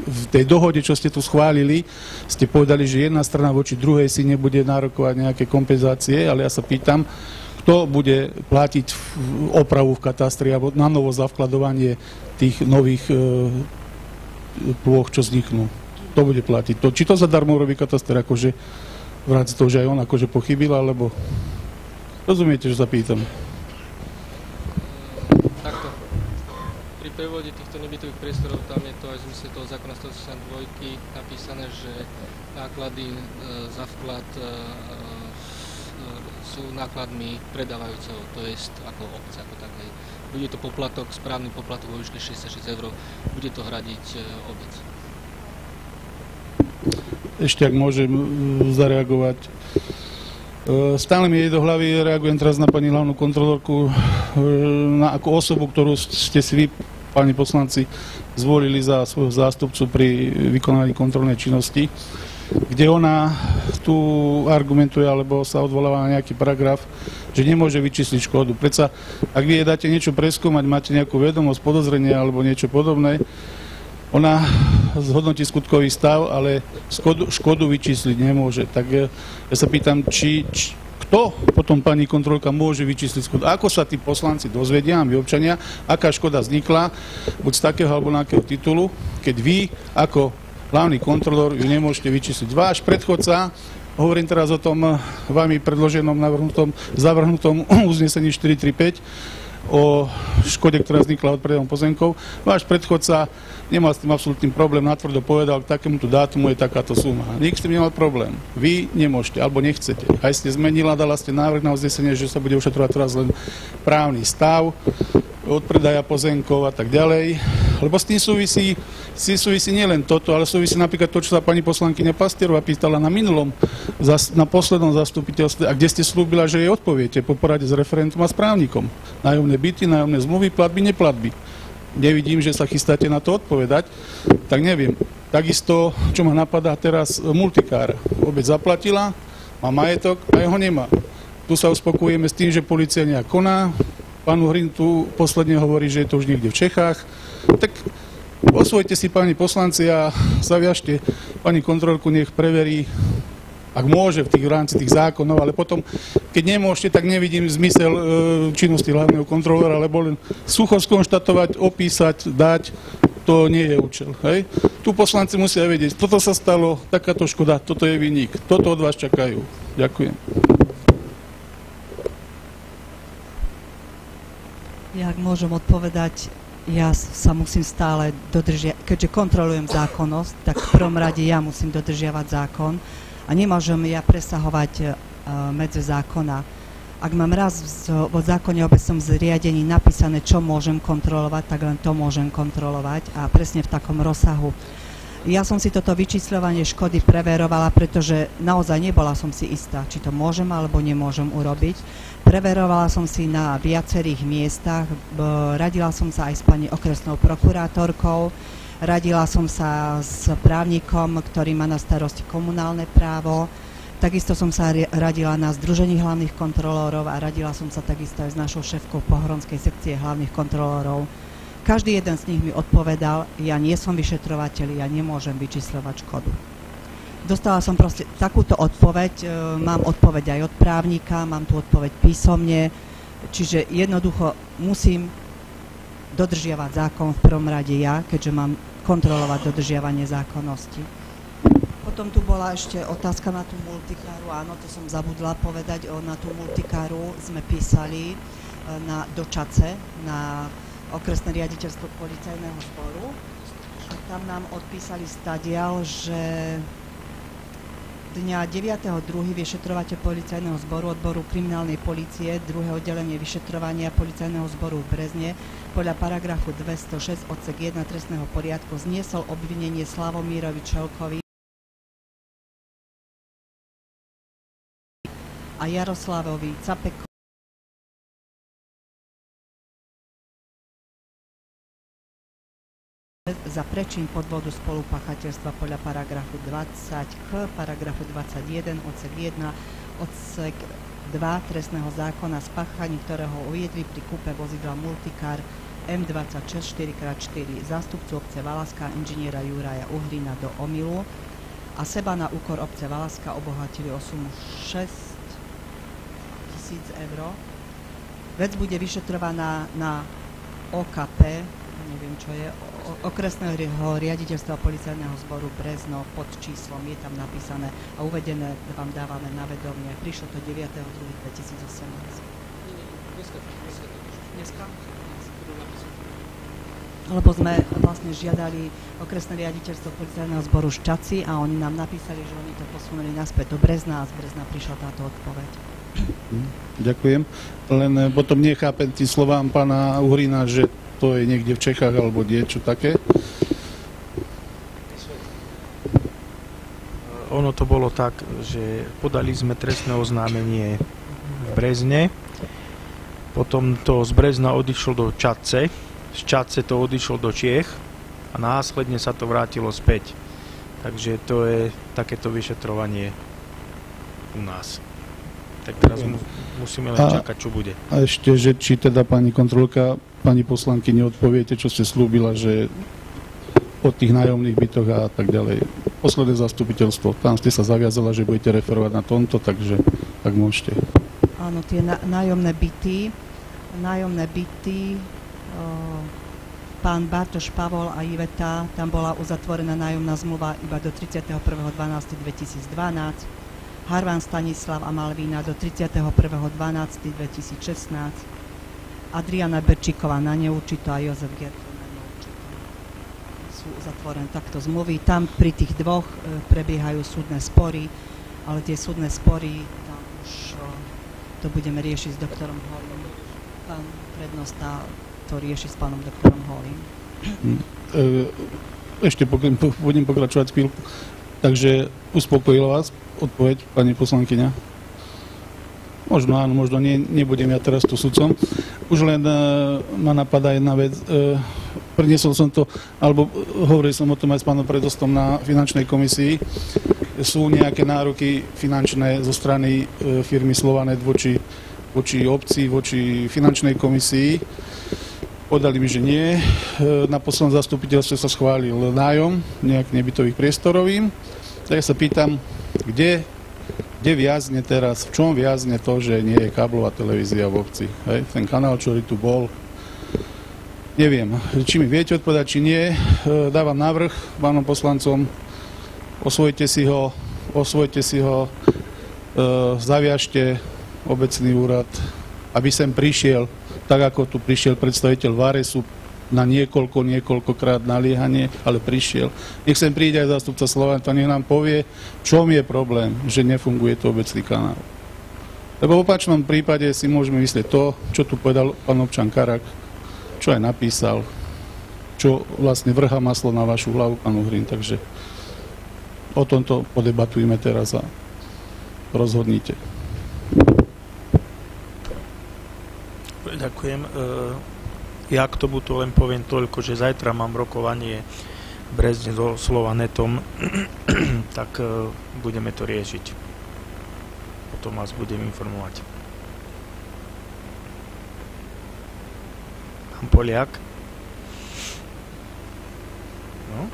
v tej dohode, čo ste tu schválili, ste povedali, že jedna strana voči druhej si nebude nárokovať nejaké kompenzácie, ale ja sa pýtam, kto bude platiť opravu v katastri alebo na novo zavkladovanie tých nových e, plôch, čo vzniknú. To bude platiť. To, či to zadarmo robí kataster, akože v rámci toho, že aj on akože pochybil, alebo... Rozumiete, že sa pýtam? Takto. Pri prevode týchto nebytových priestorov tam je to aj v zmysle toho zákona 182 napísané, že náklady e, za vklad e, e, sú nákladmi predávajúceho, to je ako obec ako také. Bude to poplatok, správny poplatok vo výške 66 eur, bude to hradiť obec. Ešte ak môžem zareagovať. Stále mi jej do hlavy, reagujem teraz na pani hlavnú kontrolórku, e, na ako osobu, ktorú ste si vy, pani poslanci, zvolili za svojho zástupcu pri vykonaní kontrolnej činnosti, kde ona tu argumentuje alebo sa odvoláva na nejaký paragraf, že nemôže vyčísliť škodu. Predsa, ak vy dáte niečo preskúmať, máte nejakú vedomosť, podozrenie alebo niečo podobné, ona zhodnotí skutkový stav, ale škodu, škodu vyčísliť nemôže. Tak ja, sa pýtam, či, kto potom pani kontrolka môže vyčísliť škodu? Ako sa tí poslanci dozvedia, my občania, aká škoda vznikla, buď z takého alebo nejakého titulu, keď vy ako hlavný kontrolór ju nemôžete vyčísliť. Váš predchodca, hovorím teraz o tom vami predloženom, navrhnutom, zavrhnutom uznesení 435, o škode, ktorá vznikla od predajom pozemkov. Váš predchodca nemal s tým absolútnym problém, natvrdo povedal, k takémuto dátumu je takáto suma. Nik s tým nemal problém. Vy nemôžete, alebo nechcete. Aj ste zmenila, dala ste návrh na uznesenie, že sa bude ušetrovať teraz len právny stav, od predaja pozemkov a tak ďalej. Lebo s tým súvisí, s tým súvisí nielen toto, ale súvisí napríklad to, čo sa pani poslankyňa Pastierová pýtala na minulom, na poslednom zastupiteľstve, a kde ste slúbila, že jej odpoviete po porade s referentom a správnikom. Nájomné byty, nájomné zmluvy, platby, neplatby. Nevidím, že sa chystáte na to odpovedať, tak neviem. Takisto, čo ma napadá teraz, e, multikára. Obec zaplatila, má majetok a jeho nemá. Tu sa uspokojíme s tým, že policia nejak koná. Pán Uhrin tu posledne hovorí, že je to už niekde v Čechách. Tak osvojte si pani poslanci a zaviažte pani kontrolku, nech preverí, ak môže v, tých, v rámci tých zákonov, ale potom, keď nemôžete, tak nevidím zmysel e, činnosti hlavného kontrolera, lebo len sucho skonštatovať, opísať, dať, to nie je účel. Hej? Tu poslanci musia vedieť, toto sa stalo, takáto škoda, toto je vynik, toto od vás čakajú. Ďakujem. Ja môžem odpovedať, ja sa musím stále dodržiavať, keďže kontrolujem zákonnosť, tak v prvom rade ja musím dodržiavať zákon a nemôžem ja presahovať e, medze zákona. Ak mám raz vo zákone o obecnom zriadení napísané, čo môžem kontrolovať, tak len to môžem kontrolovať a presne v takom rozsahu. Ja som si toto vyčísľovanie škody preverovala, pretože naozaj nebola som si istá, či to môžem alebo nemôžem urobiť. Preverovala som si na viacerých miestach, radila som sa aj s pani okresnou prokurátorkou, radila som sa s právnikom, ktorý má na starosti komunálne právo, takisto som sa radila na Združení hlavných kontrolórov a radila som sa takisto aj s našou šéfkou Pohronskej sekcie hlavných kontrolórov. Každý jeden z nich mi odpovedal, ja nie som vyšetrovateľ, ja nemôžem vyčísľovať škodu. Dostala som proste takúto odpoveď, e, mám odpoveď aj od právnika, mám tu odpoveď písomne, čiže jednoducho musím dodržiavať zákon v prvom rade ja, keďže mám kontrolovať dodržiavanie zákonnosti. Potom tu bola ešte otázka na tú multikáru, áno, to som zabudla povedať, o, na tú multikáru sme písali e, na, do Čace, na okresné riaditeľstvo policajného zboru. A tam nám odpísali stadial, že dňa 9.2. vyšetrovateľ policajného zboru odboru kriminálnej policie, druhé oddelenie vyšetrovania policajného zboru v Brezne podľa paragrafu 206 odsek 1 trestného poriadku zniesol obvinenie Slavomírovi Čelkovi a Jaroslavovi Capekovi. Za prečin podvodu spolupachateľstva podľa paragrafu 20k, paragrafu 21, odsek 1, odsek 2 trestného zákona spáchaní, ktorého uviedli pri kúpe vozidla Multicar M26 4x4 zástupcu obce Valaska inžiniera Juraja Uhrina do omilu a seba na úkor obce Valaska obohatili o sumu 6 tisíc eur. Vec bude vyšetrovaná na OKP, neviem čo je, okresného ri- riaditeľstva policajného zboru Brezno pod číslom, je tam napísané a uvedené vám dávame na vedomie. Prišlo to 9.2.2018. Dneska? Lebo sme vlastne žiadali okresné riaditeľstvo policajného zboru Ščaci a oni nám napísali, že oni to posunuli naspäť do Brezna a z Brezna prišla táto odpoveď. Ďakujem. Len e, potom nechápem tým slovám pána Uhrina, že to je niekde v Čechách alebo niečo také. Ono to bolo tak, že podali sme trestné oznámenie v Brezne, potom to z Brezna odišlo do Čadce, z Čadce to odišlo do Čiech a následne sa to vrátilo späť. Takže to je takéto vyšetrovanie u nás. Tak teraz mu, musíme len A- čakať, čo bude. A ešte, že či teda pani kontrolka, pani poslanky neodpoviete, čo ste slúbila, že o tých nájomných bytoch a tak ďalej. Posledné zastupiteľstvo, tam ste sa zaviazala, že budete referovať na tomto, takže ak môžete. Áno, tie na, nájomné byty, nájomné byty, pán Bartoš Pavol a Iveta, tam bola uzatvorená nájomná zmluva iba do 31.12.2012, Harvan Stanislav a Malvína do 31.12.2016, Adriana Berčíková na neurčito a Jozef Gertl na neurčito. Sú uzatvorené takto zmluvy. Tam pri tých dvoch e, prebiehajú súdne spory, ale tie súdne spory tam už o, to budeme riešiť s doktorom Holim. Pán prednosta to rieši s pánom doktorom Holim. E, Ešte budem pokračovať chvíľku. Takže uspokojila vás odpoveď, pani poslankyňa? Možno áno, možno nie, nebudem ja teraz tu sudcom. Už len uh, ma napadá jedna vec. Uh, som to, alebo hovoril som o tom aj s pánom predostom na finančnej komisii. Sú nejaké nároky finančné zo strany firmy Slovanet voči, voči obci, voči finančnej komisii. Podali mi, že nie. Na poslednom zastupiteľstve sa schválil nájom nejak nebytových priestorovým. Tak ja sa pýtam, kde kde viazne teraz, v čom viazne to, že nie je káblová televízia v obci. Hej? Ten kanál, čo tu bol, neviem, či mi viete odpovedať, či nie. E, dávam návrh pánom poslancom, osvojte si ho, osvojte si ho, e, zaviažte obecný úrad, aby sem prišiel, tak ako tu prišiel predstaviteľ Varesu, na niekoľko, niekoľkokrát naliehanie, ale prišiel. Nech sem príde aj zástupca Sloventa, nech nám povie, čom je problém, že nefunguje to obecný kanál. Lebo v opačnom prípade si môžeme myslieť to, čo tu povedal pán občan Karak, čo aj napísal, čo vlastne vrha maslo na vašu hlavu, pán Uhrin, takže o tomto podebatujeme teraz a rozhodnite. Ďakujem. E, ja k tomu to len poviem toľko, že zajtra mám rokovanie Brezne so Slovanetom, tak uh, budeme to riešiť. Potom vás budem informovať. Pán Poliak? No?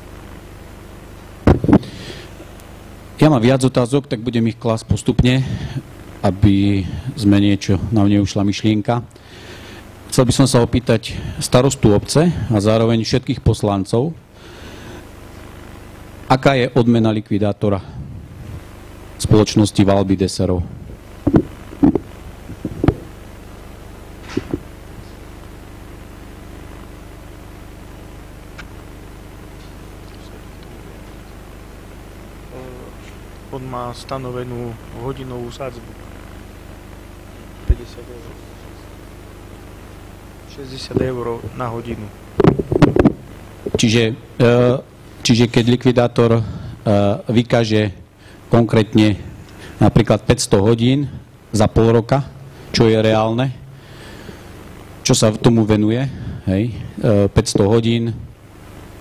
Ja mám viac otázok, tak budem ich klásť postupne, aby sme niečo, na mne ušla myšlienka. Chcel by som sa opýtať starostu obce a zároveň všetkých poslancov, aká je odmena likvidátora spoločnosti Valby Deserov? On má stanovenú hodinovú sadzbu. 50 eur. 60 eur na hodinu. Čiže, e, čiže keď likvidátor e, vykaže konkrétne napríklad 500 hodín za pol roka, čo je reálne, čo sa tomu venuje, hej, 500 e, hodín,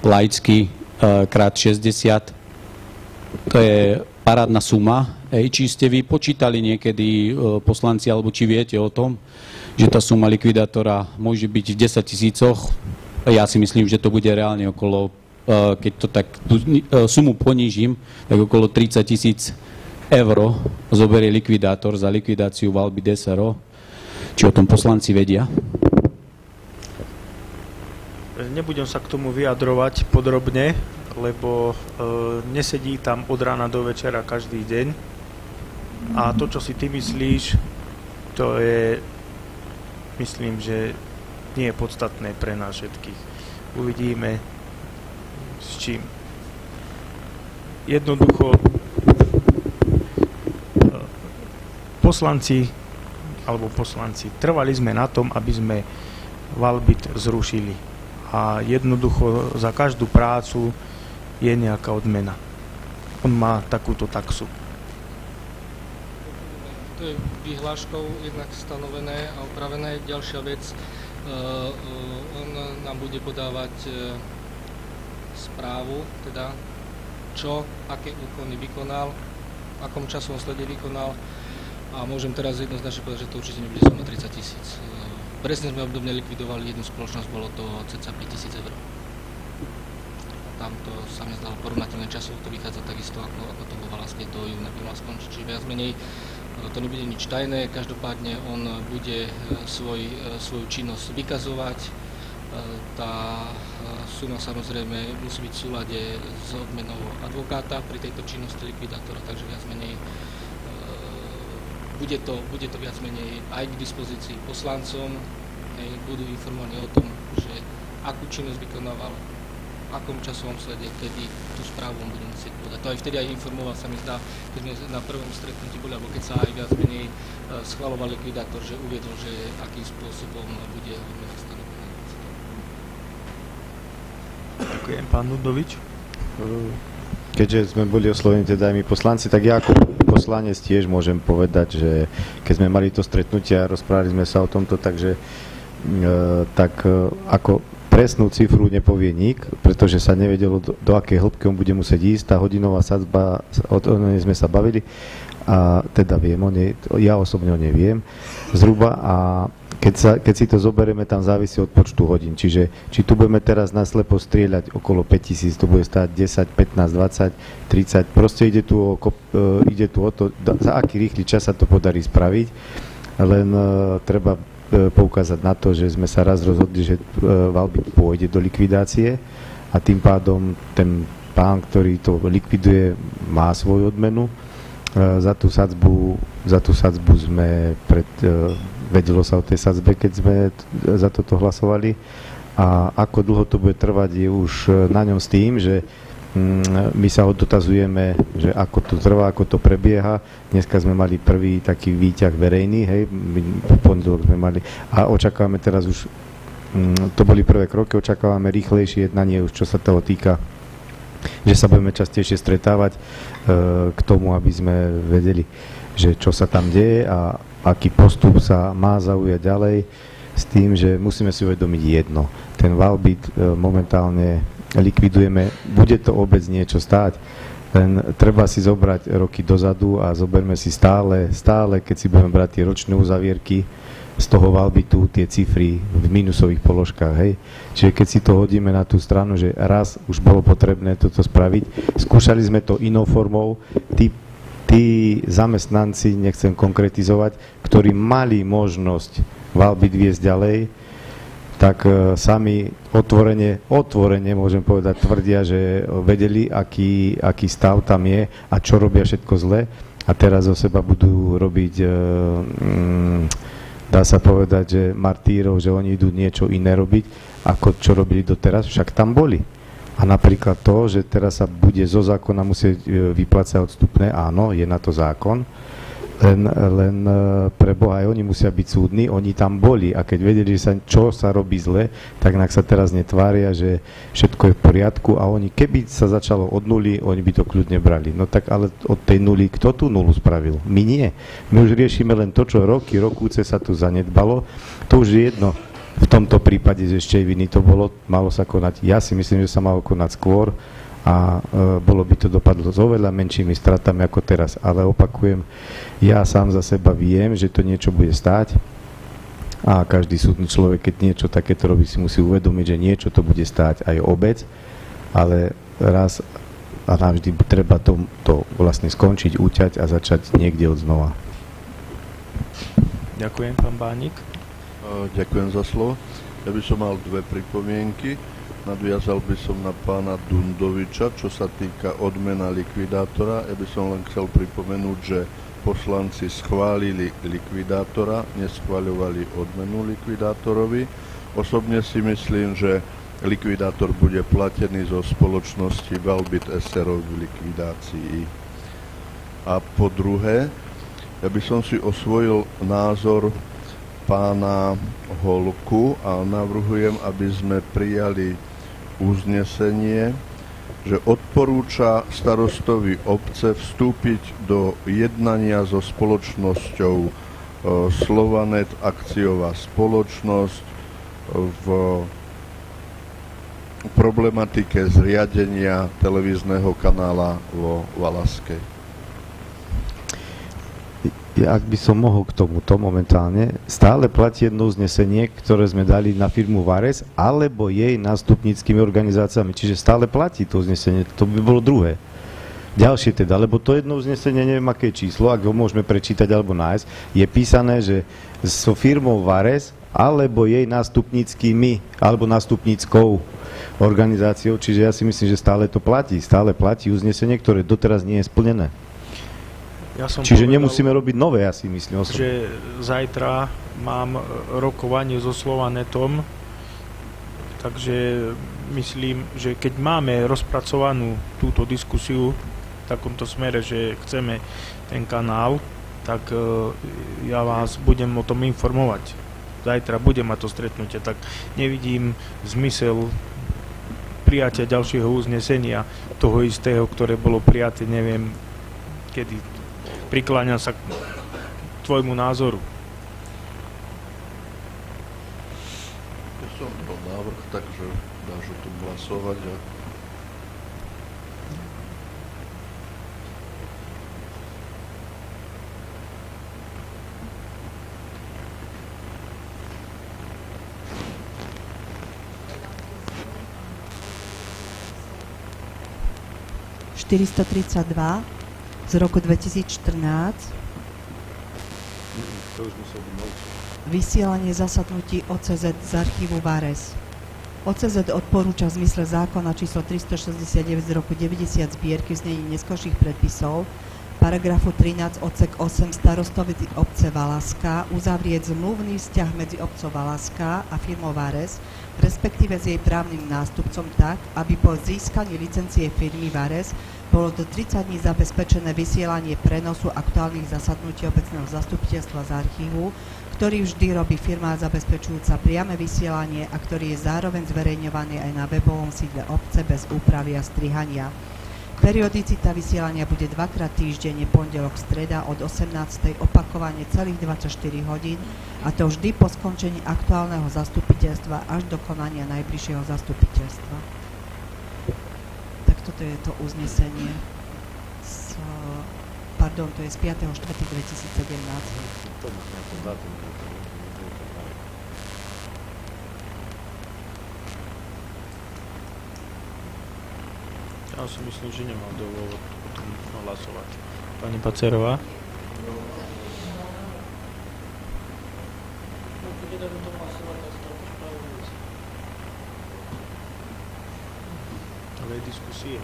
laicky krát 60, to je parádna suma. Hej, či ste vy počítali niekedy poslanci, alebo či viete o tom, že tá suma likvidátora môže byť v 10 tisícoch. Ja si myslím, že to bude reálne okolo, eh, keď to tak eh, sumu ponížim, tak okolo 30 tisíc eur zoberie likvidátor za likvidáciu Valby Desero. Či o tom poslanci vedia? Nebudem sa k tomu vyjadrovať podrobne, lebo e, nesedí tam od rána do večera každý deň. A to, čo si ty myslíš, to je myslím, že nie je podstatné pre nás všetkých. Uvidíme s čím. Jednoducho eh, poslanci alebo poslanci, trvali sme na tom, aby sme Valbit zrušili. A jednoducho za každú prácu je nejaká odmena. On má takúto taxu vyhláškou jednak stanovené a upravené. Ďalšia vec, e, e, on nám bude podávať e, správu, teda čo, aké úkony vykonal, v akom časovom slede vykonal a môžem teraz jednoznačne povedať, že to určite nebude suma 30 tisíc. Presne sme obdobne likvidovali jednu spoločnosť, bolo to cca 5 tisíc eur. Tam to sa mi zdalo porovnateľné časov, to vychádza takisto ako, ako to vo Valaske do júna by mal skončiť, čiže viac menej to nebude nič tajné, každopádne on bude e, svoj, e, svoju činnosť vykazovať. E, tá suma samozrejme musí byť v súlade s odmenou advokáta pri tejto činnosti likvidátora, takže viac menej bude to, bude to viac menej aj k dispozícii poslancom, budú informovaní o tom, že akú činnosť vykonával, akom časovom slede, kedy tú správu on bude musieť podať. To aj vtedy aj informoval sa mi zdá, keď sme na prvom stretnutí boli, alebo keď sa aj viac menej e, schvaloval likvidátor, že uviedol, že akým spôsobom bude odmena stanovená. Ďakujem, pán Nudovič. Keďže sme boli oslovení teda aj my poslanci, tak ja ako poslanec tiež môžem povedať, že keď sme mali to stretnutie a rozprávali sme sa o tomto, takže e, tak e, ako presnú cifru nepovie nik, pretože sa nevedelo, do, do akej hĺbky on bude musieť ísť. Tá hodinová sadzba, o nej sme sa bavili, a teda viem o nej, ja osobne o nej viem zhruba a keď, sa, keď si to zoberieme, tam závisí od počtu hodín. Čiže či tu budeme teraz naslepo strieľať okolo 5000, to bude stáť 10, 15, 20, 30. Proste ide tu o, uh, ide tu o to, za aký rýchly čas sa to podarí spraviť. Len uh, treba poukázať na to, že sme sa raz rozhodli, že uh, Valby pôjde do likvidácie a tým pádom ten pán, ktorý to likviduje, má svoju odmenu. Uh, za tú sadzbu, za tú sadzbu sme pred vedelo sa o tej sadzbe, keď sme za toto hlasovali a ako dlho to bude trvať je už e, na ňom s tým, že my sa dotazujeme, že ako to trvá, ako to prebieha. Dneska sme mali prvý taký výťah verejný, hej, v pondelok sme mali a očakávame teraz už, mm, to boli prvé kroky, očakávame rýchlejšie jednanie už, čo sa toho týka že sa budeme častejšie stretávať e, k tomu, aby sme vedeli, že čo sa tam deje a aký postup sa má zaujať ďalej s tým, že musíme si uvedomiť jedno. Ten Valbit e, momentálne likvidujeme, bude to obec niečo stáť, len treba si zobrať roky dozadu a zoberme si stále, stále, keď si budeme brať tie ročné uzavierky, z toho Valbitu tie cifry v minusových položkách, hej. Čiže keď si to hodíme na tú stranu, že raz už bolo potrebné toto spraviť, skúšali sme to inou formou, tí tí zamestnanci, nechcem konkretizovať, ktorí mali možnosť Valbit viesť ďalej, tak e, sami otvorene, otvorene môžem povedať, tvrdia, že vedeli, aký, aký stav tam je a čo robia všetko zle a teraz zo seba budú robiť, e, mm, dá sa povedať, že martírov, že oni idú niečo iné robiť, ako čo robili doteraz, však tam boli. A napríklad to, že teraz sa bude zo zákona musieť e, vyplácať odstupné, áno, je na to zákon, len, len e, pre Boha aj oni musia byť súdni, oni tam boli a keď vedeli, že sa, čo sa robí zle, tak nak sa teraz netvária, že všetko je v poriadku a oni, keby sa začalo od nuly, oni by to kľudne brali. No tak ale od tej nuly, kto tú nulu spravil? My nie. My už riešime len to, čo roky, rokúce sa tu zanedbalo, to už je jedno v tomto prípade z Eštejviny to bolo, malo sa konať, ja si myslím, že sa malo konať skôr a e, bolo by to dopadlo s oveľa menšími stratami ako teraz. Ale opakujem, ja sám za seba viem, že to niečo bude stáť a každý súdny človek, keď niečo takéto robí, si musí uvedomiť, že niečo to bude stáť aj obec, ale raz a navždy treba to, to vlastne skončiť, uťať a začať niekde od znova. Ďakujem, pán Bánik. Ďakujem za slovo. Ja by som mal dve pripomienky. Nadviazal by som na pána Dundoviča, čo sa týka odmena likvidátora. Ja by som len chcel pripomenúť, že poslanci schválili likvidátora, neschváľovali odmenu likvidátorovi. Osobne si myslím, že likvidátor bude platený zo spoločnosti Valbit SRO v likvidácii. A po druhé, ja by som si osvojil názor pána Holku a navrhujem, aby sme prijali uznesenie, že odporúča starostovi obce vstúpiť do jednania so spoločnosťou e, Slovanet akciová spoločnosť v problematike zriadenia televízneho kanála vo Valaskej ak by som mohol k tomuto momentálne, stále platí jedno uznesenie, ktoré sme dali na firmu Vares alebo jej nástupníckými organizáciami. Čiže stále platí to uznesenie, to by bolo druhé. Ďalšie teda, lebo to jedno uznesenie, neviem aké číslo, ak ho môžeme prečítať alebo nájsť, je písané, že so firmou Vares alebo jej nástupníckými alebo nástupníckou organizáciou, čiže ja si myslím, že stále to platí. Stále platí uznesenie, ktoré doteraz nie je splnené. Ja som Čiže povedal, nemusíme robiť nové, ja si myslím. Osobne. Že zajtra mám rokovanie so Slovanetom, takže myslím, že keď máme rozpracovanú túto diskusiu v takomto smere, že chceme ten kanál, tak e, ja vás budem o tom informovať. Zajtra budem mať to stretnutie, tak nevidím zmysel prijatia ďalšieho uznesenia toho istého, ktoré bolo prijaté, neviem, kedy prikláňam sa k tvojmu názoru. Ja som to návrh, takže dáš o tom hlasovať a ...432 z roku 2014 To už musel byť nový. vysielanie zasadnutí OCZ z archívu VARES. OCZ odporúča v zmysle zákona číslo 369 z roku 90 zbierky v znení neskôrších predpisov paragrafu 13 odsek 8 starostovi obce Valaska uzavrieť zmluvný vzťah medzi obcov Valaska a firmou Vares, respektíve s jej právnym nástupcom tak, aby po získaní licencie firmy Vares bolo do 30 dní zabezpečené vysielanie prenosu aktuálnych zasadnutí obecného zastupiteľstva z archívu, ktorý vždy robí firma zabezpečujúca priame vysielanie a ktorý je zároveň zverejňovaný aj na webovom sídle obce bez úpravy a strihania. Periodicita vysielania bude dvakrát týždenne, pondelok, streda od 18. opakovane celých 24 hodín a to vždy po skončení aktuálneho zastupiteľstva až do konania najbližšieho zastupiteľstva. Toto je to uznesenie z, pardon, to je z 5.4.2017. To má nejaký dátum. Ja si myslím, že nemá dôvod o tom hlasovať. Pani Pacerová? Ale diskusie.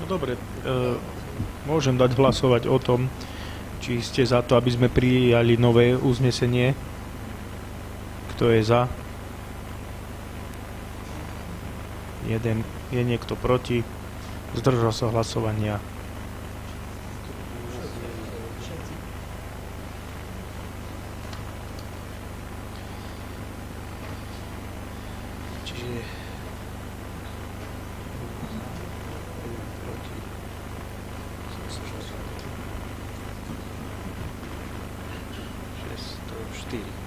No dobre, e, môžem dať hlasovať o tom, či ste za to, aby sme prijali nové uznesenie. Kto je za? Jeden. Je niekto proti? Zdržal sa hlasovania. Čiže... Proti. 604.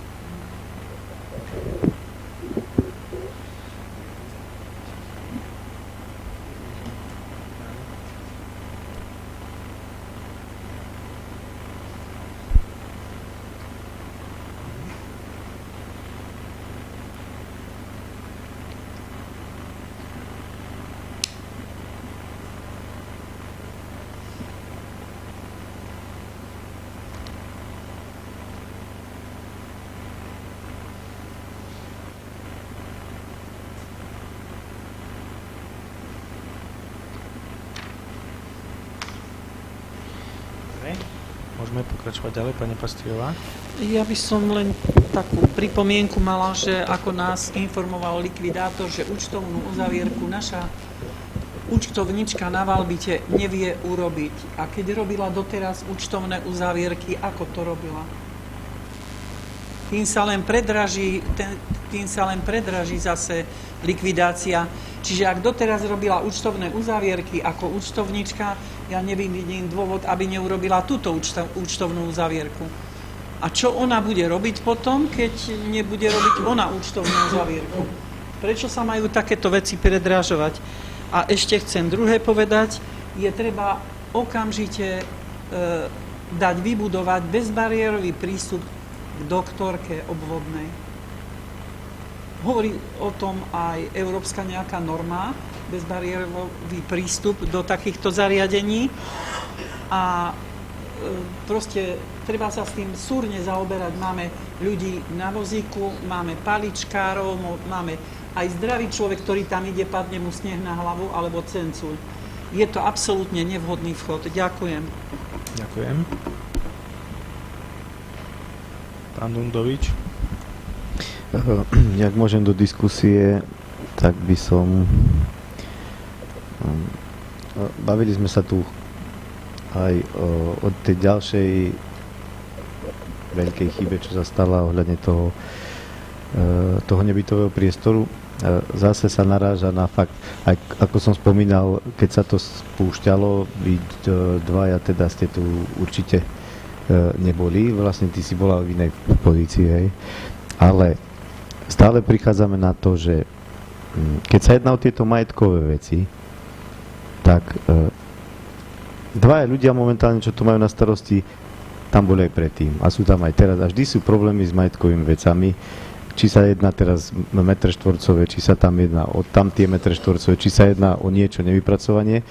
Dobre. Môžeme pokračovať ďalej, pani Pastierová. Ja by som len takú pripomienku mala, že ako nás informoval likvidátor, že účtovnú uzavierku naša účtovnička na Valbite nevie urobiť. A keď robila doteraz účtovné uzavierky, ako to robila? Tým sa len predraží, tým sa len predraží zase likvidácia. Čiže ak doteraz robila účtovné uzavierky ako účtovnička, ja nevidím dôvod, aby neurobila túto účtov, účtovnú uzavierku. A čo ona bude robiť potom, keď nebude robiť ona účtovnú uzavierku? Prečo sa majú takéto veci predražovať? A ešte chcem druhé povedať, je treba okamžite e, dať vybudovať bezbariérový prístup k doktorke obvodnej. Hovorí o tom aj európska nejaká norma, bezbariérový prístup do takýchto zariadení a e, proste treba sa s tým súrne zaoberať. Máme ľudí na vozíku, máme paličkárov, máme aj zdravý človek, ktorý tam ide, padne mu sneh na hlavu alebo cencuľ. Je to absolútne nevhodný vchod. Ďakujem. Ďakujem. Pán Dundovič. Jak môžem do diskusie, tak by som... Bavili sme sa tu aj o, o tej ďalšej veľkej chybe, čo sa stala ohľadne toho, eh, toho nebytového priestoru. zase sa naráža na fakt, aj ako som spomínal, keď sa to spúšťalo, vy dvaja teda ste tu určite e, neboli, vlastne ty si bola v inej pozícii, hej. Ale stále prichádzame na to, že mm, keď sa jedná o tieto majetkové veci, tak e, dvaja ľudia momentálne, čo to majú na starosti, tam boli aj predtým a sú tam aj teraz. A vždy sú problémy s majetkovými vecami či sa jedná teraz metre štvorcové, či sa tam jedná o tam tie metre štvorcové, či sa jedná o niečo nevypracovanie.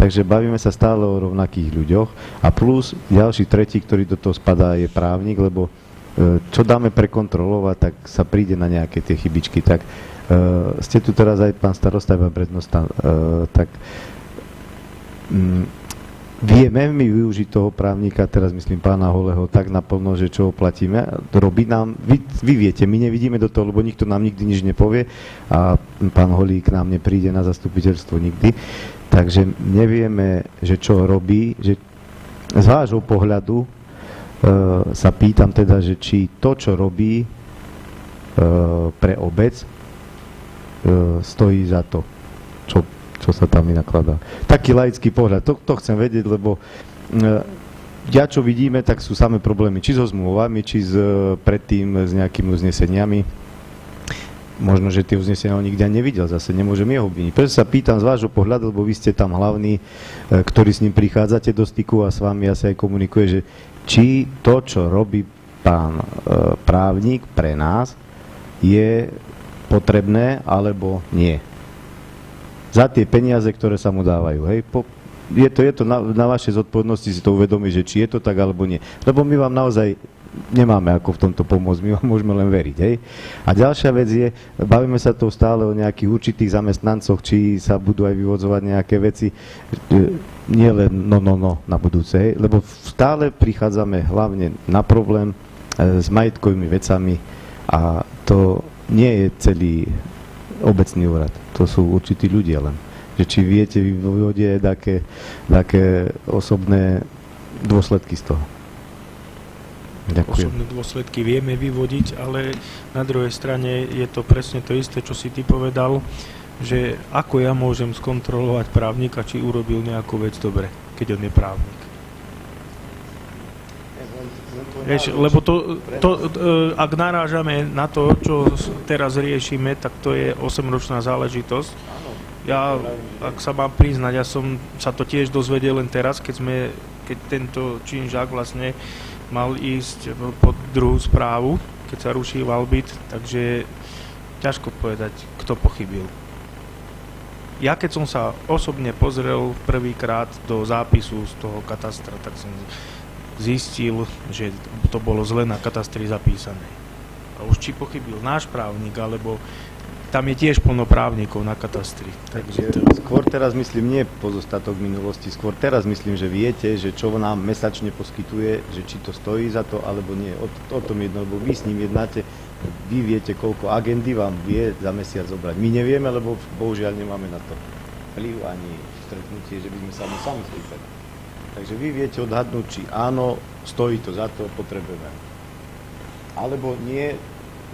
Takže bavíme sa stále o rovnakých ľuďoch. A plus ďalší tretí, ktorý do toho spadá, je právnik, lebo e, čo dáme prekontrolovať, tak sa príde na nejaké tie chybičky. Tak uh, ste tu teraz aj pán starosta, pán prednosta, uh, tak vieme my využiť toho právnika, teraz myslím pána Holeho, tak naplno, že čo platíme, robí nám, vy, vy viete, my nevidíme do toho, lebo nikto nám nikdy nič nepovie a pán Holík nám nepríde na zastupiteľstvo nikdy, takže nevieme, že čo robí, že z vášho pohľadu e, sa pýtam teda, že či to, čo robí e, pre obec, e, stojí za to, čo čo sa tam vynakladá. Taký laický pohľad, to, to chcem vedieť, lebo e, ja čo vidíme, tak sú samé problémy, či so zmluvami, či s, e, predtým s nejakými uzneseniami. Možno, že tie uznesenia on nikdy ani nevidel, zase nemôžem jeho obviniť. Preto sa pýtam z vášho pohľadu, lebo vy ste tam hlavní, e, ktorí s ním prichádzate do styku a s vami asi aj komunikuje, že či to, čo robí pán právnik pre nás, je potrebné alebo nie za tie peniaze, ktoré sa mu dávajú. Hej? Po, je to, je to na, na vašej zodpovednosti si to uvedomiť, že či je to tak alebo nie. Lebo my vám naozaj nemáme ako v tomto pomôcť, my vám môžeme len veriť. Hej? A ďalšia vec je, bavíme sa tu stále o nejakých určitých zamestnancoch, či sa budú aj vyvodzovať nejaké veci, nie len no, no, no na budúce, hej? lebo stále prichádzame hlavne na problém e, s majetkovými vecami a to nie je celý obecný úrad. To sú určití ľudia len. Že či viete vyvodiť také, také osobné dôsledky z toho. Ďakujem. Osobné dôsledky vieme vyvodiť, ale na druhej strane je to presne to isté, čo si ty povedal, že ako ja môžem skontrolovať právnika, či urobil nejakú vec dobre, keď on je právnik. Vieš, lebo to, to, e, ak narážame na to, čo teraz riešime, tak to je 8-ročná záležitosť. Ja, ak sa mám priznať, ja som sa to tiež dozvedel len teraz, keď, sme, keď tento činžák vlastne mal ísť pod druhú správu, keď sa ruší Valbit, takže ťažko povedať, kto pochybil. Ja keď som sa osobne pozrel prvýkrát do zápisu z toho katastra, tak som zistil, že to bolo zle na katastri zapísané. A už či pochybil náš právnik, alebo tam je tiež plno právnikov na katastri. Takže to... skôr teraz myslím nie pozostatok minulosti, skôr teraz myslím, že viete, že čo nám mesačne poskytuje, že či to stojí za to, alebo nie. O, o tom jedno, lebo vy s ním jednáte, vy viete, koľko agendy vám vie za mesiac zobrať. My nevieme, lebo bohužiaľ nemáme na to vplyv ani stretnutie, že by sme sa mu sami spýtali. Takže vy viete odhadnúť, či áno, stojí to za to, potrebujeme. Alebo nie,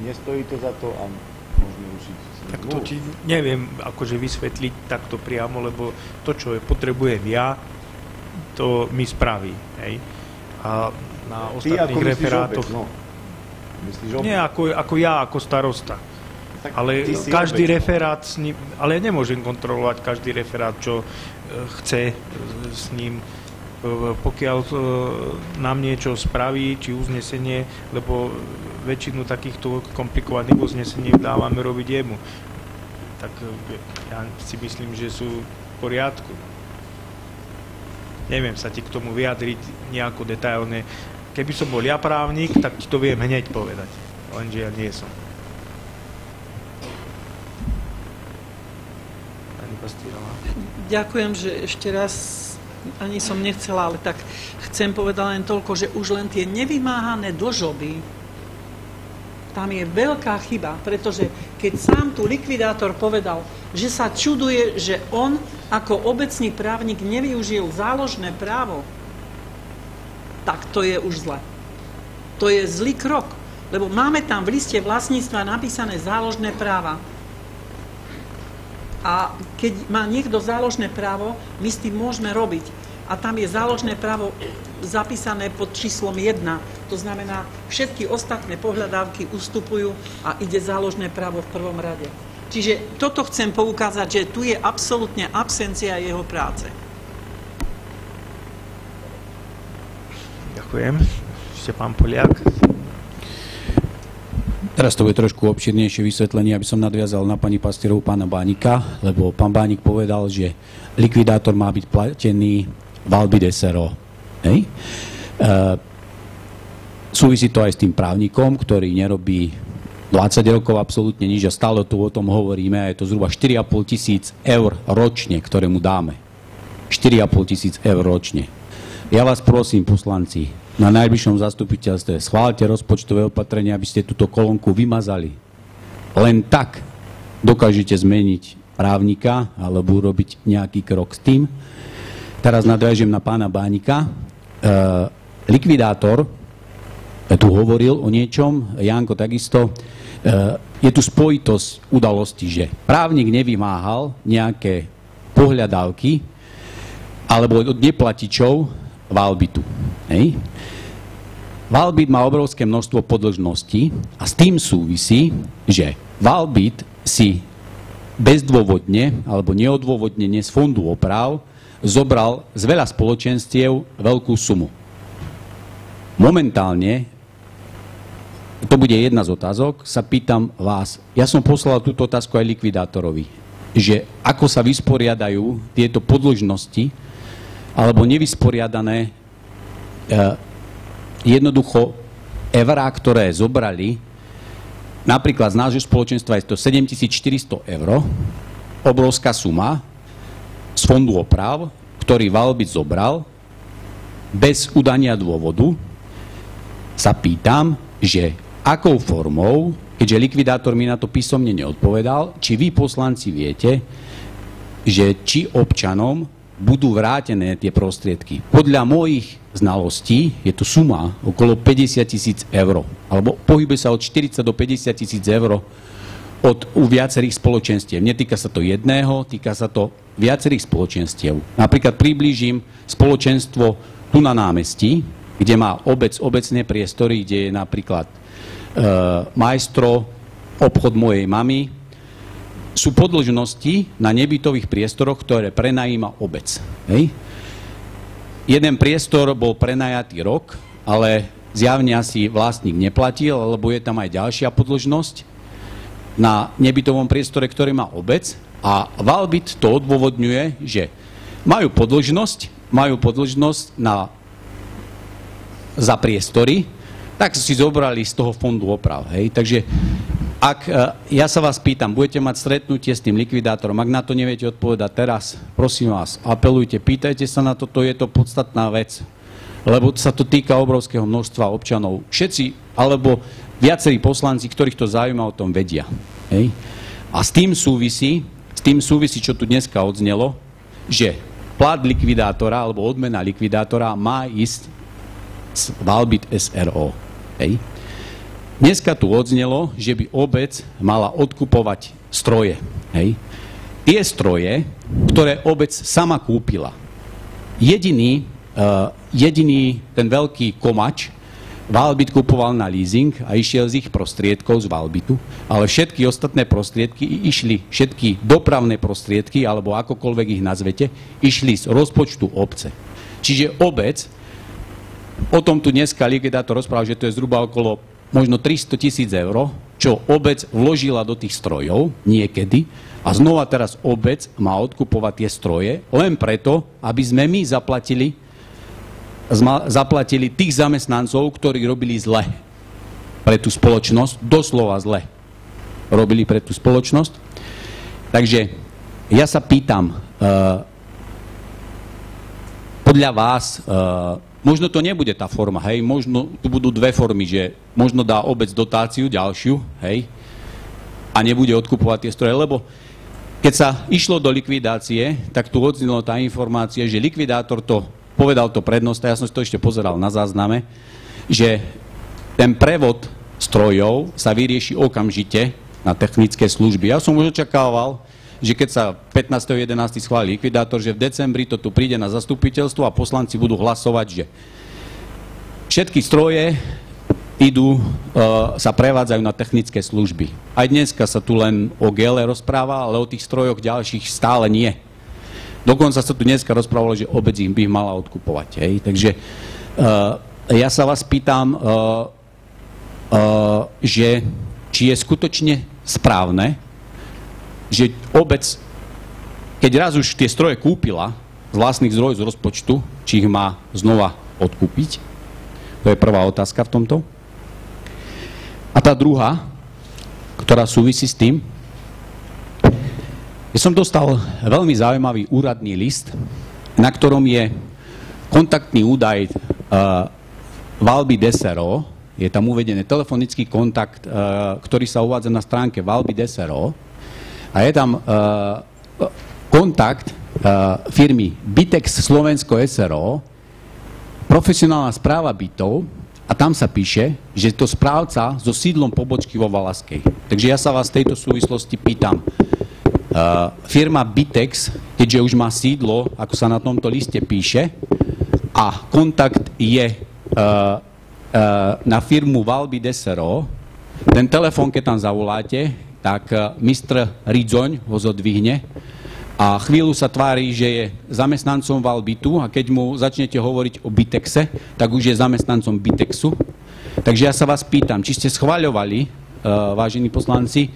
nestojí to za to a môžeme rušiť. Tak to ti neviem akože vysvetliť takto priamo, lebo to, čo je, potrebujem ja, to mi spraví. Hej? A na ostatných Ty referátoch... Obec, no. Myslíš obec? Nie, ako, ako ja, ako starosta. Tak ale každý obec, referát s ním, ale nemôžem kontrolovať každý referát, čo e, chce s ním pokiaľ e, nám niečo spraví, či uznesenie, lebo väčšinu takýchto komplikovaných uznesení dávame robiť jemu. Tak e, ja si myslím, že sú v poriadku. Neviem sa ti k tomu vyjadriť nejako detailne. Keby som bol ja právnik, tak ti to viem hneď povedať. Lenže ja nie som. Ďakujem, že ešte raz ani som nechcela, ale tak chcem povedať len toľko, že už len tie nevymáhané dlžoby, tam je veľká chyba, pretože keď sám tu likvidátor povedal, že sa čuduje, že on ako obecný právnik nevyužil záložné právo, tak to je už zle. To je zlý krok, lebo máme tam v liste vlastníctva napísané záložné práva. A keď má niekto záložné právo, my s tým môžeme robiť. A tam je záložné právo zapísané pod číslom 1. To znamená, všetky ostatné pohľadávky ustupujú a ide záložné právo v prvom rade. Čiže toto chcem poukázať, že tu je absolútne absencia jeho práce. Ďakujem. Ešte pán Poliak. Teraz to bude trošku obširnejšie vysvetlenie, aby som nadviazal na pani pastierovu pána Bánika, lebo pán Bánik povedal, že likvidátor má byť platený Valby SRO. Hej? E, súvisí to aj s tým právnikom, ktorý nerobí 20 rokov absolútne nič a stále tu o tom hovoríme a je to zhruba 4,5 tisíc eur ročne, ktoré mu dáme. 4,5 tisíc eur ročne. Ja vás prosím, poslanci, na najbližšom zastupiteľstve schválte rozpočtové opatrenie, aby ste túto kolónku vymazali. Len tak dokážete zmeniť právnika alebo urobiť nejaký krok s tým. Teraz nadviažem na pána Bánika. E, likvidátor e, tu hovoril o niečom, Janko takisto, e, je tu spojitosť udalosti, že právnik nevymáhal nejaké pohľadávky alebo od neplatičov Valbitu. Hej? Valbit má obrovské množstvo podlžností a s tým súvisí, že Valbit si bezdôvodne alebo neodôvodnene z fondu oprav zobral z veľa spoločenstiev veľkú sumu. Momentálne, to bude jedna z otázok, sa pýtam vás, ja som poslal túto otázku aj likvidátorovi, že ako sa vysporiadajú tieto podložnosti alebo nevysporiadané e, jednoducho eurá, ktoré zobrali, napríklad z nášho spoločenstva je to 7400 eur, obrovská suma z fondu oprav, ktorý Valbit zobral, bez udania dôvodu, sa pýtam, že akou formou, keďže likvidátor mi na to písomne neodpovedal, či vy poslanci viete, že či občanom budú vrátené tie prostriedky. Podľa mojich znalostí je to suma okolo 50 tisíc eur, alebo pohybuje sa od 40 do 50 tisíc eur od u viacerých spoločenstiev. Netýka sa to jedného, týka sa to viacerých spoločenstiev. Napríklad priblížim spoločenstvo tu na námestí, kde má obec obecné priestory, kde je napríklad e, majstro, obchod mojej mamy, sú podložnosti na nebytových priestoroch, ktoré prenajíma obec. Hej? Jeden priestor bol prenajatý rok, ale zjavne asi vlastník neplatil, lebo je tam aj ďalšia podložnosť na nebytovom priestore, ktorý má obec a Valbit to odôvodňuje, že majú podložnosť, majú podložnosť na, za priestory, tak si zobrali z toho fondu oprav. Hej? Takže ak, e, ja sa vás pýtam, budete mať stretnutie s tým likvidátorom, ak na to neviete odpovedať teraz, prosím vás, apelujte, pýtajte sa na toto, je to podstatná vec, lebo sa to týka obrovského množstva občanov. Všetci, alebo viacerí poslanci, ktorých to zaujíma, o tom vedia. Hej? A s tým súvisí, s tým súvisí, čo tu dneska odznelo, že plat likvidátora alebo odmena likvidátora má ísť z Valbit SRO. Hej? Dneska tu odznelo, že by obec mala odkupovať stroje. Hej? Tie stroje, ktoré obec sama kúpila. Jediný, uh, jediný ten veľký komač Valbit kupoval na leasing a išiel z ich prostriedkov z Valbitu, ale všetky ostatné prostriedky išli, všetky dopravné prostriedky, alebo akokoľvek ich nazvete, išli z rozpočtu obce. Čiže obec, o tom tu dneska likvidátor rozprával, že to je zhruba okolo možno 300 tisíc eur, čo obec vložila do tých strojov niekedy a znova teraz obec má odkupovať tie stroje len preto, aby sme my zaplatili, zaplatili tých zamestnancov, ktorí robili zle pre tú spoločnosť, doslova zle robili pre tú spoločnosť. Takže ja sa pýtam, uh, podľa vás uh, Možno to nebude tá forma, hej, možno tu budú dve formy, že možno dá obec dotáciu ďalšiu, hej, a nebude odkupovať tie stroje, lebo keď sa išlo do likvidácie, tak tu odznilo tá informácia, že likvidátor to, povedal to prednosta, ja som si to ešte pozeral na zázname, že ten prevod strojov sa vyrieši okamžite na technické služby. Ja som už očakával, že keď sa 15.11. schváli likvidátor, že v decembri to tu príde na zastupiteľstvo a poslanci budú hlasovať, že všetky stroje idú, e, sa prevádzajú na technické služby. Aj dneska sa tu len o GL rozpráva, ale o tých strojoch ďalších stále nie. Dokonca sa tu dneska rozprávalo, že obec im by mala odkupovať. Takže uh, ja sa vás pýtam, uh, že či je skutočne správne, že obec, keď raz už tie stroje kúpila z vlastných zdrojov z rozpočtu, či ich má znova odkúpiť? To je prvá otázka v tomto. A tá druhá, ktorá súvisí s tým, ja som dostal veľmi zaujímavý úradný list, na ktorom je kontaktný údaj uh, Valby Desero, je tam uvedený telefonický kontakt, uh, ktorý sa uvádza na stránke Valby Desero a je tam uh, kontakt uh, firmy Bitex Slovensko SRO, profesionálna správa bytov a tam sa píše, že to správca so sídlom pobočky vo Valaskej. Takže ja sa vás v tejto súvislosti pýtam, Uh, firma Bitex, keďže už má sídlo, ako sa na tomto liste píše, a kontakt je uh, uh, na firmu Valby Desero, ten telefón, keď tam zavoláte, tak uh, mistr Ridzoň ho zodvihne a chvíľu sa tvári, že je zamestnancom Valbitu a keď mu začnete hovoriť o Bitexe, tak už je zamestnancom Bitexu. Takže ja sa vás pýtam, či ste schváľovali, uh, vážení poslanci,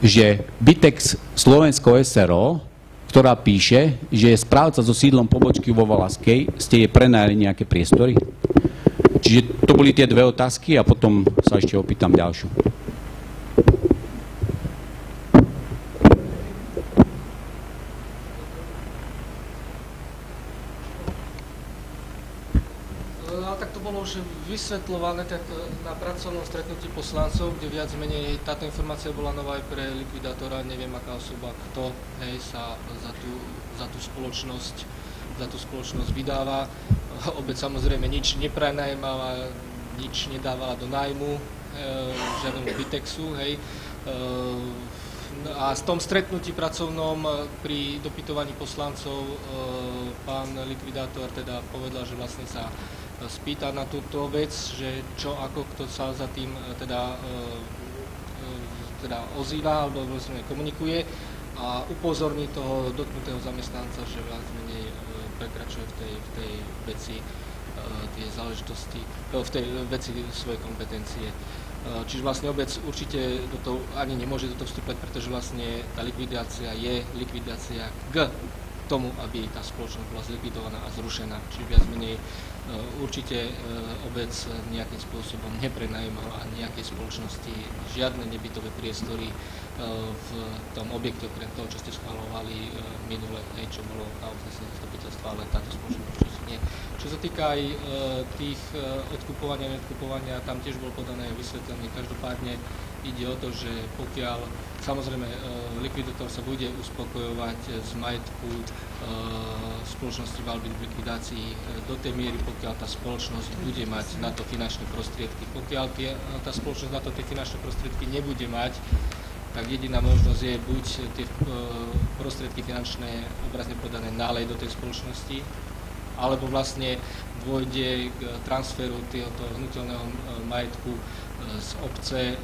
že Bitex Slovensko SRO, ktorá píše, že je správca so sídlom pobočky vo Valaskej, ste jej prenajali nejaké priestory? Čiže to boli tie dve otázky a potom sa ešte opýtam ďalšiu. Tak e, na pracovnom stretnutí poslancov, kde viac menej táto informácia bola nová aj pre likvidátora, neviem aká osoba, kto hej, sa za tú, za tú spoločnosť za tú spoločnosť vydáva. Obec samozrejme nič neprenajímala, nič nedávala do nájmu, e, žiadnemu Bitexu, hej. E, a v tom stretnutí pracovnom pri dopytovaní poslancov pán likvidátor teda povedal, že vlastne sa spýtať na túto vec, že čo ako kto sa za tým e, teda, e, e, teda ozýva alebo vlastne komunikuje a upozorní toho dotknutého zamestnanca, že viac menej prekračuje v tej, v tej veci tie záležitosti, v tej veci svojej kompetencie. Čiže vlastne obec určite do toho ani nemôže do toho vstúpať, pretože vlastne tá likvidácia je likvidácia k tomu, aby tá spoločnosť bola zlikvidovaná a zrušená. Čiže viac menej určite eh, obec nejakým spôsobom neprenajímala nejakej spoločnosti žiadne nebytové priestory eh, v tom objekte, okrem toho, čo ste schvalovali minule, čo bolo na uznesení zastupiteľstva, ale táto spoločnosť nie. Čo sa týka aj tých odkupovania a neodkupovania, tam tiež bol podané vysvetlenie. Každopádne ide o to, že pokiaľ samozrejme e, likvidátor sa bude uspokojovať z majetku e, spoločnosti Valbit v likvidácii e, do tej miery, pokiaľ tá spoločnosť bude mať na to finančné prostriedky. Pokiaľ tá spoločnosť na to tie finančné prostriedky nebude mať, tak jediná možnosť je buď tie prostriedky finančné obrazne podané nálej do tej spoločnosti, alebo vlastne dôjde k transferu tohoto hnutelného majetku z obce, e,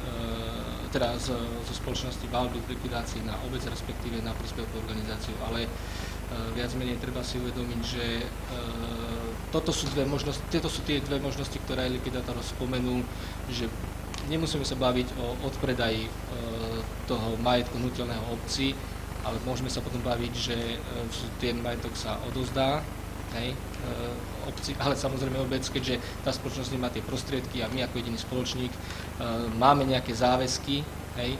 teda z, zo spoločnosti Valby v likvidácii na obec, respektíve na príspevkovú organizáciu, ale e, viac menej treba si uvedomiť, že e, toto sú dve možnosti, tieto sú tie dve možnosti, ktoré aj likvidátor spomenul, že nemusíme sa baviť o odpredaji toho majetku nutelného obci, ale môžeme sa potom baviť, že ten majetok sa odozdá hej, obci, ale samozrejme obec, keďže tá spoločnosť nemá tie prostriedky a my ako jediný spoločník e, máme nejaké záväzky, hej,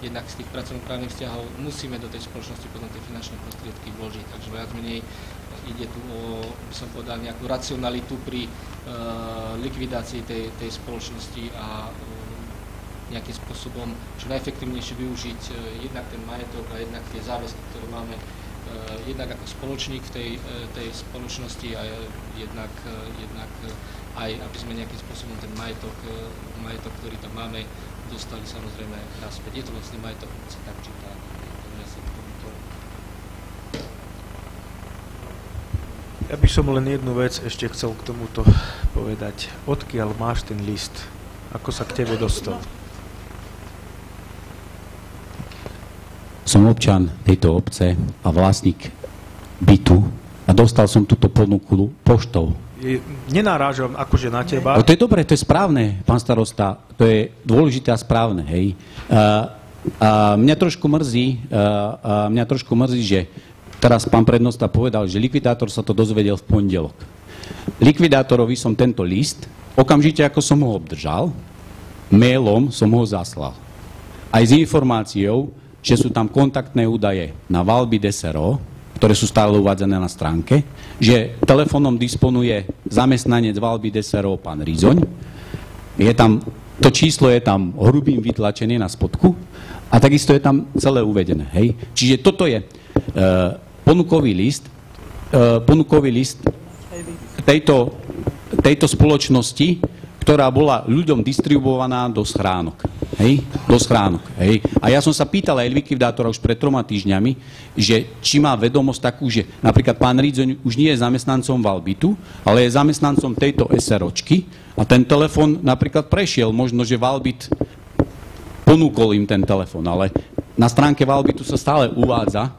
jednak z tých pracovnoprávnych vzťahov musíme do tej spoločnosti potom tie finančné prostriedky vložiť. Takže viac menej ide tu o, by som povedal, nejakú racionalitu pri uh, likvidácii tej, tej spoločnosti a uh, nejakým spôsobom čo najefektívnejšie využiť uh, jednak ten majetok a jednak tie záväzky, ktoré máme Eh, jednak ako spoločník v tej, eh, tej spoločnosti a jednak, eh, jednak aj, aby sme nejakým spôsobom ten majetok, majetok, ktorý tam máme, dostali samozrejme naspäť. Je to vlastne majetok obce, tak či tak. Ja by som len jednu vec ešte chcel k tomuto povedať. Odkiaľ máš ten list? Ako sa k tebe dostal? Som občan tejto obce a vlastník bytu a dostal som túto ponuku poštou. Nenarážam akože na teba. No to je dobré, to je správne, pán starosta, to je dôležité a správne, hej. A, a mňa trošku mrzí, a, a mňa trošku mrzí, že teraz pán prednosta povedal, že likvidátor sa to dozvedel v pondelok. Likvidátorovi som tento list, okamžite ako som ho obdržal, mailom som ho zaslal. Aj s informáciou, že sú tam kontaktné údaje na Valby DSRO, ktoré sú stále uvádzané na stránke, že telefónom disponuje zamestnanec Valby DSRO pán Rizoň, je tam, to číslo je tam hrubým vytlačené na spodku a takisto je tam celé uvedené. Hej? Čiže toto je e, ponukový list, e, ponukový list tejto, tejto spoločnosti, ktorá bola ľuďom distribuovaná do schránok. Hej? Do schránok. Hej? A ja som sa pýtal aj likvidátora už pred troma týždňami, že či má vedomosť takú, že napríklad pán Ridzoň už nie je zamestnancom Valbitu, ale je zamestnancom tejto SROčky a ten telefon napríklad prešiel. Možno, že Valbit ponúkol im ten telefon, ale na stránke Valbitu sa stále uvádza.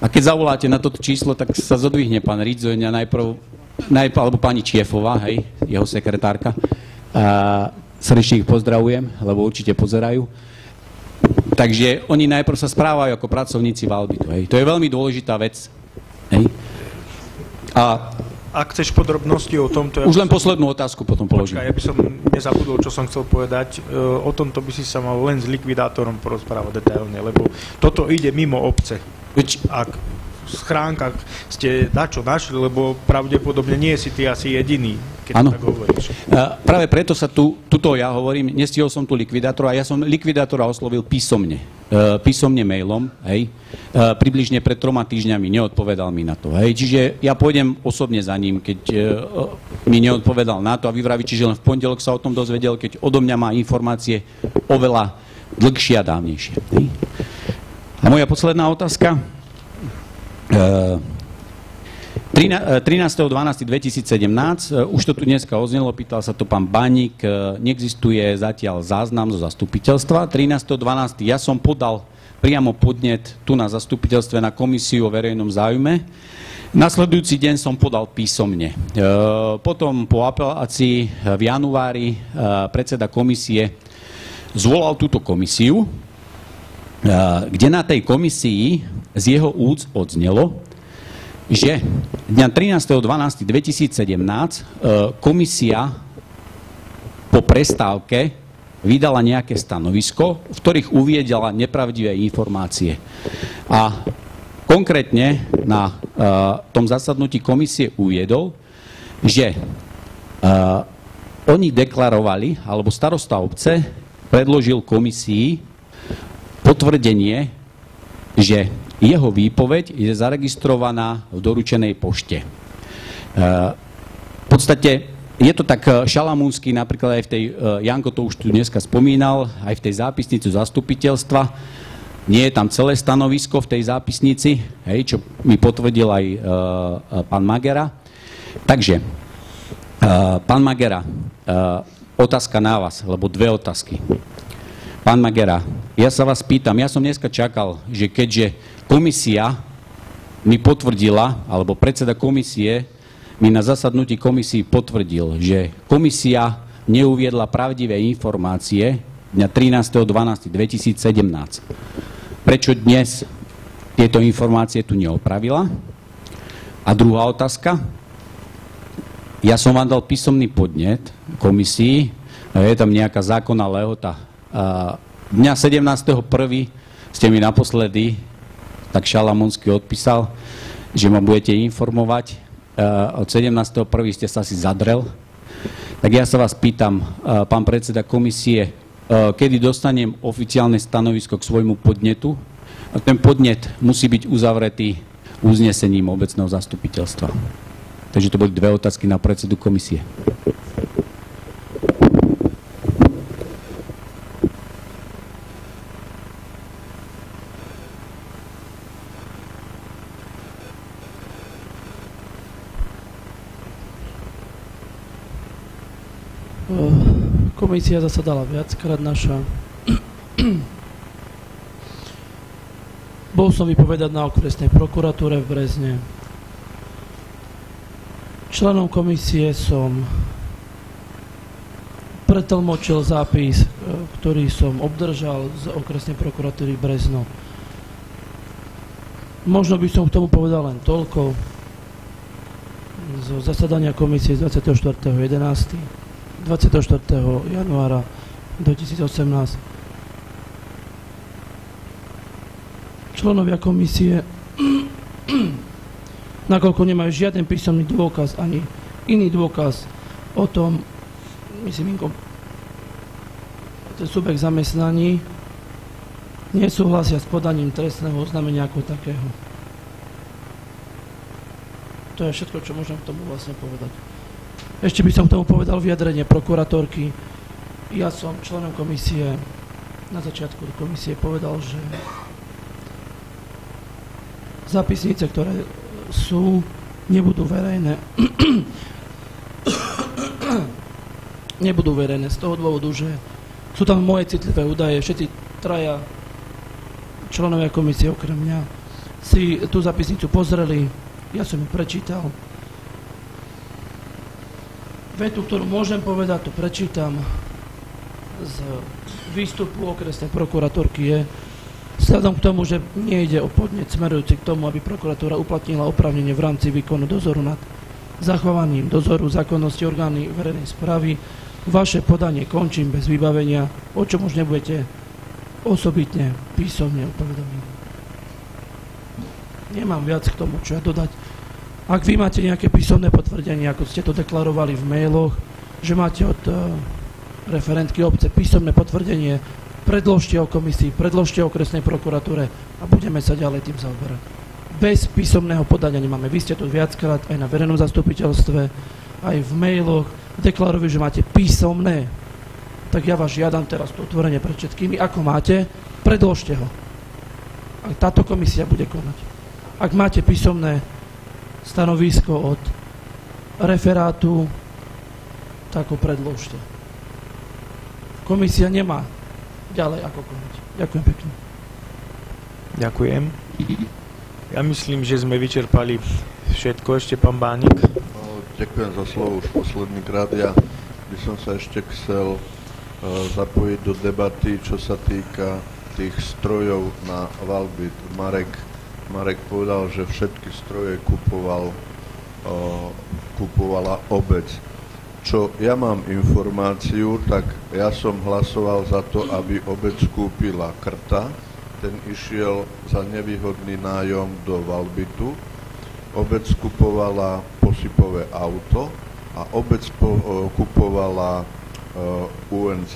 A keď zavoláte na toto číslo, tak sa zodvihne pán Ridzoň a najprv, najprv alebo pani Čiefová, hej, jeho sekretárka. A srdečne ich pozdravujem, lebo určite pozerajú. Takže oni najprv sa správajú ako pracovníci Valbitu. Hej. To je veľmi dôležitá vec. Hej. A Ak chceš podrobnosti o tomto... ja už len som- poslednú otázku potom položím. Počkaj, ja by som nezabudol, čo som chcel povedať. E, O tomto by si sa mal len s likvidátorom porozprávať detailne, lebo toto ide mimo obce. Veď Ak schránkach ste dačo našli, lebo pravdepodobne nie si ty asi jediný, keď Áno. tak hovoríš. Práve preto sa tu, tuto ja hovorím, nestihol som tu likvidátora, ja som likvidátora oslovil písomne, e, písomne mailom, hej, e, približne pred troma týždňami, neodpovedal mi na to, hej, čiže ja pôjdem osobne za ním, keď e, mi neodpovedal na to a vyvraví, čiže len v pondelok sa o tom dozvedel, keď odo mňa má informácie oveľa dlhšie a dávnejšie. Hej. A moja posledná otázka. E, 13.12.2017, e, už to tu dneska oznelo, pýtal sa to pán Baník, neexistuje zatiaľ záznam zo zastupiteľstva. 13.12. ja som podal priamo podnet tu na zastupiteľstve na komisiu o verejnom záujme. Nasledujúci deň som podal písomne. Potom po apelácii v januári predseda komisie zvolal túto komisiu, kde na tej komisii z jeho úc odznelo, že dňa 13.12.2017 e, komisia po prestávke vydala nejaké stanovisko, v ktorých uviedela nepravdivé informácie. A konkrétne na e, tom zasadnutí komisie uviedol, že e, oni deklarovali, alebo starosta obce predložil komisii potvrdenie, že jeho výpoveď je zaregistrovaná v doručenej pošte. E, V podstate je to tak e, šalamúnsky, napríklad aj v tej, e, Janko to už tu dneska spomínal, aj v tej zápisnici zastupiteľstva, nie je tam celé stanovisko v tej zápisnici, hej, čo mi potvrdil aj e, pán Magera. Takže, e, pán Magera, e, otázka na vás, lebo dve otázky. Pán Magera, ja sa vás pýtam, ja som dneska čakal, že keďže komisia mi potvrdila, alebo predseda komisie mi na zasadnutí komisii potvrdil, že komisia neuviedla pravdivé informácie dňa 13.12.2017. Prečo dnes tieto informácie tu neopravila? A druhá otázka. Ja som vám dal písomný podnet komisii, je tam nejaká zákonná lehota. Dňa 17.1. ste mi naposledy tak šalamonsky odpísal, že ma budete informovať. A Od 17.1. ste sa si zadrel. Tak ja sa vás pýtam, a, pán predseda komisie, a, kedy dostanem oficiálne stanovisko k svojmu podnetu? Ten podnet musí byť uzavretý uznesením obecného zastupiteľstva. Takže to boli dve otázky na predsedu komisie. Komisia zasadala viackrát naša. Bol som vypovedať na okresnej prokuratúre v Brezne. Členom komisie som pretlmočil zápis, e, ktorý som obdržal z okresnej prokuratúry Brezno. Možno by som k tomu povedal len toľko. Zo zasadania komisie z 24.11. 24. januára 2018 členovia komisie nakoľko nemajú žiaden písomný dôkaz ani iný dôkaz o tom, myslím, inkom, ten subjekt zamestnaní nesúhlasia s podaním trestného oznámenia ako takého. To je všetko, čo môžem k tomu vlastne povedať. Ešte by som k tomu povedal vyjadrenie prokuratorky. Ja som členom komisie, na začiatku komisie povedal, že zapisnice, ktoré sú, nebudú verejné. nebudú verejné z toho dôvodu, že sú tam moje citlivé údaje, všetci traja členovia komisie okrem mňa si tú zapisnicu pozreli, ja som ju prečítal. Vetu, ktorú môžem povedať, to prečítam z výstupu okresnej prokuratorky je, Vzhľadom k tomu, že nejde o podnet smerujúci k tomu, aby prokuratúra uplatnila opravnenie v rámci výkonu dozoru nad zachovaním dozoru zákonnosti orgány verejnej správy, vaše podanie končím bez vybavenia, o čom už nebudete osobitne písomne upovedomiť. Nemám viac k tomu, čo ja dodať. Ak vy máte nejaké písomné potvrdenie, ako ste to deklarovali v mailoch, že máte od uh, referentky obce písomné potvrdenie predložte o komisii, predložte okresnej prokuratúre a budeme sa ďalej tým zaoberať. Bez písomného podania nemáme. Vy ste tu viackrát aj na verejnom zastupiteľstve, aj v mailoch deklarovali, že máte písomné. Tak ja vás žiadam teraz to otvorenie pred všetkými. Ako máte, predložte ho. A táto komisia bude konať. Ak máte písomné stanovisko od referátu, tak ho predložte. Komisia nemá ďalej ako konať. Ďakujem pekne. Ďakujem. Ja myslím, že sme vyčerpali všetko. Ešte pán Bánik. No, ďakujem za slovo už posledný krát. Ja by som sa ešte chcel uh, zapojiť do debaty, čo sa týka tých strojov na Valbit. Marek, Marek povedal, že všetky stroje kupoval, kupovala obec. Čo ja mám informáciu, tak ja som hlasoval za to, aby obec kúpila krta, ten išiel za nevýhodný nájom do Valbitu, obec kupovala posypové auto a obec po, kupovala UNC,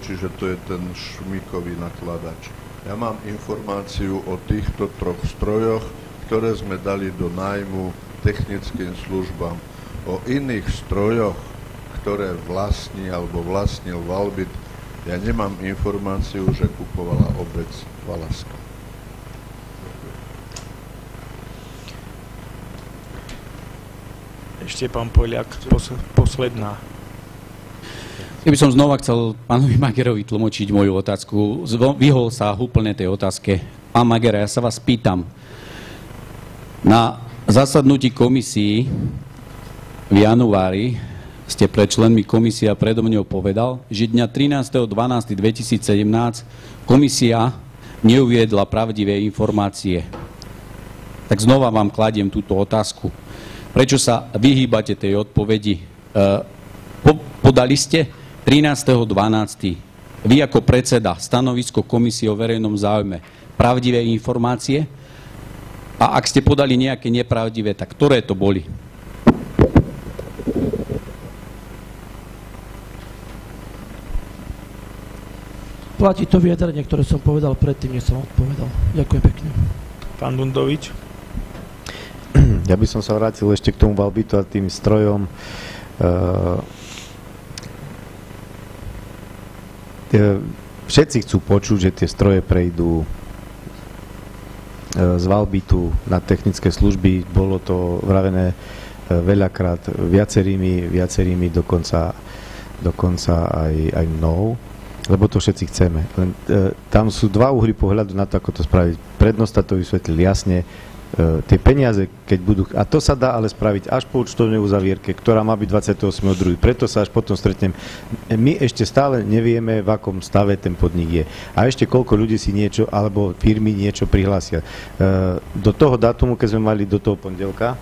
čiže to je ten šmikový nakladač. Ja mám informáciu o týchto troch strojoch, ktoré sme dali do nájmu technickým službám. O iných strojoch ktoré vlastní alebo vlastnil Valbit, ja nemám informáciu, že kupovala obec Valaska. Ešte pán Poliak, pos- posledná. Ja by som znova chcel pánovi Magerovi tlmočiť moju otázku. Vyhol sa úplne tej otázke. Pán Mager, ja sa vás pýtam. Na zasadnutí komisii v januári ste pred členmi komisia predo mňou povedal, že dňa 13.12.2017 komisia neuviedla pravdivé informácie. Tak znova vám kladiem túto otázku. Prečo sa vyhýbate tej odpovedi? E, podali ste 13.12. Vy ako predseda stanovisko komisie o verejnom záujme pravdivé informácie? A ak ste podali nejaké nepravdivé, tak ktoré to boli? Platí to vyjadrenie, ktoré som povedal predtým, než som odpovedal. Ďakujem pekne. Pán Dundovič. Ja by som sa vrátil ešte k tomu Valbitu a tým strojom. Uh, všetci chcú počuť, že tie stroje prejdú uh, z Valbitu na technické služby. Bolo to vravené uh, veľakrát viacerými, viacerými dokonca dokonca aj, aj mnou, lebo to všetci chceme. Len e, tam sú dva uhly pohľadu na to, ako to spraviť. Prednosta to vysvetlil jasne, e, tie peniaze, keď budú... A to sa dá ale spraviť až po účtovnej uzavierke, ktorá má byť 28.2. Preto sa až potom stretnem. My ešte stále nevieme, v akom stave ten podnik je. A ešte koľko ľudí si niečo, alebo firmy niečo prihlásia. E, do toho dátumu, keď sme mali do toho pondelka,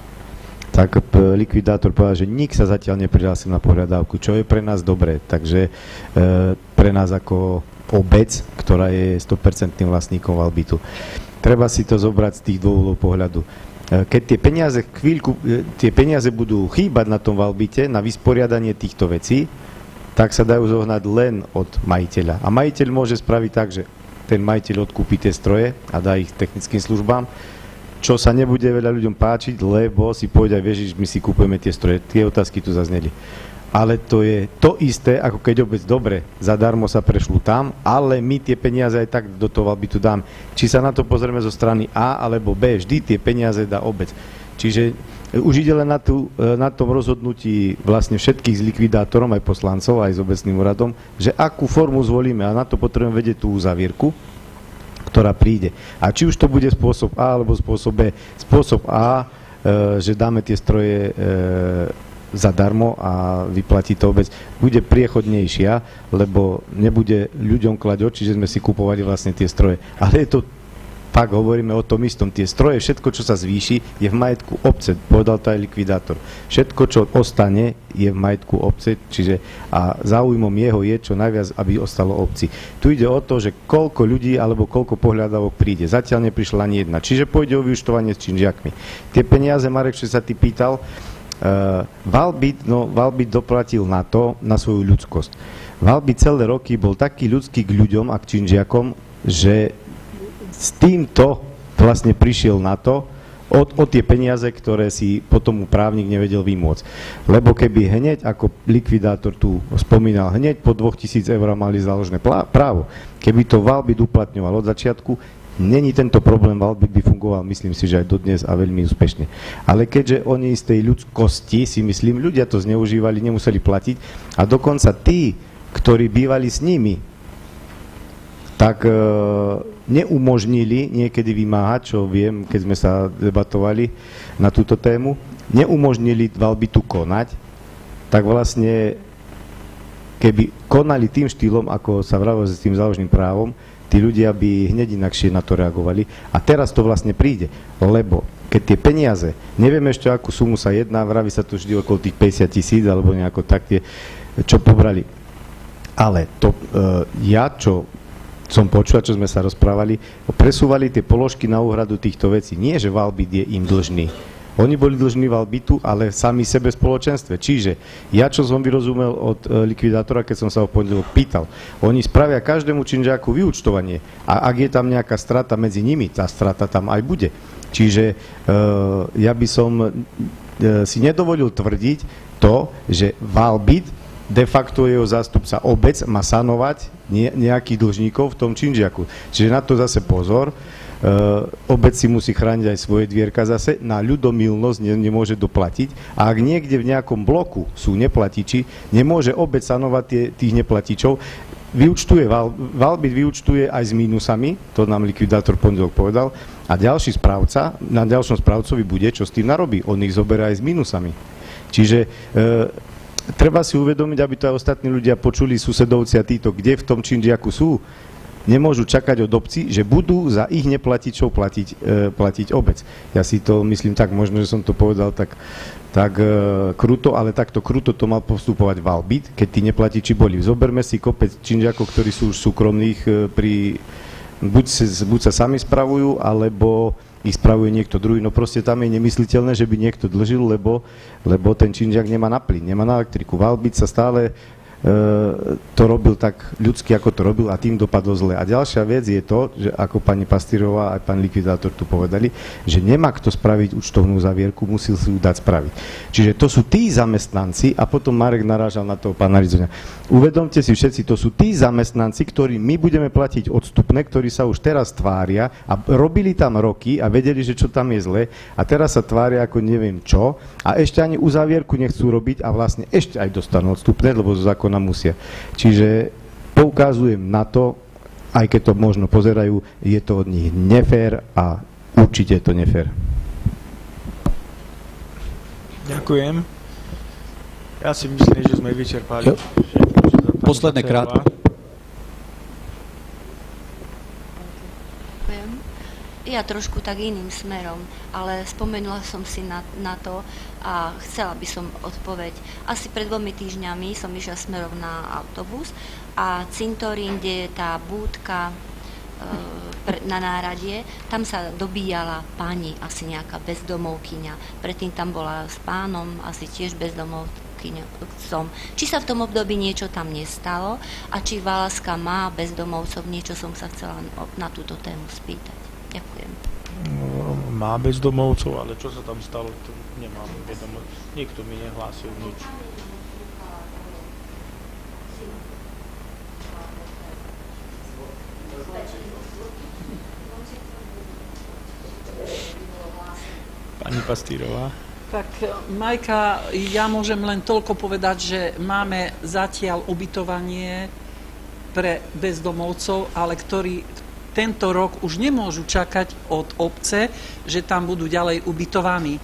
tak likvidátor povedal, že nik sa zatiaľ neprihlásil na pohľadávku, čo je pre nás dobré. Takže e, pre nás ako obec, ktorá je 100% vlastníkom Valbitu. Treba si to zobrať z tých dôvodov pohľadu. E, Keď tie peniaze, chvíľku, e, tie peniaze budú chýbať na tom Valbite, na vysporiadanie týchto vecí, tak sa dajú zohnať len od majiteľa. A majiteľ môže spraviť tak, že ten majiteľ odkúpi tie stroje a dá ich technickým službám, čo sa nebude veľa ľuďom páčiť, lebo si povedia, vieš, my si kúpujeme tie stroje. Tie otázky tu zazneli. Ale to je to isté, ako keď obec dobre, zadarmo sa prešľú tam, ale my tie peniaze aj tak do toho tu dám. Či sa na to pozrieme zo strany A alebo B, vždy tie peniaze dá obec. Čiže už ide len na, tú, e, na tom rozhodnutí vlastne všetkých s likvidátorom, aj poslancov, aj s obecným úradom, že akú formu zvolíme a na to potrebujeme vedieť tú uzavierku, ktorá príde. A či už to bude spôsob A alebo spôsob B. Spôsob A, e, že dáme tie stroje e, zadarmo a vyplatí to obec, bude priechodnejšia, lebo nebude ľuďom klať oči, že sme si kupovali vlastne tie stroje. Ale je to tak hovoríme o tom istom. Tie stroje, všetko, čo sa zvýši, je v majetku obce. Povedal to aj likvidátor. Všetko, čo ostane, je v majetku obce, čiže a záujmom jeho je čo najviac, aby ostalo obci. Tu ide o to, že koľko ľudí alebo koľko pohľadávok príde. Zatiaľ neprišla ani jedna. Čiže pôjde o vyučtovanie s činžiakmi. Tie peniaze, Marek, čo sa ty pýtal, uh, Valbit, no, Valbit doplatil na to, na svoju ľudskosť. Valbit celé roky bol taký ľudský k ľuďom a k činžiakom, že s týmto vlastne prišiel na to, o, o tie peniaze, ktoré si potom právnik nevedel vymôcť. Lebo keby hneď, ako likvidátor tu spomínal, hneď po 2000 eur mali záložné právo, keby to Valbit uplatňoval od začiatku, není tento problém, Valbit by fungoval, myslím si, že aj dodnes a veľmi úspešne. Ale keďže oni z tej ľudskosti, si myslím, ľudia to zneužívali, nemuseli platiť a dokonca tí, ktorí bývali s nimi, tak e, neumožnili niekedy vymáhať, čo viem, keď sme sa debatovali na túto tému, neumožnili Valbitu konať, tak vlastne keby konali tým štýlom, ako sa vravilo s tým záložným právom, tí ľudia by hneď inakšie na to reagovali. A teraz to vlastne príde, lebo keď tie peniaze, neviem ešte akú sumu sa jedná, vraví sa to vždy okolo tých 50 tisíc, alebo nejako tak tie, čo pobrali. Ale to, uh, ja, čo som počul, čo sme sa rozprávali, presúvali tie položky na úhradu týchto vecí. Nie, že Valbit je im dlžný. Oni boli dlžní Valbitu, ale sami sebe spoločenstve. Čiže ja, čo som vyrozumel od e, likvidátora, keď som sa ho pondelok pýtal, oni spravia každému činžáku vyučtovanie a ak je tam nejaká strata medzi nimi, tá strata tam aj bude. Čiže e, ja by som e, si nedovolil tvrdiť to, že Valbit de facto jeho zástupca obec má sanovať nejakých dlžníkov v tom činžiaku. Čiže na to zase pozor. Uh, obec si musí chrániť aj svoje dvierka zase, na ľudomilnosť ne, nemôže doplatiť. A ak niekde v nejakom bloku sú neplatiči, nemôže obec sanovať tých neplatičov, vyučtuje, Val, Valbit vyučtuje aj s mínusami, to nám likvidátor pondelok povedal, a ďalší správca, na ďalšom správcovi bude, čo s tým narobí, on ich zoberá aj s mínusami. Čiže uh, treba si uvedomiť, aby to aj ostatní ľudia počuli, susedovci a títo, kde v tom činžiaku sú, nemôžu čakať od obci, že budú za ich neplatičov platiť, e, platiť obec. Ja si to myslím tak, možno, že som to povedal tak, tak e, kruto, ale takto kruto to mal postupovať Valbit, keď tí neplatiči boli. Zoberme si kopec činžiakov, ktorí sú už súkromných e, pri, buď, buď sa sami spravujú, alebo ich spravuje niekto druhý, no proste tam je nemysliteľné, že by niekto dlžil, lebo, lebo ten činžiak nemá na plyn, nemá na elektriku. Valbic sa stále to robil tak ľudsky, ako to robil a tým dopadlo zle. A ďalšia vec je to, že ako pani Pastírová aj pán likvidátor tu povedali, že nemá kto spraviť účtovnú zavierku, musel si ju dať spraviť. Čiže to sú tí zamestnanci, a potom Marek narážal na toho pána Rizoňa. Uvedomte si všetci, to sú tí zamestnanci, ktorí my budeme platiť odstupné, ktorí sa už teraz tvária a robili tam roky a vedeli, že čo tam je zle a teraz sa tvária ako neviem čo a ešte ani uzavierku nechcú robiť a vlastne ešte aj dostanú odstupné, lebo zo zákona nám musia. Čiže poukazujem na to, aj keď to možno pozerajú, je to od nich nefér a určite je to nefér. Ďakujem. Ja si myslím, že sme vyčerpali. Posledné krát. Ďakujem. Ja trošku tak iným smerom, ale spomenula som si na, na to a chcela by som odpoveď. Asi pred dvomi týždňami som išla smerom na autobus a cintorín, kde je tá búdka e, na náradie, tam sa dobíjala pani, asi nejaká bezdomovkyňa. Predtým tam bola s pánom, asi tiež bezdomovkyňom. Či sa v tom období niečo tam nestalo a či Valaska má bezdomovcov, niečo som sa chcela na túto tému spýtať. Ďakujem. No, má bezdomovcov, ale čo sa tam stalo, to nemám vedomo. Nikto mi nehlásil nič. Pani Pastýrová. Tak Majka, ja môžem len toľko povedať, že máme zatiaľ ubytovanie pre bezdomovcov, ale ktorí tento rok už nemôžu čakať od obce, že tam budú ďalej ubytovaní.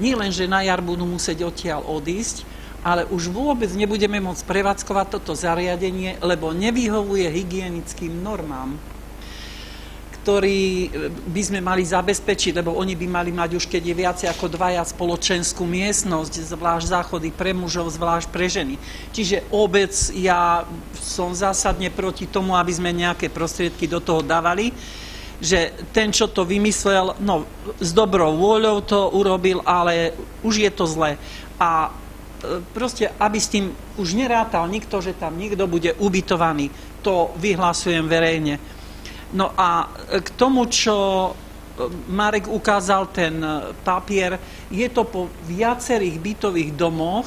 Nie len, že na jar budú musieť odtiaľ odísť, ale už vôbec nebudeme môcť prevádzkovať toto zariadenie, lebo nevyhovuje hygienickým normám ktorý by sme mali zabezpečiť, lebo oni by mali mať už keď je viacej ako dvaja spoločenskú miestnosť, zvlášť záchody pre mužov, zvlášť pre ženy. Čiže obec, ja som zásadne proti tomu, aby sme nejaké prostriedky do toho dávali, že ten, čo to vymyslel, no s dobrou vôľou to urobil, ale už je to zle. A e, proste, aby s tým už nerátal nikto, že tam nikto bude ubytovaný, to vyhlasujem verejne. No a k tomu, čo e, Marek ukázal ten e, papier, je to po viacerých bytových domoch,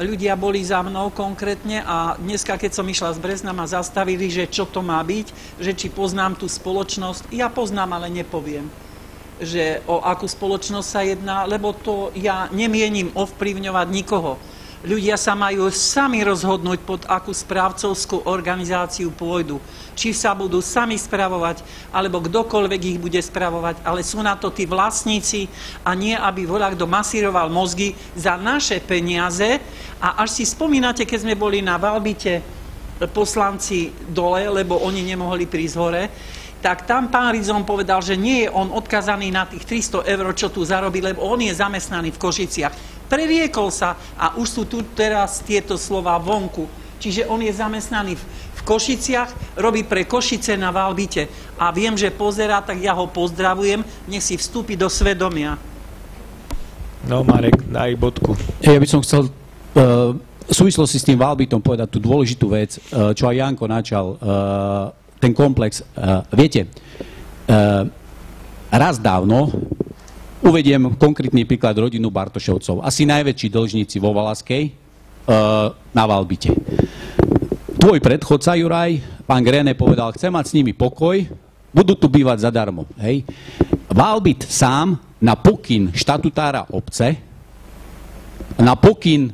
ľudia boli za mnou konkrétne a dneska, keď som išla z Brezna, ma zastavili, že čo to má byť, že či poznám tú spoločnosť. Ja poznám, ale nepoviem, že o akú spoločnosť sa jedná, lebo to ja nemienim ovplyvňovať nikoho. Ľudia sa majú sami rozhodnúť, pod akú správcovskú organizáciu pôjdu. Či sa budú sami spravovať, alebo kdokoľvek ich bude spravovať, ale sú na to tí vlastníci a nie, aby voľa kto masíroval mozgy za naše peniaze. A až si spomínate, keď sme boli na Valbite poslanci dole, lebo oni nemohli prísť hore, tak tam pán Rizon povedal, že nie je on odkazaný na tých 300 eur, čo tu zarobí, lebo on je zamestnaný v Košiciach preriekol sa a už sú tu teraz tieto slova vonku. Čiže on je zamestnaný v, v Košiciach, robí pre Košice na Valbite. A viem, že pozerá, tak ja ho pozdravujem, nech si vstúpi do svedomia. No Marek, daj bodku. Ja by som chcel uh, v súvislosti s tým Valbitom povedať tú dôležitú vec, uh, čo aj Janko načal, uh, ten komplex. Uh, viete, uh, raz dávno Uvediem konkrétny príklad rodinu Bartošovcov. Asi najväčší dlžníci vo Valaskej, uh, na Valbite. Tvoj predchodca Juraj, pán Grene povedal, chcem mať s nimi pokoj, budú tu bývať zadarmo. Hej. Valbit sám na pokyn štatutára obce, na pokyn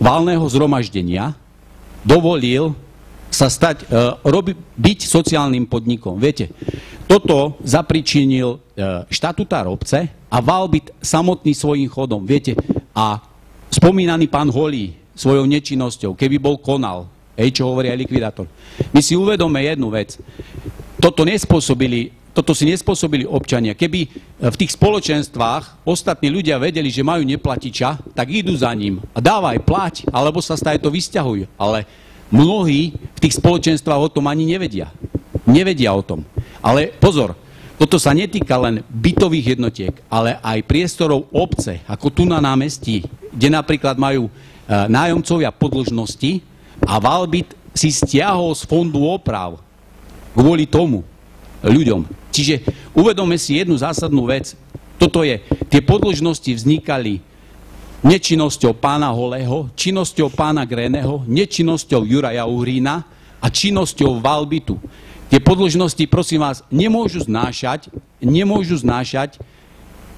valného zhromaždenia dovolil sa stať, uh, robi, byť sociálnym podnikom. Viete, toto zapričinil uh, štatutár obce, a Valbit samotný svojím chodom. Viete, a spomínaný pán Holý svojou nečinnosťou, keby bol konal, hej, čo hovorí aj likvidátor. My si uvedome jednu vec. Toto nespôsobili toto si nespôsobili občania. Keby v tých spoločenstvách ostatní ľudia vedeli, že majú neplatiča, tak idú za ním a dávaj, plať, alebo sa stále to vysťahujú. Ale mnohí v tých spoločenstvách o tom ani nevedia. Nevedia o tom. Ale pozor, toto sa netýka len bytových jednotiek, ale aj priestorov obce, ako tu na námestí, kde napríklad majú e, nájomcovia podložnosti a Valbit si stiahol z fondu oprav kvôli tomu ľuďom. Čiže uvedome si jednu zásadnú vec. Toto je, tie podložnosti vznikali nečinnosťou pána Holého, činnosťou pána Greného, nečinnosťou Juraja Uhrína a činnosťou Valbitu. Tie podložnosti, prosím vás, nemôžu znášať, nemôžu znášať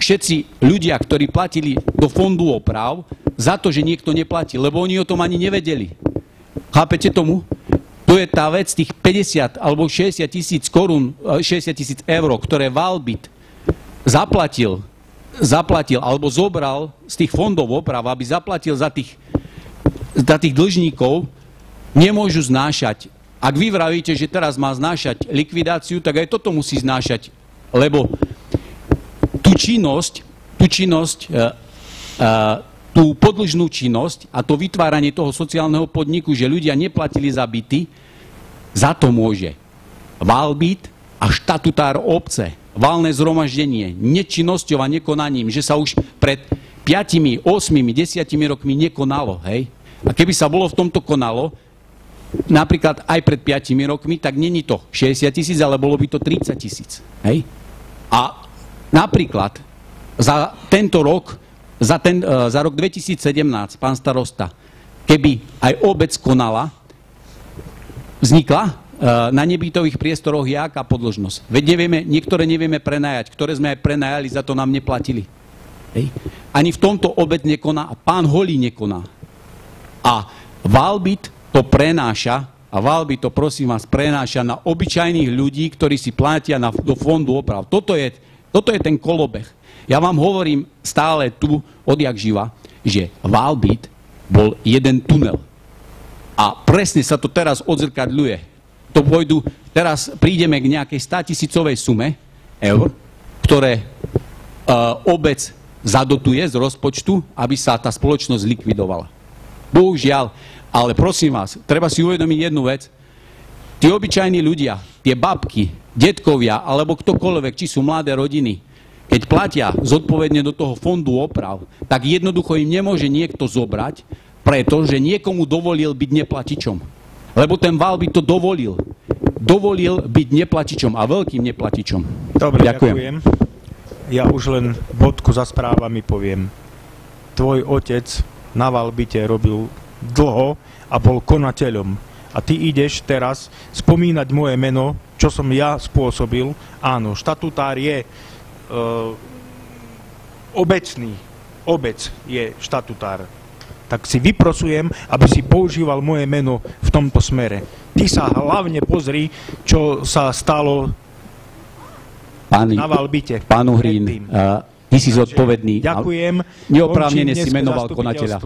všetci ľudia, ktorí platili do fondu oprav za to, že niekto neplatí, lebo oni o tom ani nevedeli. Chápete tomu? To je tá vec tých 50 alebo 60 tisíc korún, eh, 60 tisíc eur, ktoré Valbit zaplatil, zaplatil alebo zobral z tých fondov oprav, aby zaplatil za tých, za tých dlžníkov, nemôžu znášať. Ak vy vravíte, že teraz má znášať likvidáciu, tak aj toto musí znášať, lebo tú činnosť, tú činnosť, e, e, tú podlžnú činnosť a to vytváranie toho sociálneho podniku, že ľudia neplatili za byty, za to môže Valbit a štatutár obce, valné zhromaždenie, nečinnosťou a nekonaním, že sa už pred 5, 8, 10 rokmi nekonalo, hej? A keby sa bolo v tomto konalo, napríklad aj pred 5 rokmi, tak není to 60 tisíc, ale bolo by to 30 tisíc. Hej? A napríklad za tento rok, za, ten, e, za rok 2017, pán starosta, keby aj obec konala, vznikla e, na nebytových priestoroch jaká podložnosť. Veď nevieme, niektoré nevieme prenajať, ktoré sme aj prenajali, za to nám neplatili. Hej. Ani v tomto obec nekoná a pán Holý nekoná. A Valbit to prenáša, a Valby to prosím vás prenáša na obyčajných ľudí, ktorí si platia do fondu oprav. Toto je, ten kolobeh. Ja vám hovorím stále tu, odjak živa, že Valbit bol jeden tunel. A presne sa to teraz odzrkadľuje. To pôjdu, teraz prídeme k nejakej 100 tisícovej sume eur, ktoré uh, obec zadotuje z rozpočtu, aby sa tá spoločnosť likvidovala. Bohužiaľ, ale prosím vás, treba si uvedomiť jednu vec. Tí obyčajní ľudia, tie babky, detkovia alebo ktokoľvek, či sú mladé rodiny, keď platia zodpovedne do toho fondu oprav, tak jednoducho im nemôže niekto zobrať, pretože niekomu dovolil byť neplatičom. Lebo ten val by to dovolil. Dovolil byť neplatičom a veľkým neplatičom. Dobre, ďakujem. ďakujem. Ja už len bodku za správami poviem. Tvoj otec na Valbite robil dlho a bol konateľom. A ty ideš teraz spomínať moje meno, čo som ja spôsobil. Áno, štatutár je e, obecný. Obec je štatutár. Tak si vyprosujem, aby si používal moje meno v tomto smere. Ty sa hlavne pozri, čo sa stalo na Valbite. Pánu Hrín, uh, ty si zodpovedný. Ďakujem. Neoprávnene si menoval konateľa.